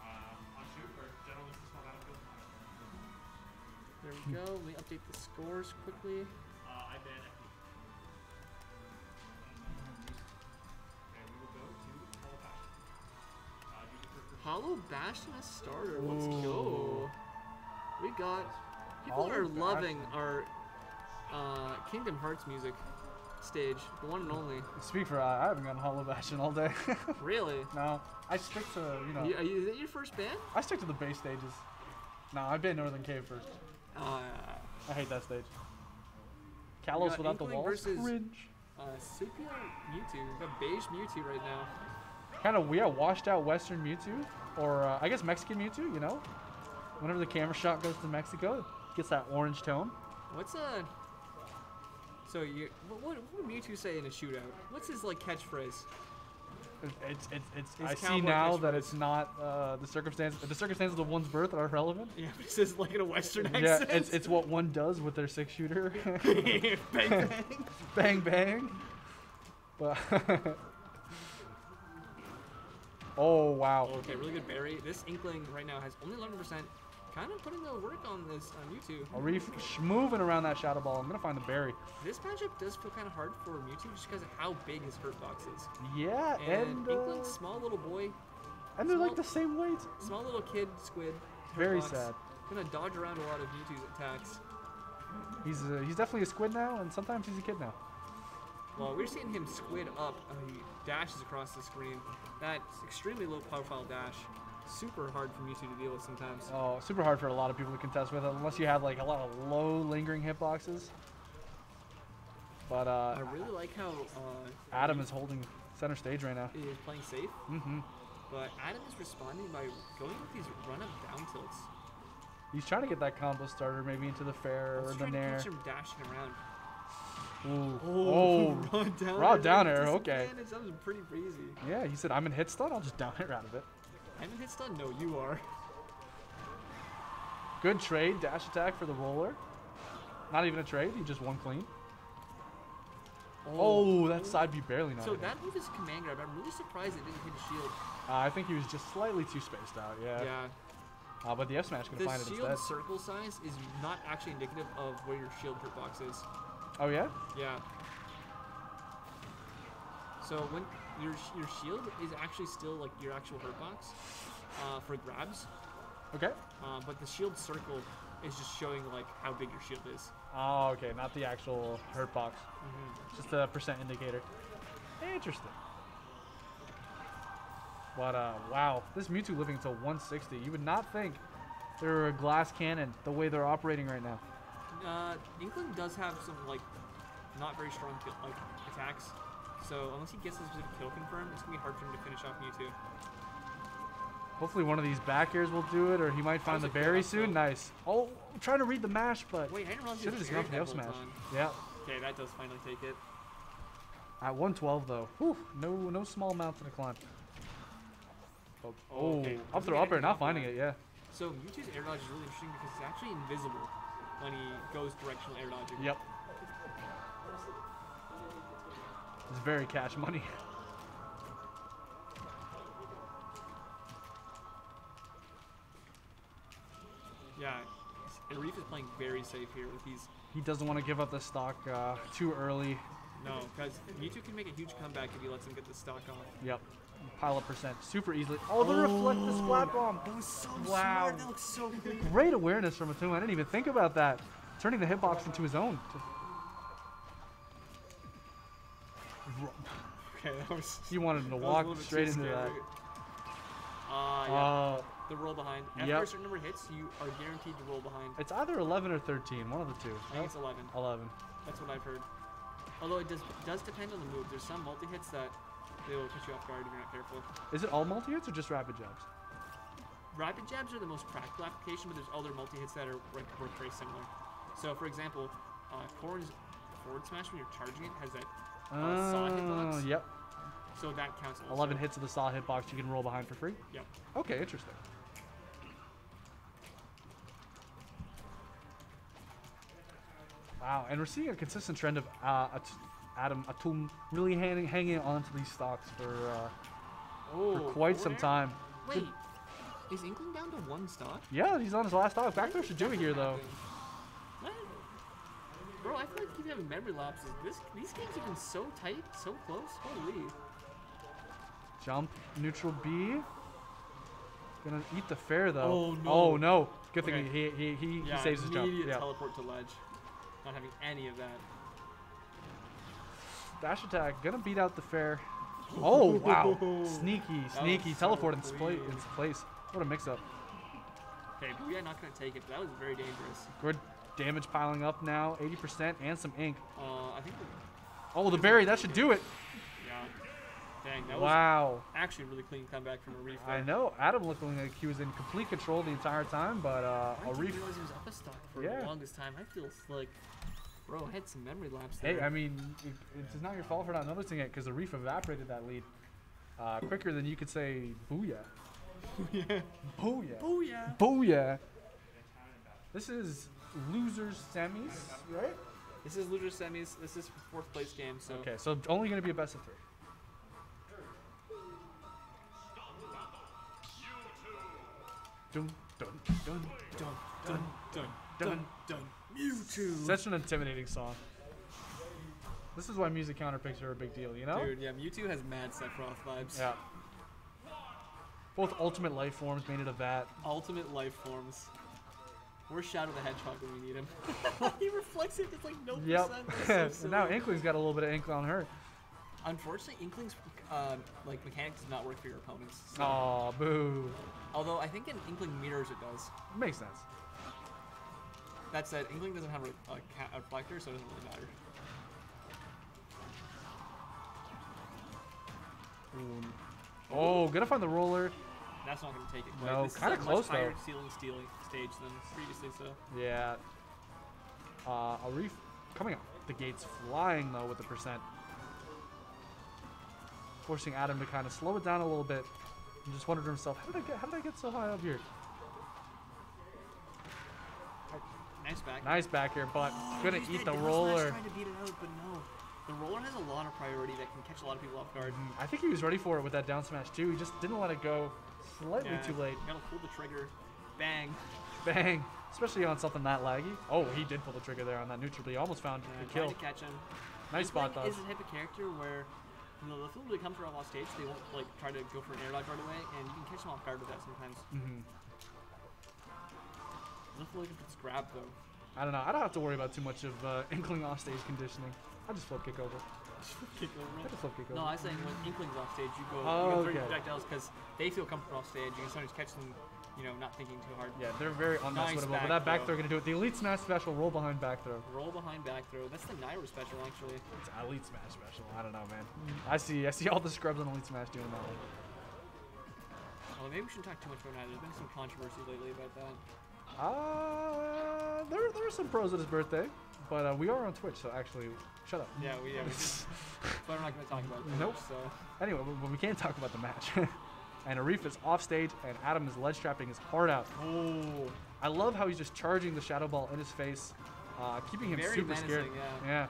Um, on shoot or general is the small battlefield? There we go. Let me update the scores quickly. Uh, I ban FD. Okay, we will go to Hollow Bastion. Uh, use it for, for Hollow Bastion as starter. Let's go. We got. People Hollow are loving Bastion. our uh, Kingdom Hearts music stage, the one and only. Speak for I, I haven't gotten Hollow Bastion all day. *laughs* Really? no, I stick to, you know, You, are you, is that your first band? I stick to the base stages. No, I've been Northern Cave first. Uh, I hate that stage. Kalos without the Inkling walls? versus- Cringe. uh, Sepia Mewtwo. We got beige Mewtwo right now. Kind of weird, washed out Western Mewtwo, or uh, I guess Mexican Mewtwo. You know, whenever the camera shot goes to Mexico, it gets that orange tone. What's uh So you what, what would Mewtwo say in a shootout? What's his like catchphrase? It- It's it's it's. His I see now that it's not uh, the circumstance. The circumstances of one's birth are relevant. Yeah, but it says like in a Western Yeah, accent. it's it's what one does with their six shooter. *laughs* *laughs* bang bang. bang bang. But *laughs* oh wow. Okay, really good berry. This Inkling right now has only 11%. Kind of putting the work on this on Mewtwo. Arif sh- moving around that shadow ball. I'm gonna find the berry. This matchup does feel kind of hard for Mewtwo just because of how big his hurt box is. Yeah, And, and uh, small little boy, and they're like the same weight. small little kid squid. Very box, sad. Gonna dodge around a lot of Mewtwo's attacks. He's uh, he's definitely a squid now, and sometimes he's a kid now. Well, we're seeing him squid up. Uh, he dashes across the screen. That's extremely low profile dash. Super hard for Mewtwo to deal with sometimes. Oh, super hard for a lot of people to contest with, unless you have like a lot of low lingering hitboxes. But uh, I really like how uh, Adam is holding center stage right now. is playing safe, Mm-hmm. but Adam is responding by going with these run up down tilts. He's trying to get that combo starter maybe into the fair or He's the trying to nair. catch him dashing around. Ooh. Oh, *laughs* raw down raw down air, okay. That was pretty breezy. yeah. He said, "I'm in hit stun. I'll just down *laughs* it out of it." I'm in hit stun? No, you are. Good trade, dash attack for the roller. Not even a trade. He just won clean. Oh, that side B barely not. So that move is command grab. I'm really surprised it didn't hit shield. Uh, I think he was just slightly too spaced out. Yeah. Yeah. Uh, but the F smash The find it shield instead. circle size is not actually indicative of where your shield hurt box is. Oh yeah. Yeah. So when your your shield is actually still like your actual hurt box uh, for grabs, Okay. uh, but the shield circle is just showing like how big your shield is. Oh, okay. Not the actual hurt box. Mm-hmm. Just a percent indicator. Interesting. But uh, wow, this Mewtwo living until 160. You would not think they were a glass cannon the way they're operating right now. Uh, Inkling does have some like not very strong like attacks. So unless he gets a specific kill confirmed, it's gonna be hard for him to finish off Mewtwo. Hopefully one of these back airs will do it, or he might find the berry soon. tilt. Nice. Oh, I'm trying to read the mash, but Wait, I didn't realize should have was just gone for the F smash. on. Yeah. Okay, that does finally take it. At 112 though. Whew, no, no small mountain to climb. Oh, oh okay. up throw Doesn't up air, not finding that. it. Yeah. So Mewtwo's air dodge is really interesting because it's actually invisible when he goes directional air dodging. Yep. It's very cash money. *laughs* Yeah. Arif is playing very safe here with these. He doesn't want to give up the stock uh, too early. No, because Mewtwo can make a huge comeback if he lets him get the stock off. Yep. Pile up percent super easily. Oh, the reflect the splat bomb. That was so Wow. smart. That looks so clean. Great awareness from Atuma. I didn't even think about that. Turning the hitbox into his own. Okay, that was. *laughs* He wanted him to that walk straight into that. scary. Uh, yeah. Oh, the roll behind. After yep. a certain number of hits, you are guaranteed to roll behind. it's either 11 or 13, one of the two. I think it's 11. 11. That's what I've heard. Although it does does depend on the move. There's some multi hits that they will catch you off guard if you're not careful. Is it all multi hits or just rapid jabs? Rapid jabs are the most practical application, but there's other multi hits that are work very similar. So, for example, uh, Corrin's forward smash when you're charging it has that, Uh, saw hitbox? Oh, yep. so that counts. Also. 11 hits of the saw hitbox you can roll behind for free? Yep. Okay, interesting. Wow, and we're seeing a consistent trend of uh, At- Adam Atum really hanging, hanging onto these stocks for, uh, for Oh, quite some forward air? time. Wait, is Inkling down to one stock? Yeah, he's on his last stock. Back throw should do it here, though. Bro, I feel like keep having memory lapses. This these games have been so tight, so close. Holy. Jump, neutral B. Gonna eat the fair, though. Oh, no. Oh, no. Good thing Okay. he, he, he, he Yeah, saves his jump. immediate Yeah. teleport to ledge. Not having any of that. Dash attack, gonna beat out the fair. Oh wow, *laughs* sneaky, sneaky, teleport so clean. into place. What a mix-up. Okay, we are not gonna take it, but that was very dangerous. Good damage piling up now, 80% and some ink. Uh, I think. The, Oh, the berry, that should do it. yeah. Dang, that was Wow. actually a really clean comeback from a Arif. I know, Adam looking like he was in complete control the entire time, but uh, I didn't realize he was up a stock for Yeah. the longest time. I feel like, bro, I had some memory lapse Hey. I mean, it, it's not your fault for not noticing it because the Arif evaporated that lead uh, quicker than you could say booyah. *laughs* yeah. Booyah. Booyah. Booyah. This is losers semis, right? This is losers semis. This is fourth place game. So Okay, so only going to be a best of three. Dun, dun, dun, dun dun dun dun. dun. Mewtwo. Such an intimidating song. This is why music counter picks are a big deal, you know? Dude, yeah, Mewtwo has mad Sephiroth vibes. Yeah. Both ultimate life forms made it a vat. Ultimate life forms. Where's Shadow the Hedgehog when we need him? *laughs* he reflects it. It's like no Yep. percent. That's *laughs* so now. Inkling's got a little bit of ink on her. Unfortunately, Inkling's uh, like mechanic does not work for your opponents. so- Aw, boo. Although I think in Inkling meters it does. Makes sense. That said, Inkling doesn't have a, a, a reflector, so it doesn't really matter. Oh, gonna find the roller. That's not going to take it. Quite. No, kinda close, much higher though. ceiling stealing stage than previously. So Yeah. Uh, Arif coming out the gates flying though with the percent. Forcing Adam to kind of slow it down a little bit and just wonder to himself, how did I get how did I get so high up here? nice back. Nice back here, but gonna eat the Down smash roller. Trying to beat it out, but no. The roller has a lot of priority that can catch a lot of people off guard. I think he was ready for it with that down smash too. He just didn't let it go slightly Yeah, too late. You gotta pull the trigger. Bang. Bang! Especially on something that laggy. Oh, he did pull the trigger there on that neutral, but he almost found Yeah, the kill. to catch him. Nice spot though. is the type of character where you know, the really comes from off stage, they won't like try to go for an air dodge right away, and you can catch them off guard with that sometimes. hmm like if it's grab though. I don't know. I don't have to worry about too much of uh, *laughs* Inkling offstage conditioning. I just flip kick over. *laughs* Kick over I just flip kick over. No, I was saying when Inkling's off stage, you go, Oh, you go throw your okay. projectiles because they feel comfortable off stage. You can sometimes catch them, you know, not thinking too hard. Yeah, they're very Nice but that back throw. throw gonna do it. The Elite Smash special roll behind back throw. Roll behind back throw. That's the Nairo special actually. It's Elite Smash special. I don't know, man. I see. I see all the scrubs on Elite Smash doing that one. Well, maybe we shouldn't talk too much about that. There's been some controversy lately about that. Uh, there, there are some pros at his birthday, but uh, we are on Twitch, so actually, shut up. Yeah, we, yeah, we just, *laughs* but I'm not gonna talk about it. Nope. much, So Anyway, we, we can't talk about the match. *laughs* and Arif is off stage, and Adam is ledge trapping his heart out. oh, I love how he's just charging the Shadow Ball in his face, uh, keeping him Very super scared. yeah. Yeah.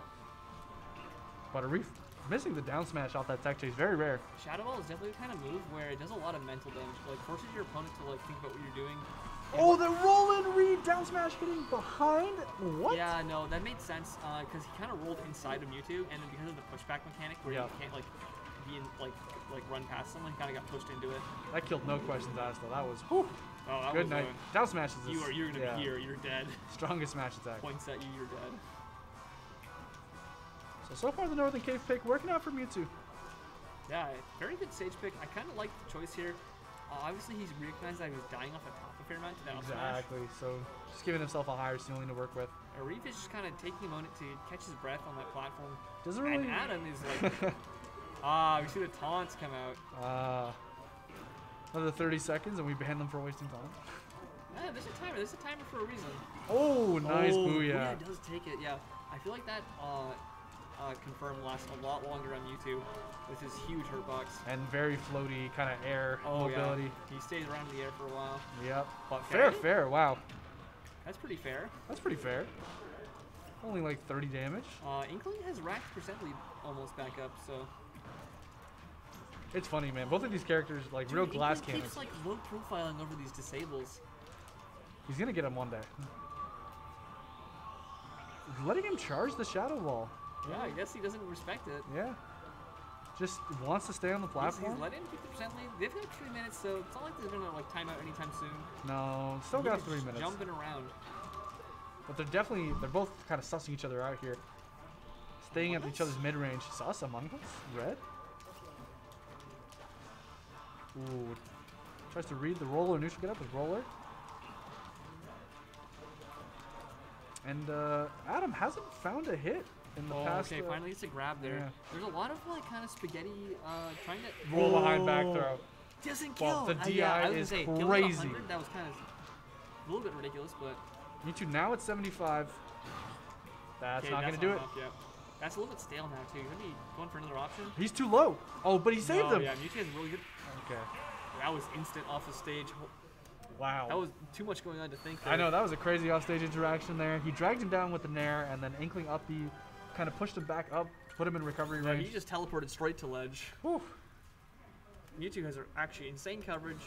But Arif missing the down smash off that tech chase, very rare. Shadow Ball is definitely the kind of move where it does a lot of mental damage. Like forces your opponent to like think about what you're doing. Oh, the roll and read down smash hitting behind? What? Yeah, no, that made sense because he kind of rolled inside of Mewtwo, and then because of the pushback mechanic where Yeah. you can't like like like run past someone, he kind of got pushed into it. That killed no questions asked though. That was whew, Oh, that good was night. A, Down smash is you are you're gonna yeah, be here. You're dead. Strongest smash attack. Points at you. You're dead. So So far, the Northern Cave pick working out for Mewtwo. Yeah, very good stage pick. I kind of like the choice here. Uh, obviously, he's recognized that he was dying off the top a fair amount to that up smash. Exactly. So just giving himself a higher ceiling to work with. Arif is just kind of taking a moment to catch his breath on that platform. Doesn't really. And Adam is like, *laughs* ah, we see the taunts come out. Uh, another 30 seconds and we ban them for wasting time. Yeah, there's a timer. There's a timer for a reason. Oh, nice oh, booyah. does take it. Yeah, I feel like that uh, uh, confirm lasts a lot longer on Mewtwo with his huge hurt box. And very floaty kind of air Oh mobility. yeah, he stays around in the air for a while. Yep. But Fair, okay, fair. Wow. That's pretty fair. That's pretty fair. Only like 30 damage. Uh, Inkling has racked percent lead almost back up, so. It's funny, man. Both of these characters, like Dude, real glass cannons. keeps like low profiling over these disables. He's gonna get him one day. Letting him charge the shadow ball. Yeah, I guess he doesn't respect it. Yeah. Just wants to stay on the platform. he's letting him keep the percent lead. They've got three minutes, so it's not like they're gonna like time out anytime soon. no, still They're got three minutes. Jumping around. But they're definitely, they're both kind of sussing each other out here. Staying at each other's mid range. Sus among us? Red? Ooh. Tries to read the roller. Neutral get up with roller. And uh, Adam hasn't found a hit in the Oh, past. okay, uh, finally gets a grab there. yeah. There's a lot of like kind of spaghetti uh, trying to roll behind back throw. doesn't kill. Well, the Uh, yeah, I DI was is say, crazy. that was kind of a little bit ridiculous, but Mewtwo now at 75. That's okay, not going to do it. Yeah. That's a little bit stale now too. You're gonna be going for another option. He's too low. Oh, but he saved no, him. Yeah, Mewtwo has really good. Okay. That was instant off the stage. Wow. That was too much going on to think. I know that was a crazy offstage interaction there. He dragged him down with the nair, and then Inkling up B, kind of pushed him back up, put him in recovery Yeah, range. he just teleported straight to ledge. Whew. Mewtwo has actually insane coverage,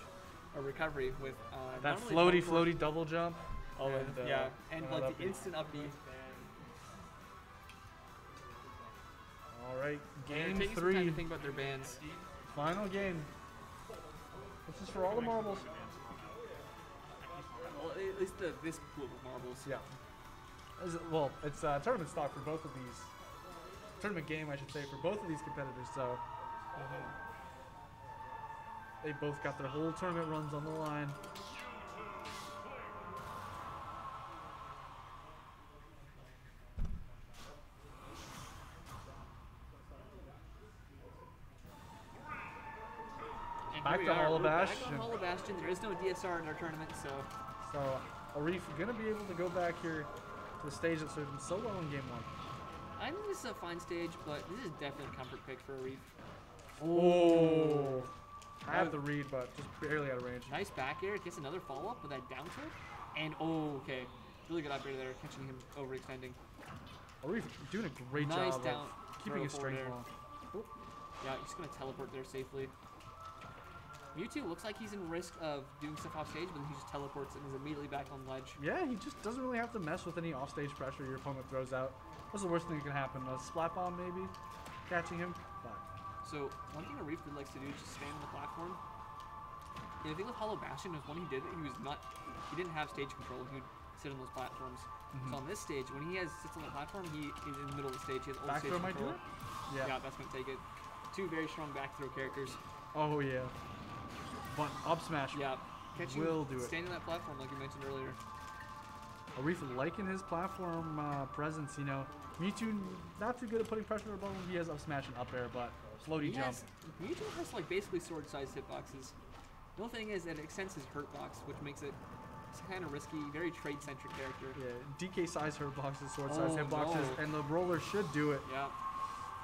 or recovery with uh, That floaty, floaty double jump. Oh, and, and, uh, yeah, and uh, like the instant up. All right, game three, to think about their bands. final game. This is for all the marbles. Well, at least the, this pool of marbles. Yeah. Is it- well, it's uh, tournament stock for both of these. Tournament game, I should say, for both of these competitors. So they both got their whole tournament runs on the line. Back to we're back Bastion. on Bastion. There is no DSR in our tournament, so So Arif gonna be able to go back here to the stage that served him so well in game one. I think this is a fine stage, but this is definitely a comfort pick for Arif. Oh. I have the read, but just barely out of range. Nice back air, gets another follow up with that down tilt. And oh, okay. Really good up air there, catching him overextending. Arif doing a great Nice job down of keeping his strength long. Yeah, he's gonna teleport there safely. Mewtwo looks like he's in risk of doing stuff off stage, but then he just teleports and is immediately back on ledge. Yeah, he just doesn't really have to mess with any offstage pressure your opponent throws out. What's the worst thing that can happen? A splat bomb maybe? Catching him? Fine. So one thing Arif really likes to do is just stand on the platform. And the thing with Hollow Bastion is when he did it, he was not, he didn't have stage control. He would sit on those platforms. Mm-hmm. So on this stage, when he has sits on the platform, he is in the middle of the stage. He has all Back stage throw might do control. it? Yeah. Yeah, that's gonna take it. Two very strong back throw characters. Oh yeah. But up smash. Yeah, catching Will do it. standing on that platform like you mentioned earlier. Arif liking his platform uh, presence, you know. Mewtwo not too good at putting pressure above him. He has up smash and up air, but floaty He jump. has, Mewtwo has like basically sword-sized hitboxes. The only thing is that it extends his hurt box, which makes it kind of risky, very trade-centric character. Yeah, DK size hurt boxes, sword size Oh, hit boxes, no. and the roller should do it. Yeah.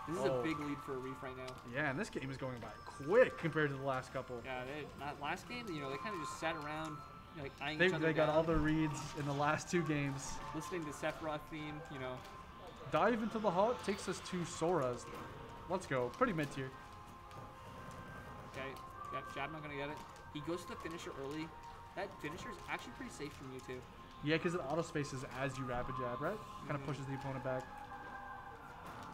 This is Oh. a big lead for Arif right now. Yeah, and this game is going by quick compared to the last couple. Yeah, they not last game. You know, they kind of just sat around, you know, like eyeing They, each other they got down, all the reads in the last two games. listening to Sephiroth theme. You know, Dive into the hut takes us to Sora's. Let's go. Pretty mid tier. okay, yeah, Jab not gonna get it. He goes to the finisher early. That finisher is actually pretty safe from Mewtwo. Yeah, because it auto spaces as you rapid jab, right? Kind of mm-hmm. pushes the opponent back.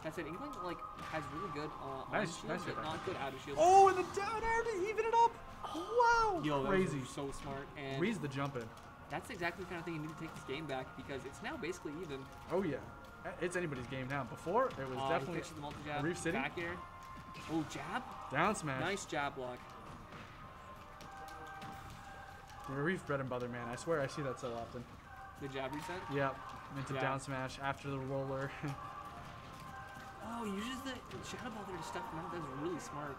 That said, Inkling like has really good uh, Nice- on shield, nice but hit. not good out of shield. Oh, and the down air to even it up. Wow, Yo, that was crazy. so smart. And Reads the jump in. that's exactly the kind of thing you need to take this game back because it's now basically even. Oh yeah. it's anybody's game now. Before it was he definitely pitches the multi jab. Arif City? Back air. Oh, jab. down smash. Nice jab block. The Arif bread and butter man. I swear I see that so often. The jab reset. Yep. Into Yeah. down smash after the roller. *laughs* Oh, he uses the shadow ball there to stuff him out. That's really smart.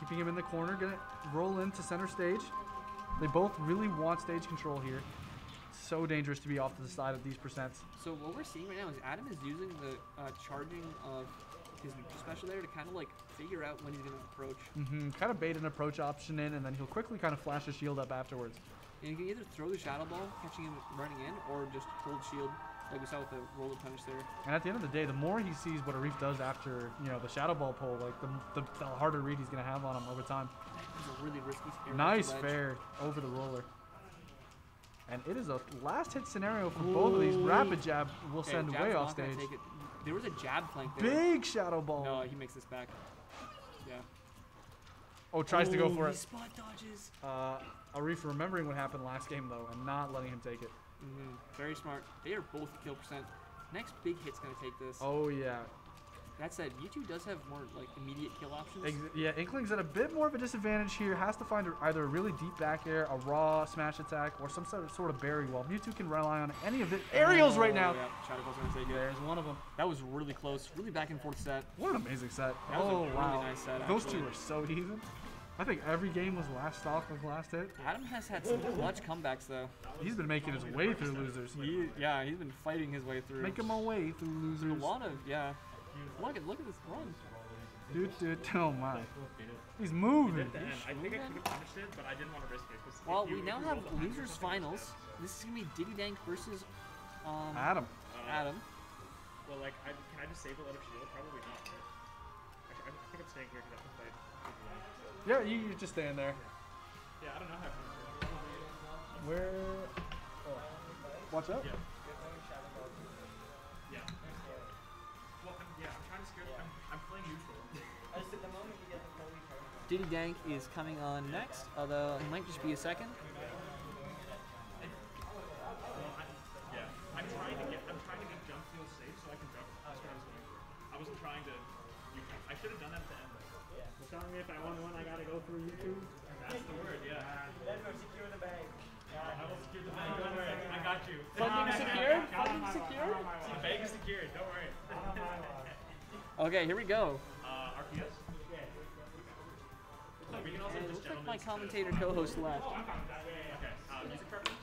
Keeping him in the corner, gonna roll into center stage. They both really want stage control here. So dangerous to be off to the side of these percents. So what we're seeing right now is Adam is using the uh, charging of his special there to kind of like figure out when he's going to approach. Mm -hmm. Kind of bait an approach option in, and then he'll quickly kind of flash his shield up afterwards. And you can either throw the shadow ball, catching him running in, or just hold shield, like we saw with the roller punish there. And at the end of the day, the more he sees what Arif does after, you know, the shadow ball pull, like the, the, the harder read he's gonna have on him over time. A really risky Nice fair over the roller. And it is a last hit scenario for both of these. Rapid jab will Okay, send way off stage. There was a jab flank there. Big shadow ball. No, he makes this back. Yeah. Oh, tries to go for it. spot dodges. Uh, Arif remembering what happened last game though, and not letting him take it. Hmm Very smart. They are both kill percent. Next big hit's gonna take this. Oh yeah, That said, Mewtwo does have more like immediate kill options. Ex- yeah. Inkling's at a bit more of a disadvantage here. Has to find either a really deep back air, a raw smash attack, or some sort of sort of berry wall. Mewtwo can rely on any of the aerials right now. Oh, Yeah, Shadow Ball's gonna take it. There's one of them. That was really close. Really back and forth set. What an amazing set. That was a oh really wow, nice set, those actually. two are so even. I think every game was last stock of last hit. Adam has had some clutch comebacks though. He's been making his way through losers. He, yeah, he's been fighting his way through. Making my way through losers. a lot of yeah. Look at look at this run. Dude, dude, oh my. He's moving. At I think I could have punished it, but I didn't want to risk it. 'cause if Well, we now have roll the high losers finals. This is gonna be Diddy Dank versus um, Adam. Adam. Well, like, I, can I disable out of shield? Probably not. Right? Actually, I, I think I'm staying here because Yeah, you, you just in there. Yeah, I don't know how to. Where? Oh. Watch out. Yeah. Yeah. Well, I'm, yeah, I'm trying to scare. I'm, I'm playing neutral. Diddy Dank is coming on next, although it might just be a second. Want one, I gotta go through YouTube? That's the word. Yeah. Then we'll secure the bag. I will secure the bag. Don't worry. I got you. Funding secure? Funding secure? The bag is secured. Don't worry. Okay, here we go. Uh, RPS. So we can also And it just like my gentlemen's- commentator co-host left. Okay. Uh, music preference?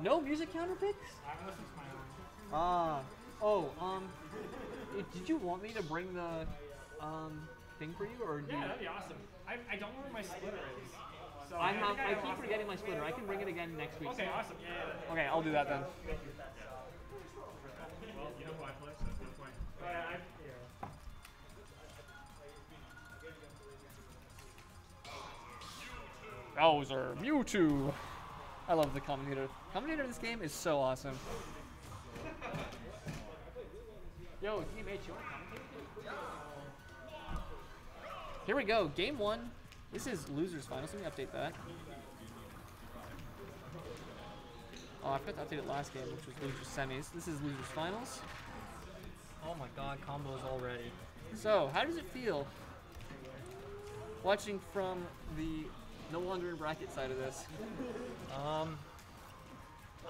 No music counter picks? Ah. Oh, um, did you want me to bring the um thing for you, or do Yeah, you? that'd be awesome. I, I don't know where my splitter is. So I have. I lost keep forgetting my splitter. I can bring it again next week. Okay, awesome. Yeah, yeah, yeah. Okay, I'll do that then. Well, you know who I play, that's one point. Oh, I. Bowser, Mewtwo. I love the commentator. Commentator of this game is so awesome. Yo, Team H, Here we go, game one. This is losers finals. Let me update that. Oh, I forgot to update it last game, which was losers semis. This is losers finals. Oh my god, combos already. So, how does it feel watching from the no longer in bracket side of this? Um,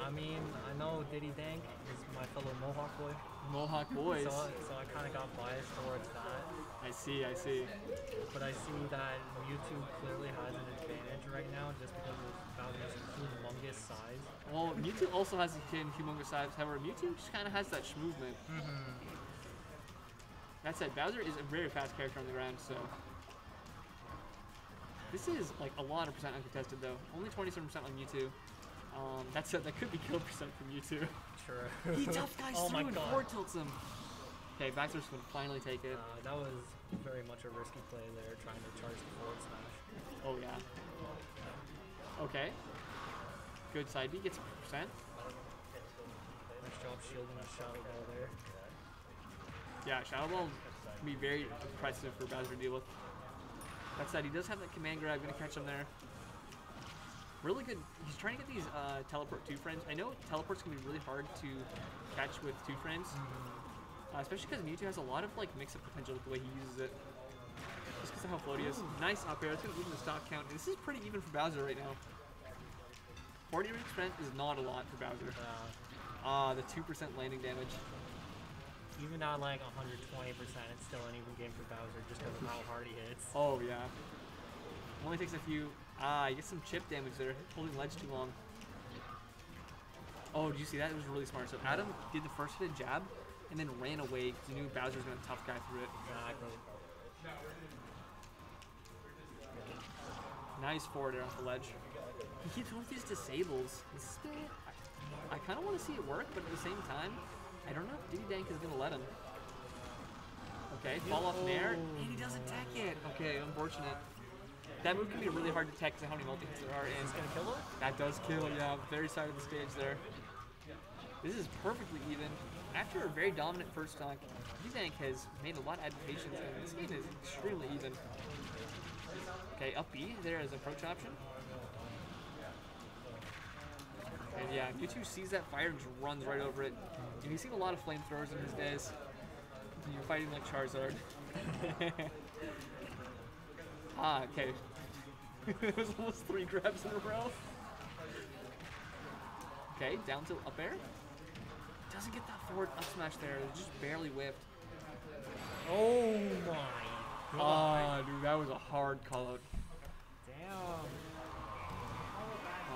I mean, I know Diddy Dank is my fellow Mohawk boy, Mohawk boys. so so I kind of got biased towards that. I see, I see. But I see that Mewtwo clearly has an advantage right now just because of Bowser's humongous size. Well, Mewtwo also has a kid humongous size. However, Mewtwo just kind of has that sh- movement. That said, Bowser is a very fast character on the ground, so. This is like a lot of percent uncontested though. Only 27% on Mewtwo. Um, that said, that could be kill percent from Mewtwo. *laughs* Sure. he *laughs* tough guys oh through my and god. forward tilts him. Okay, Baxter's gonna finally take it. Uh, that was very much a risky play there, trying to charge the forward smash. Oh yeah. Okay. Good side B gets a percent. Nice job shielding a shadow ball there. Yeah, Shadow Ball can be very impressive for Bowser to deal with. That said, he does have that command grab, gonna catch him there. Really good. He's trying to get these uh, teleport two friends. I know teleports can be really hard to catch with two frames, uh, especially because Mewtwo has a lot of like mix-up potential with the way he uses it. Just because of how floaty he is. Nice up air. It's gonna even the stock count. This is pretty even for Bowser right now. 40 percent is not a lot for Bowser. Uh, Ah, the two percent landing damage. even on like 120%, it's still an even game for Bowser just because of how hard he hits. Oh yeah. Only takes a few. Ah, you get some chip damage there. Holding ledge too long. Oh, did you see that? It was really smart. So Adam did the first hit and jab, and then ran away because he knew Bowser was gonna tough guy through it. Exactly. Nice forward air off the ledge. He keeps going with these disables. This is bit- I, I kind of want to see it work, but at the same time, I don't know if Diddy Dank is gonna let him. Okay, fall off nair, and he doesn't tech it. Okay, unfortunate. That move can be really hard to tech because of how many multi hits there are, and It's gonna kill him? that does kill, yeah, very side of the stage there. This is perfectly even. After a very dominant first stock, D-Dank has made a lot of adaptations, and this game is extremely even. Okay, up B there as approach option. And yeah, Mewtwo sees that fire and just runs right over it. And he's seen a lot of flamethrowers in his days. You're fighting like Charizard. *laughs* ah, okay. *laughs* it was almost three grabs in a row. Okay, down to up air. Doesn't get that forward up smash there. It just barely whipped. Oh my. Ah, dude, that was a hard call out. Damn.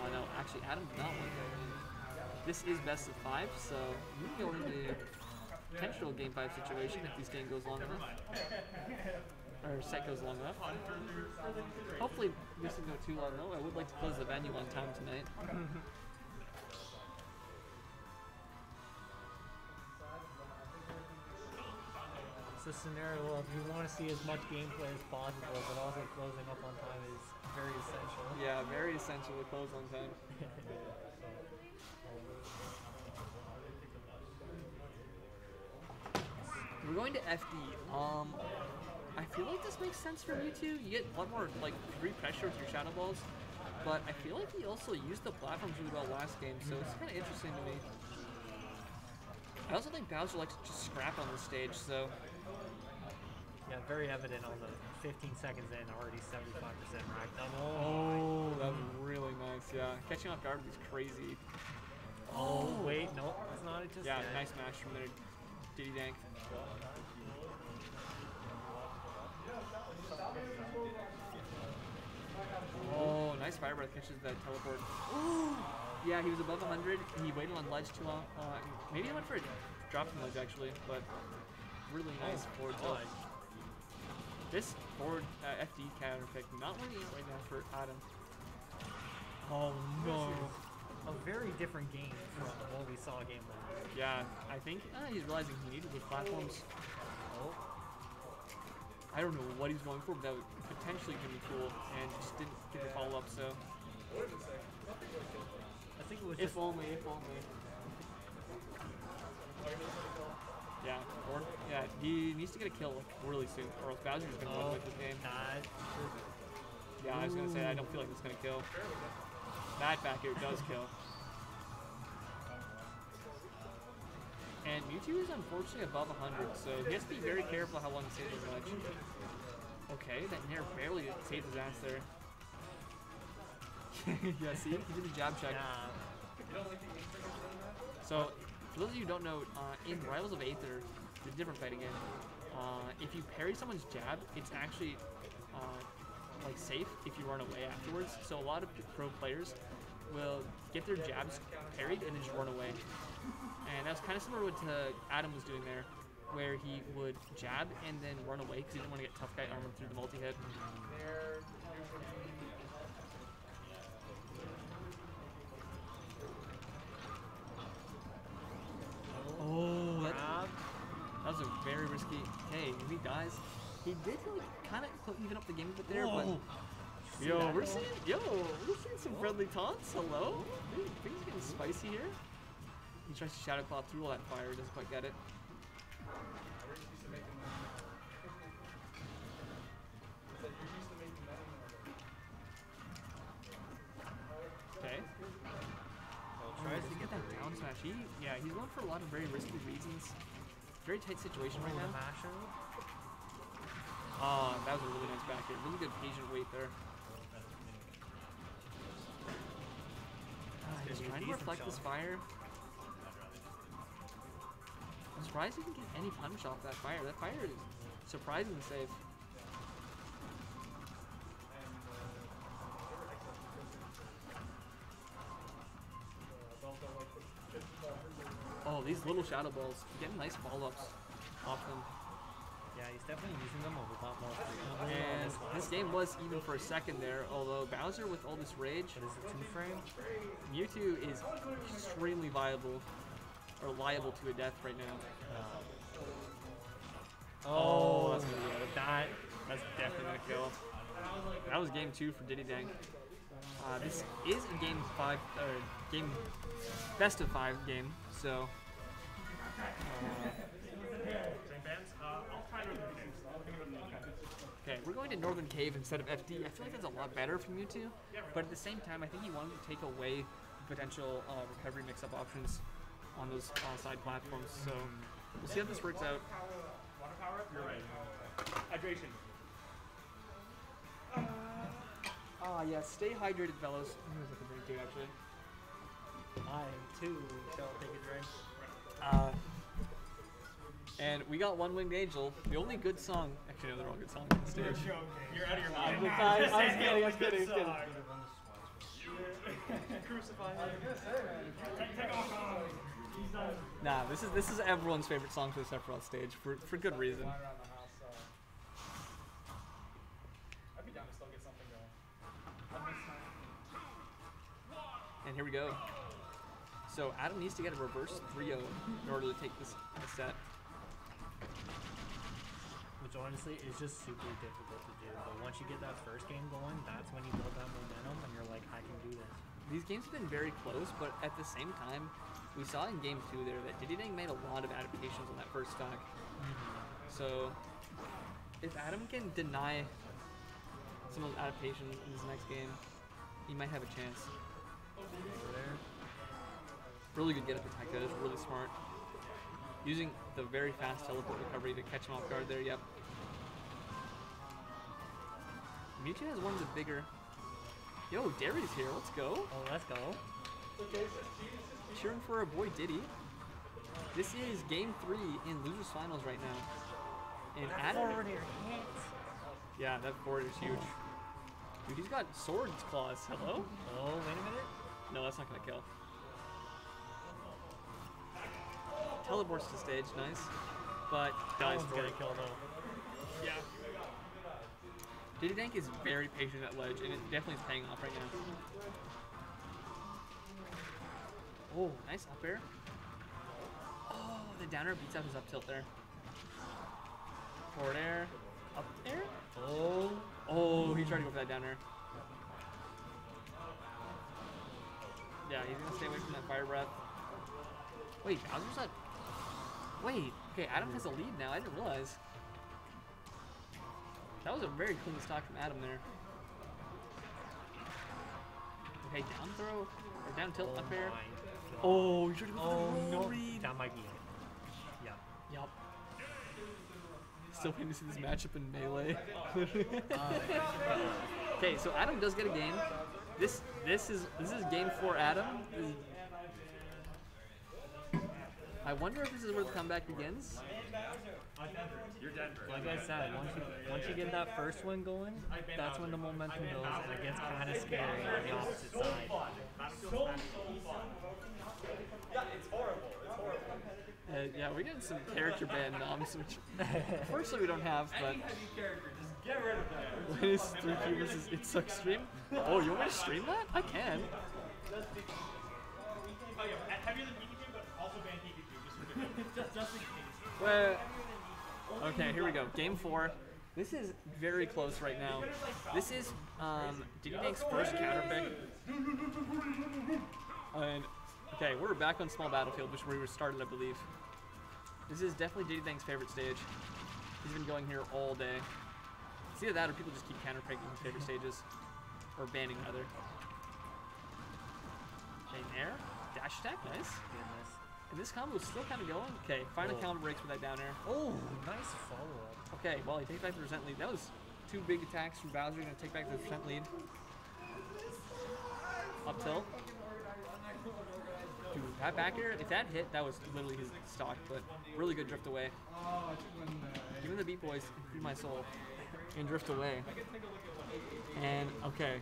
Oh no, actually, Adam did not win. This is best of five, so we can go into potential game five situation if this game goes long enough. Or set goes long enough. Hopefully, this doesn't go too long though. I would like to close the venue on time tonight. It's a scenario of you want to see as much gameplay as possible, but also closing up on time is very essential. Yeah, very essential to close on time. *laughs* We're going to FD. Um, I feel like this makes sense for Mewtwo. You get one more like free pressure with your Shadow Balls, but I feel like he also used the platforms really well last game, so it's kind of interesting to me. I also think Bowser likes to just scrap on the stage, so Yeah, very evident on the 15 seconds in, already 75% rack done. oh, that was really nice. Yeah, catching off guard is crazy. Oh, wait, no, that's not it just Yeah, nice match from there, Diddy Dank. Oh, nice fire breath catches that teleport. Ooh! Yeah, he was above 100. He waited on ledge too long. Uh, maybe he went for a dropping ledge actually, but really nice forward tilt. This forward uh, FD counter pick not working out right now for Adam. Oh, no. A very different game from what we saw a game one. Yeah, I think uh, he's realizing he needed the platforms. I don't know what he's going for, but that would potentially could be cool, and just didn't get the follow up. So, I think it was if just only, if only. Yeah, or yeah, he needs to get a kill really soon, or else Bowser's gonna Oh. win with this game. Nah, Yeah, I was gonna say I don't feel like it's gonna kill. That back here does kill. And Mewtwo is unfortunately above 100, so he has to be very careful how long he stays as much. Okay, that Nair barely saved his ass there. *laughs* yeah, see? He did a jab check. nah. So, for those of you who don't know, uh, in Rivals of Aether, it's a different fighting game. Uh, if you parry someone's jab, it's actually uh, like safe if you run away afterwards. So a lot of pro players will get their jabs parried and then just run away. And that was kind of similar to what uh, Adam was doing there, where he would jab and then run away because he didn't want to get tough guy armor through the multi hit. Oh, that, that was a very risky. Hey, if he dies, he did kind of even up the game a bit there, but. Yo, we're seeing yo, we're seeing some friendly taunts. Hello, Dude, things getting spicy here. He tries to Shadow Claw through all that fire, doesn't quite get it. Okay. Tries to get that down smash. He, yeah, he's going for a lot of very risky reasons. Very tight situation right now. Ah, oh, that was a really nice back here. Really good patient wait there. Uh, he's trying to reflect this fire. I'm surprised he can get any punish off that fire. That fire is surprisingly safe. Oh, these little shadow balls getting nice follow-ups off them. Yeah, he's definitely using them a lot more frequently. And this game was even for a second there, although Bowser with all this rage, What is it, two frame? Mewtwo is extremely viable, or liable to a death right now. Oh, that's gonna be That That's definitely gonna kill. That was game two for Diddy Dank. Uh, this is a game five, or game best of five game, so Uh, I'll try to Okay, we're going to Northern Cave instead of FD. I feel like that's a lot better from you Mewtwo, but at the same time, I think he wanted to take away potential uh, recovery mix-up options on those uh, side platforms. So we'll see how this works out. Water power up? You're right. Hydration. Ah, yeah, stay hydrated, fellas. He was looking pretty too, actually. I too shall take a drink. Uh, and we got One Winged Angel, the only good song. Actually, no, they're all good songs on the stage. You're out of your mind. I- I was kidding, I was kidding, I was kidding. *laughs* Nah, this is this is everyone's favorite song for the Sephiroth stage for for good reason. I'd be down to still get something going. And here we go. So Adam needs to get a reverse 3-0 in order to take this, this set. Which honestly is just super difficult to do. But once you get that first game going, that's when you build that momentum and you're like, I can do this. These games have been very close, but at the same time, we saw in game two there that Diddy Dank made a lot of adaptations on that first stock. So if Adam can deny some of those adaptations in this next game, he might have a chance. Over there. Really good get up attack that is really smart. Using the very fast teleport recovery to catch him off guard there, yep. Mewtwo has one of the bigger. Yo, Derry's here, let's go. Oh, let's go. Cheering for our boy Diddy. This is game three in losers finals right now. And Adam, Forward air hits. yeah, that forward is huge. Dude, he's got swords claws. Hello? Oh, wait a minute. No, that's not gonna kill. Teleports to stage, nice. But dies for gonna kill though. Yeah. Diddy Dank is very patient at ledge, and it definitely is paying off right now. Oh, nice up air. Oh, the downer beats out his up tilt there. Forward air. Up air? Oh, Oh, he tried to go for that downer. Yeah, he's gonna stay away from that fire breath. Wait, Bowser's at. Wait, okay, Adam has a lead now. I didn't realize. That was a very clean stock from Adam there. Okay, down throw or down tilt oh up air. my. Oh, you tried to go Oh no, roll read. that might be it. Yeah. Yup. Still waiting to see this matchup in melee. Uh, okay, so Adam does get a game. This this is this is game four, Adam. This I wonder if this is where the comeback begins. You're Denver. Like I said, once you once you get that first one going, that's when the momentum goes and it gets kind of scary on the opposite side. Uh, yeah, we're getting some character ban noms, which unfortunately we don't have, but. get rid *laughs* When is 3Q versus It Sucks stream? Oh, you want me to stream that? I can. Well, okay, here we go. Game four. This is very close right now. This is um, Diddy Dank's first counter pick. And okay, we're back on small battlefield, which we were started, I believe. This is definitely Diddy Dank's favorite stage. He's been going here all day. It's either that or people just keep counter picking his favorite stages, or banning other. Okay, air. dash attack, nice. Goodness. And this combo is still kind of going. Okay, final Oh. counter breaks with that down air. Oh, nice follow up. Okay, well, he takes back the percent lead. That was two big attacks from Bowser. Gonna take back the percent lead. Up tilt. That back air, if that hit, that was literally his stock, but really good drift away. Even the Beat Boys, free my soul, and drift away. And, okay.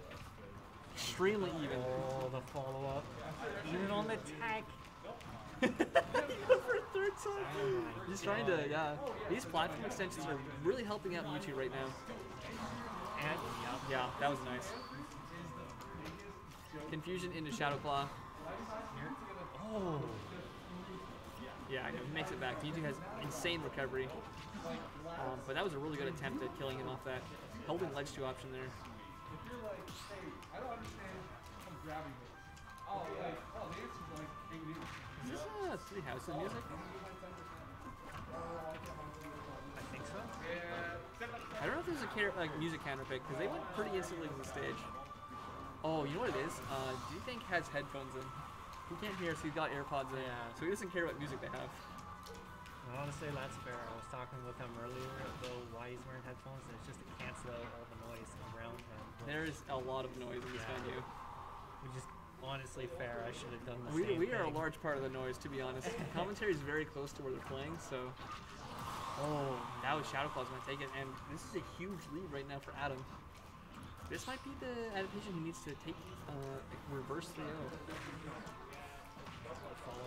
Extremely even. Oh, the follow up. Even on the tag. *laughs* for a third time. Oh He's trying to, yeah. These platform extensions are really helping out Mewtwo right now. And. Yeah, that was nice. Confusion into Shadow Claw. Oh. Yeah, I know, he makes it back. Mewtwo has insane recovery. Um, but that was a really good attempt at killing him off that holding ledge 2 option there. Is this uh, Three Houses music? I think so. I don't know if there's a car- like music counter pick because they went pretty instantly to the stage. Oh, you know what it is? Uh, do you think has headphones in? He can't hear, so he's got AirPods in. Yeah. So he doesn't care what music they have. I want to Honestly, that's fair. I was talking with him earlier about why he's wearing headphones, and it's just to cancel out all the noise around him. There's a lot of noise in this Yeah. venue. Which is honestly fair. I should have done the We, same we are a large part of the noise, to be honest. *laughs* Commentary is very close to where they're playing, so. Oh, that was Shadow Claw's gonna take it, and this is a huge lead right now for Adam. This might be the adaptation he needs to take, uh, reverse 3 follow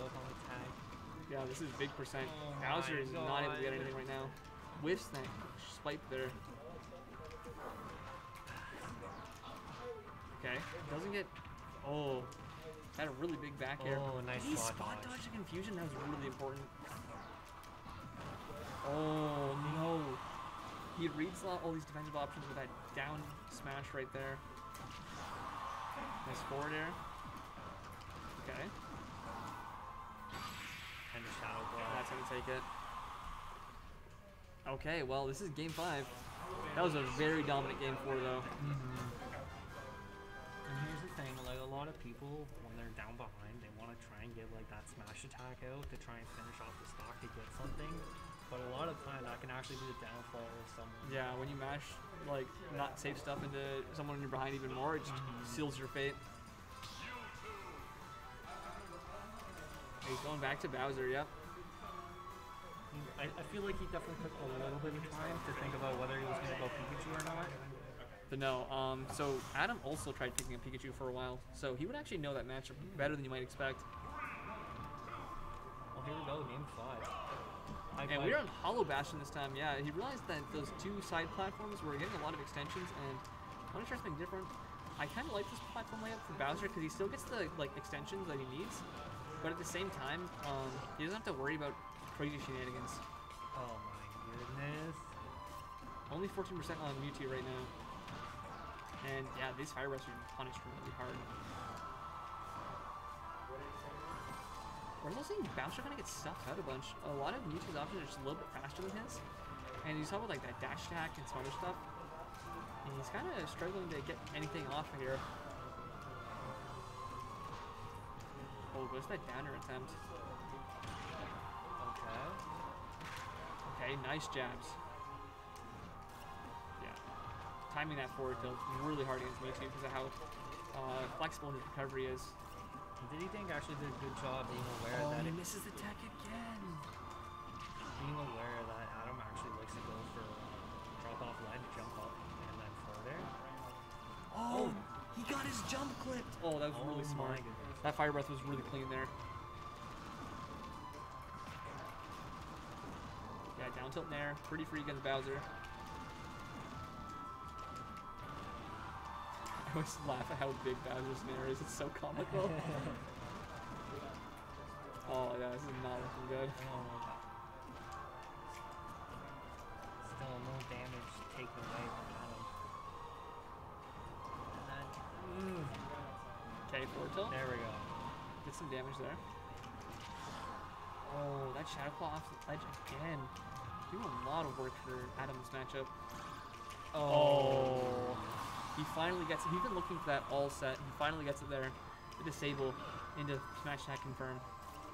up the. Yeah, this is big percent. Oh Bowser is not able to get anything right now. Whiffs that swipe there. Okay, doesn't get. Oh, had a really big back air. Oh, nice He spot dodge. the confusion. That was really important. Oh no! He reads all these defensive options with that down smash right there. Nice forward air. Okay, shadow blow. that's gonna take it. Okay, well this is game five. That was a very dominant game four though. Mm-hmm. And here's the thing, like a lot of people, when they're down behind, they want to try and get like that smash attack out to try and finish off the stock to get something. But a lot of time that can actually be the downfall of someone. Yeah, when you mash like not safe stuff into someone you're behind even more, it just mm-hmm. seals your fate. He's going back to Bowser, yep. I, I feel like he definitely took a little bit of time to think about whether he was going to go Pikachu or not. But no, um, so Adam also tried picking a Pikachu for a while, so he would actually know that matchup better than you might expect. Well, here we go, game five. I And we're on Hollow Bastion this time, yeah. He realized that those two side platforms were getting a lot of extensions, and I want to try something different. I kind of like this platform layout for Bowser because he still gets the like extensions that he needs, but at the same time, um, he doesn't have to worry about crazy shenanigans. Oh my goodness. Only 14% on Mewtwo right now. And yeah, these fire breaths are punished really hard. We're also seeing Bowser kind of get stuffed out a bunch. A lot of Mewtwo's options are just a little bit faster than his. And you saw with like that dash attack and some other stuff. And he's kind of struggling to get anything off here. Oh, goes that downer attempt. Okay, nice jabs. Yeah. Timing that forward tilt really hard against Mewtwo because of how uh, flexible his recovery is. Did he think actually did a good job being aware Oh, that he misses the tech again. being aware that Adam actually likes to go for uh, drop off ledge, jump up, and then forward air? Oh, he got his jump clipped. Oh, that was really Oh smart. my goodness. That fire breath was really clean there. Tilt there. Pretty free against Bowser. I always laugh at how big Bowser's nair is. It's so comical. *laughs* oh, yeah, this is not looking good. Oh. Still no damage taken away from Adam. And then, Okay, forward tilt. there we go. Get some damage there. Oh, that Shadow Claw off the ledge again. Doing a lot of work for Adam's matchup. Oh. oh. He finally gets it. He's been looking for that all set. He finally gets it there. The disable. into smash attack confirm.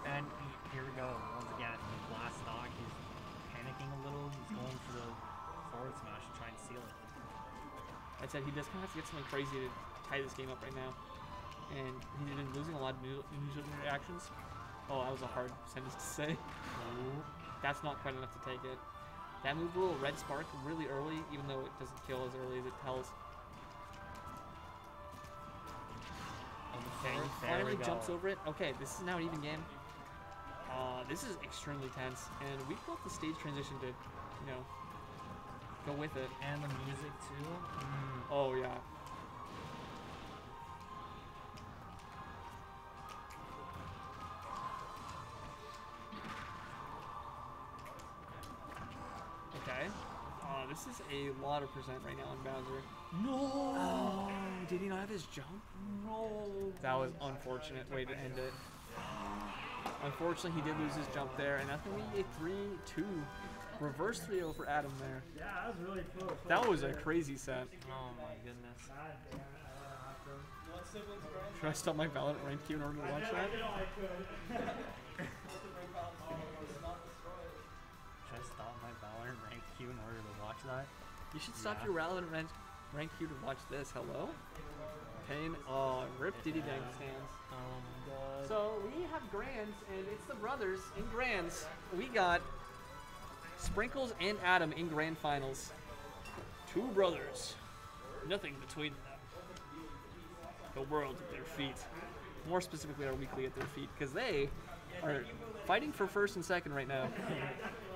And here we go. Once again, last stock. He's panicking a little. He's going for the forward smash to try and seal it. I said he just kind of has to get something crazy to tie this game up right now. And he's been losing a lot of new user reactions. Oh, that was a hard sentence to say. That's not quite enough to take it. That move will red spark really early, even though it doesn't kill as early as it tells. Okay, finally jumps over it. Okay, this is now an even game. Uh, this is extremely tense, and we built the stage transition to, you know, go with it. And the music too. Mm. Oh yeah. This is a lot of percent right now on Bowser. No. Oh, did he not have his jump? No. That was unfortunate way to end it. Unfortunately, he did lose his jump there, and that's gonna be a three-two, reverse 3-0 for Adam there. Yeah, that was really cool. That was a crazy set. Oh my goodness. Should I stop my Valorant rank queue in order to watch that? *laughs* *laughs* Should I stop my Valorant rank queue in order to that? You should stop Yeah. your Valorant rank, rank queue to watch this. Hello? Pain. Oh, uh, rip Diddy Dank hands. Oh my god. So we have Grands, and it's the brothers in Grands. We got Sprinkles and Adam in Grand Finals. Two brothers. Nothing between them. The world at their feet. More specifically, our weekly at their feet, because they are fighting for first and second right now. *laughs*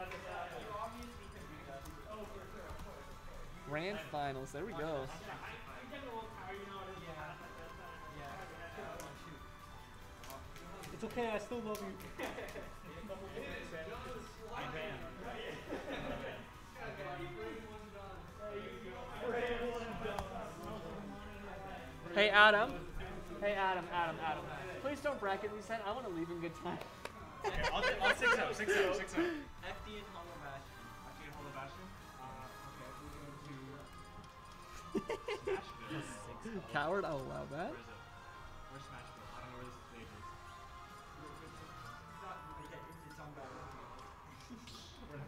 Grand Finals. There we go. It's okay, I still love you. Hey Adam. Hey Adam, Adam, Adam. Please don't bracket me, son. I want to leave in good time. I'll, I'll 6 0, 6 0, 6 0. FD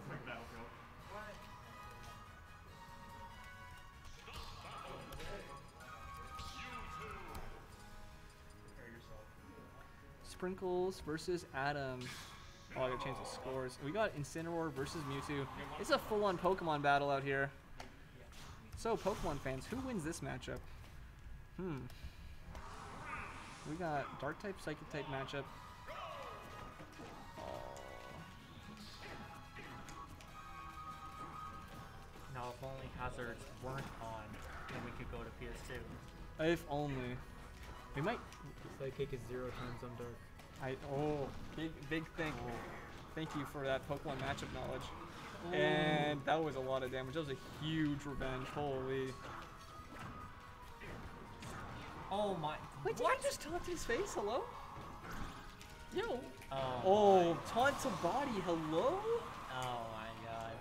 playing Battlefield. Prepare yourself. Sprinkles versus Adam. Oh, I gotta change the scores. We got Incineroar versus Mewtwo. It's a full-on Pokemon battle out here. So, Pokemon fans, who wins this matchup? Hmm. We got Dark type, Psychic type matchup. Oh. Now, if only hazards weren't on, then we could go to PS2. If only. We might. Psychic is zero times on dark. I oh big big thing. Thank you for that Pokemon matchup knowledge. And that was a lot of damage. That was a huge revenge. Holy. Oh my. Wait, did I just taunt his face? Hello? Yo. Oh. Oh, taunt to body. Hello? Oh my god.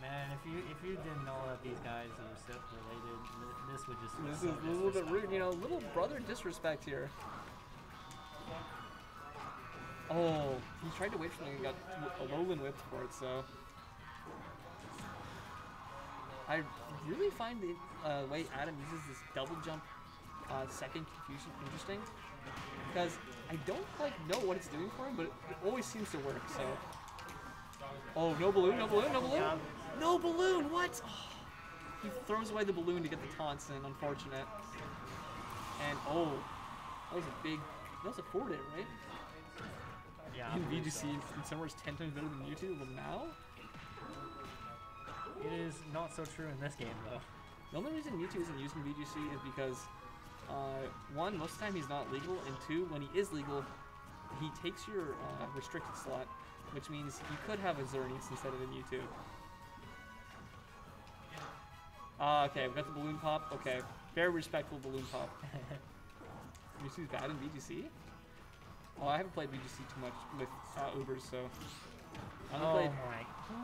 Man, if you if you didn't know that these guys are SIP related, this would just be This so is a little bit rude. You know, little brother disrespect here. Oh, he tried to wait for me and got a Alolan whipped for it, so. I really find the uh, way Adam uses this double jump uh, second confusion interesting. Because I don't like know what it's doing for him, but it, it always seems to work, so. Oh, no balloon, no balloon, no balloon! No balloon, what? Oh, he throws away the balloon to get the taunts in, unfortunate. And oh, that was a big, that was a forward air, right? Yeah. In VGC, so. and somewhere's 10 times better than Mewtwo, well now? It is not so true in this game though. The only reason Mewtwo isn't used in VGC is because, uh, one, most of the time he's not legal, and two, when he is legal, he takes your uh, restricted slot, which means you could have a Xerneas instead of a Mewtwo. Ah, okay, we got the balloon pop. Okay, very respectful balloon pop. *laughs* Mewtwo's bad in VGC? Oh, I haven't played VGC too much with uh, Ubers, so. I only Oh played my. Who,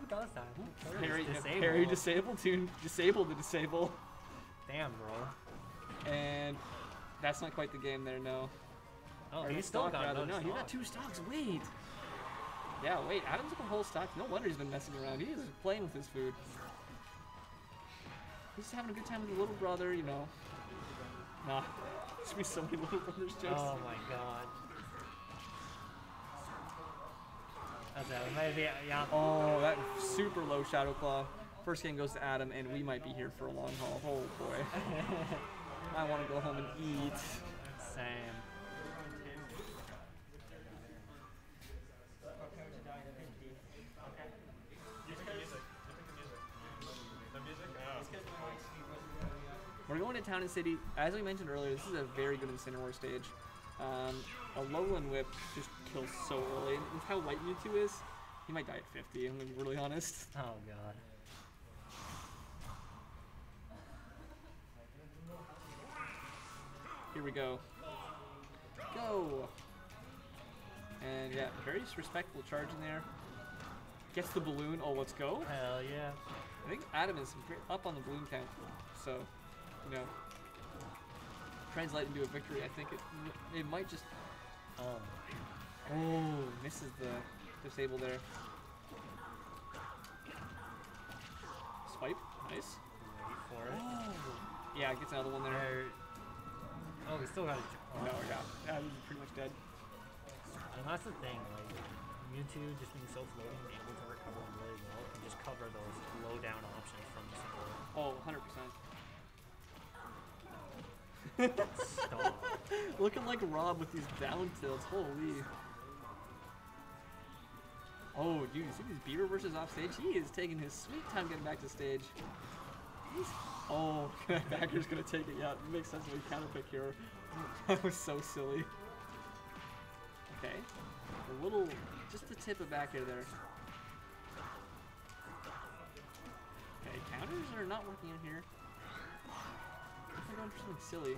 who does that? Who Parry, disable? parry disable to disable to disable. Damn, bro. And That's not quite the game there, no. Oh, Or he's still stock, got rather. No, he got two stocks. Wait. Yeah, wait. Adam's got a whole stock. No wonder he's been messing around. He is playing with his food. He's just having a good time with his little brother, you know. Nah. There's be so many little brothers jokes. Oh my god. That's it. Maybe, yeah. Oh, that super low Shadow Claw. First game goes to Adam, and we might be here for a long haul. Oh boy. *laughs* I want to go home and eat. Same. We're going to Town and City. As we mentioned earlier, this is a very good Incineroar stage. Um, a Lowland Whip just kills so early. And with how light Mewtwo is, he might die at 50, I'm going to be really honest. *laughs* Oh god. Here we go. Go! And yeah, very respectful charge in there. Gets the balloon. Oh, let's go. Hell yeah. I think Adam is up on the balloon count. So, you know, translate into a victory. I think it it might just. Oh. Oh, misses the disable there. Swipe. Nice. Wait for it. Oh. Yeah, gets another one there. There. Oh, we still got it. Oh. No, yeah. Adam's pretty much dead. And that's the thing, like Mewtwo just being so floating and able to recover really well and just cover those low down options from the support. Oh, 100%. *laughs* Looking like Rob with these down tilts. Holy. Oh, dude, you see these Beaver versus off stage? He is taking his sweet time getting back to stage. He's, oh, *laughs* Backer's gonna take it. Yeah, it makes sense we counter pick here. *laughs* that was so silly. Okay. A little, just the tip of back air there. Okay, counters are not working in here. If they're going for something silly.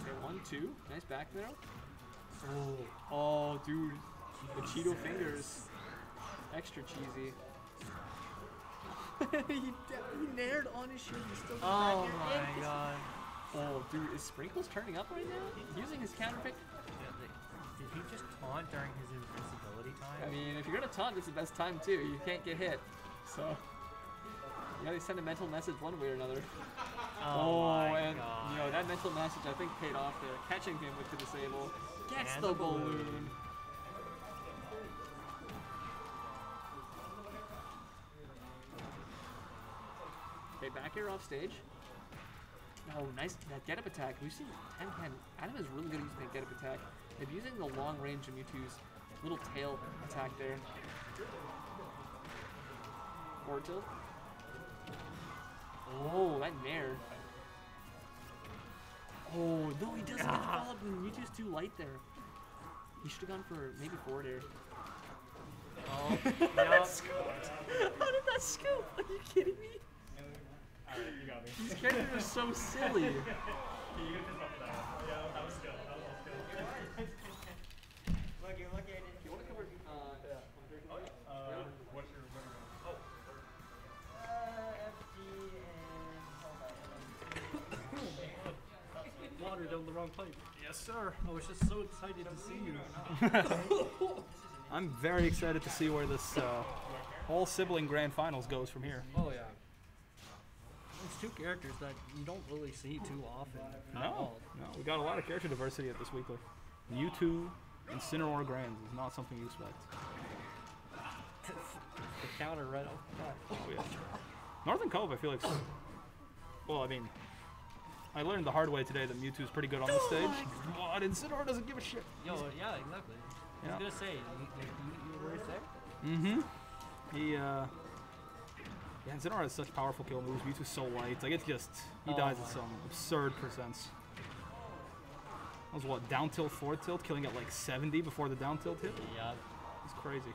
Okay, one, two. Nice back throw. Oh, oh, dude. The Cheeto fingers. Extra cheesy. *laughs* he, de- he nared on his shield. He still got Oh my god. Oh, dude, is Sprinkles turning up right now? Using his counter pick? Did he just taunt during his invincibility time? I mean, if you're gonna taunt, it's the best time too. You can't get hit. So, you gotta send a mental message one way or another. oh, oh my and god. you know that mental message I think paid off there. Catching him with the disable. Gets And the the balloon. balloon. Okay, back here off stage. Oh, nice that get up attack. We've seen 10 10. Adam is really good at using that get up attack. They're using the long range of Mewtwo's little tail attack there. Tilt. Oh, that nair. Oh, no, he doesn't get the ah. follow up. and Mewtwo's too light there. He should have gone for maybe forward air. Oh, *laughs* How no. did that scoop? Are you kidding me? Alright, you got me. These characters are so silly. *laughs* Water down the wrong pipe. Yes, sir. I was just so excited to see you. *laughs* I'm very excited to see where this uh, whole sibling grand finals goes from here. Oh yeah. It's two characters that you don't really see too often. No, no, we got a lot of character diversity at this weekly. Mewtwo and Incineroar Grands is not something you expect. The counter right off the bat. Oh yeah. Northern Cove, I feel like. Well, I mean, I learned the hard way today that Mewtwo's pretty good on this stage. But Incineroar doesn't give a shit. Yo, yeah, exactly. I Yeah. was gonna say, you, you, you, you were right there? Mm-hmm. He, uh... Yeah, Incineroar has such powerful kill moves. Mewtwo's so light. Like, it's just... He Oh dies at some absurd percents. That was what, down tilt, forward tilt, killing at like 70 before the down tilt hit? Yeah. It's crazy.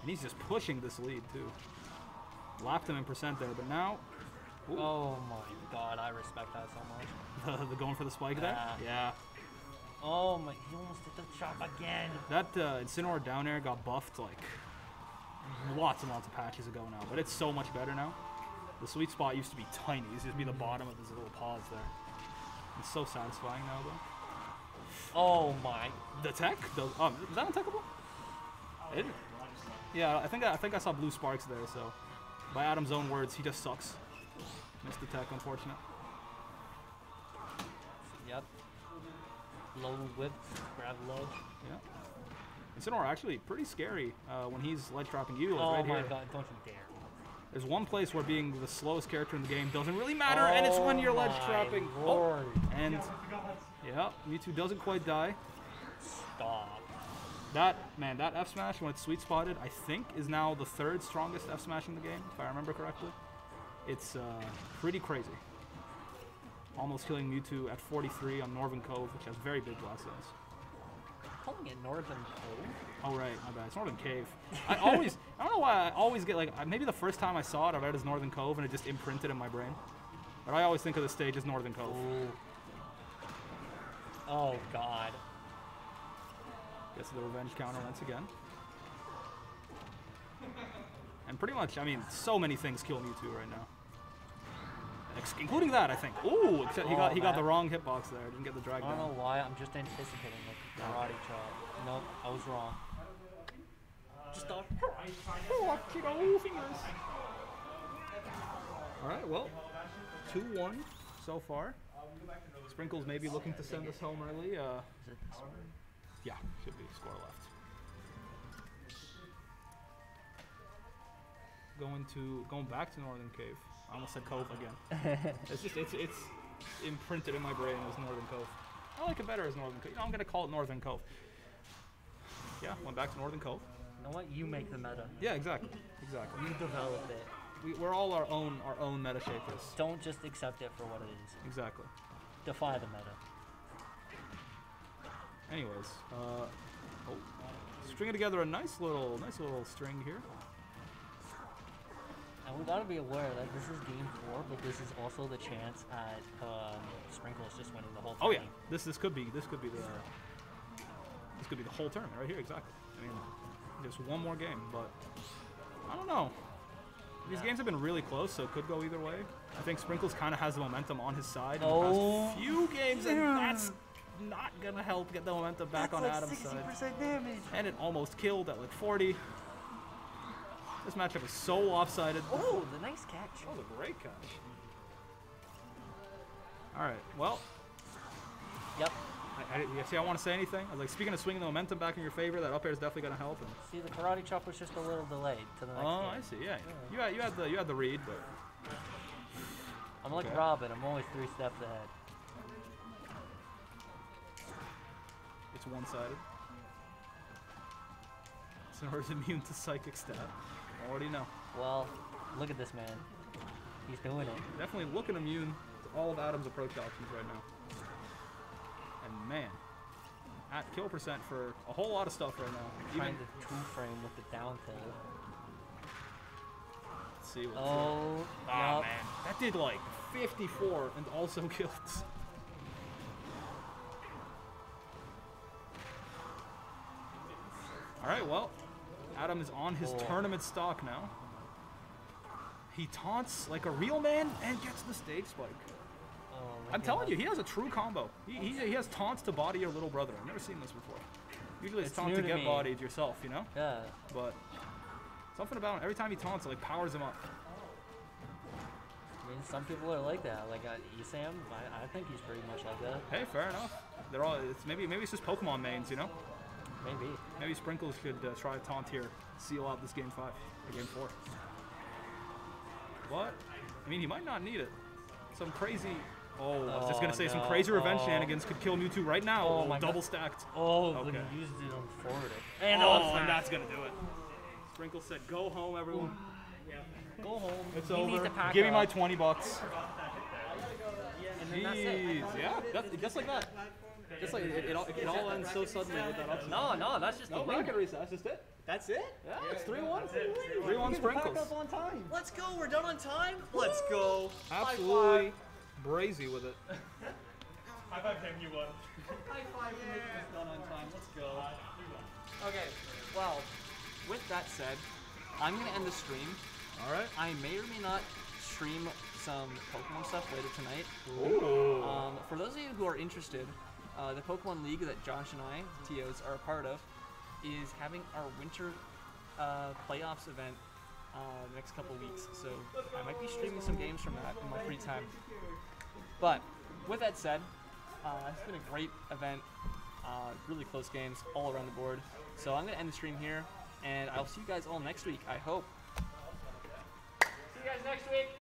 And he's just pushing this lead, too. Lapped him in percent there, but now... Ooh, Oh my god, I respect that so much. the, *laughs* the going for the spike there? Yeah. Yeah. Oh my, he almost did the chop again. That uh, Incineroar down air got buffed like lots and lots of patches ago now, but it's so much better now. The sweet spot used to be tiny. It used to be the bottom of this little paws there. It's so satisfying now, though. Oh my. The tech? The, um, is that untechable? It, yeah, I think I, I think I saw blue sparks there. So, by Adam's own words, he just sucks. Missed tech, unfortunate. Yep. Low whip, grab low. Yeah. Incineroar actually pretty scary uh, when he's ledge trapping you. like Oh right my here. god, don't you dare. There's one place where being the slowest character in the game doesn't really matter, and it's when you're ledge Oh trapping. Lord. Oh, and yeah, Mewtwo doesn't quite die. Stop. That man, that F smash when it's sweet spotted, I think is now the third strongest F smash in the game, if I remember correctly. It's uh, pretty crazy. Almost killing Mewtwo at 43 on Northern Cove, which has very big blast zones. Calling it Northern Cove? Oh right, my bad. It's Northern Cave. I always, *laughs* I don't know why I always get like maybe the first time I saw it, I read it as Northern Cove, and it just imprinted in my brain. But I always think of the stage as Northern Cove. Ooh. Oh god. Gets the revenge counter once again. And pretty much, I mean, so many things kill Mewtwo right now. Ex- including that, I think. Ooh, except he Oh, got he got the wrong hitbox there. Didn't get the drag I don't know why, I'm just anticipating the karate chop. Nope, I was wrong. Just stop. All right, well, two one so far. Sprinkles maybe looking to send us home early. Uh, Is it this one? yeah, should be score left. Going to going back to Northern Cave. I almost said Cove again. *laughs* it's just it's it's imprinted in my brain as Northern Cove. I like it better as Northern Cove. You know, I'm gonna call it Northern Cove. Yeah, went back to Northern Cove. You know what? You make the meta. Yeah, exactly, exactly. You develop it. We, we're all our own our own meta shapers. Don't just accept it for what it is. Exactly. Defy the meta. Anyways, uh, oh, stringing together a nice little nice little string here. And we gotta be aware that this is game four, but this is also the chance at um, Sprinkles just winning the whole thing. Oh yeah, this this could be this could be the this could be the whole tournament right here exactly. I mean, just one more game, but I don't know. These games have been really close, so it could go either way. I think Sprinkles kind of has the momentum on his side in the Oh. past few games, and that's not gonna help get the momentum back on Adam's side. damage. And it almost killed at like 40. This matchup is so lopsided. Oh, the nice catch. That was a great catch. All right, well, Yep. I, I, see, I want to say anything. I was like, speaking of swinging the momentum back in your favor, that up air is definitely going to help. And, See, the karate chop was just a little delayed to the next oh, game. I see. Yeah, you had, you had the you had the read, but I'm like Okay. Robin. I'm always three steps ahead. it's one-sided. Sonora's *laughs* immune to psychic stab. Already know. Well, look at this man. He's doing it. Definitely looking immune to all of Adam's approach options right now. And man, at kill percent for a whole lot of stuff right now. Even Trying to two frame with the down tilt. let's see what Oh, Ah, yup. man. that did like 54 and also *laughs* killed. All right, well, Adam is on his Oh. tournament stock now. He taunts like a real man and gets the stage spike. Oh, I'm look telling you, he has a true combo. He, he, he has taunts to body your little brother. I've never seen this before. Usually it's, It's taunt to to get me. bodied yourself, you know? Yeah. But something about him, every time he taunts, it like powers him up. I mean, some people are like that. Like uh, Esam, I, I think he's pretty much like that. Hey, fair enough. They're all. It's maybe maybe it's just Pokemon mains, you know. Maybe. Maybe Sprinkles should uh, try taunt here, seal out this game five, or game four. What? I mean, he might not need it. Some crazy. Oh, I was just gonna Oh, say some crazy revenge Oh. shenanigans could kill Mewtwo right now. Oh my double God. stacked. Oh, Okay. when he used it on forward. And And oh, and that's gonna do it. Sprinkles said, "Go home, everyone. Go home. It's he needs over. to pack Give me my 20 bucks." And then that's it. Jeez, yeah, that's, just like that. Just like it, it, all, it all ends so suddenly with that upset. No, no, that's just No the bracket win. reset. That's just it. That's it? Yeah, it's three one. Three one sprinkles. on time. Let's go. We're done on time. Let's go. Absolutely brazy with it. High five him, you won. High five for making this done on time. Let's go. Okay. Well, with that said, I'm gonna end the stream. All right. I may or may not stream some Pokemon stuff later tonight. Um, for those of you who are interested, uh, the Pokemon League that Josh and I, TOs, are a part of, is having our winter uh, playoffs event uh, the next couple weeks. So I might be streaming some games from that in my free time. But with that said, uh, it's been a great event. Uh, really close games all around the board. So I'm going to end the stream here, and I'll see you guys all next week, I hope. See you guys next week.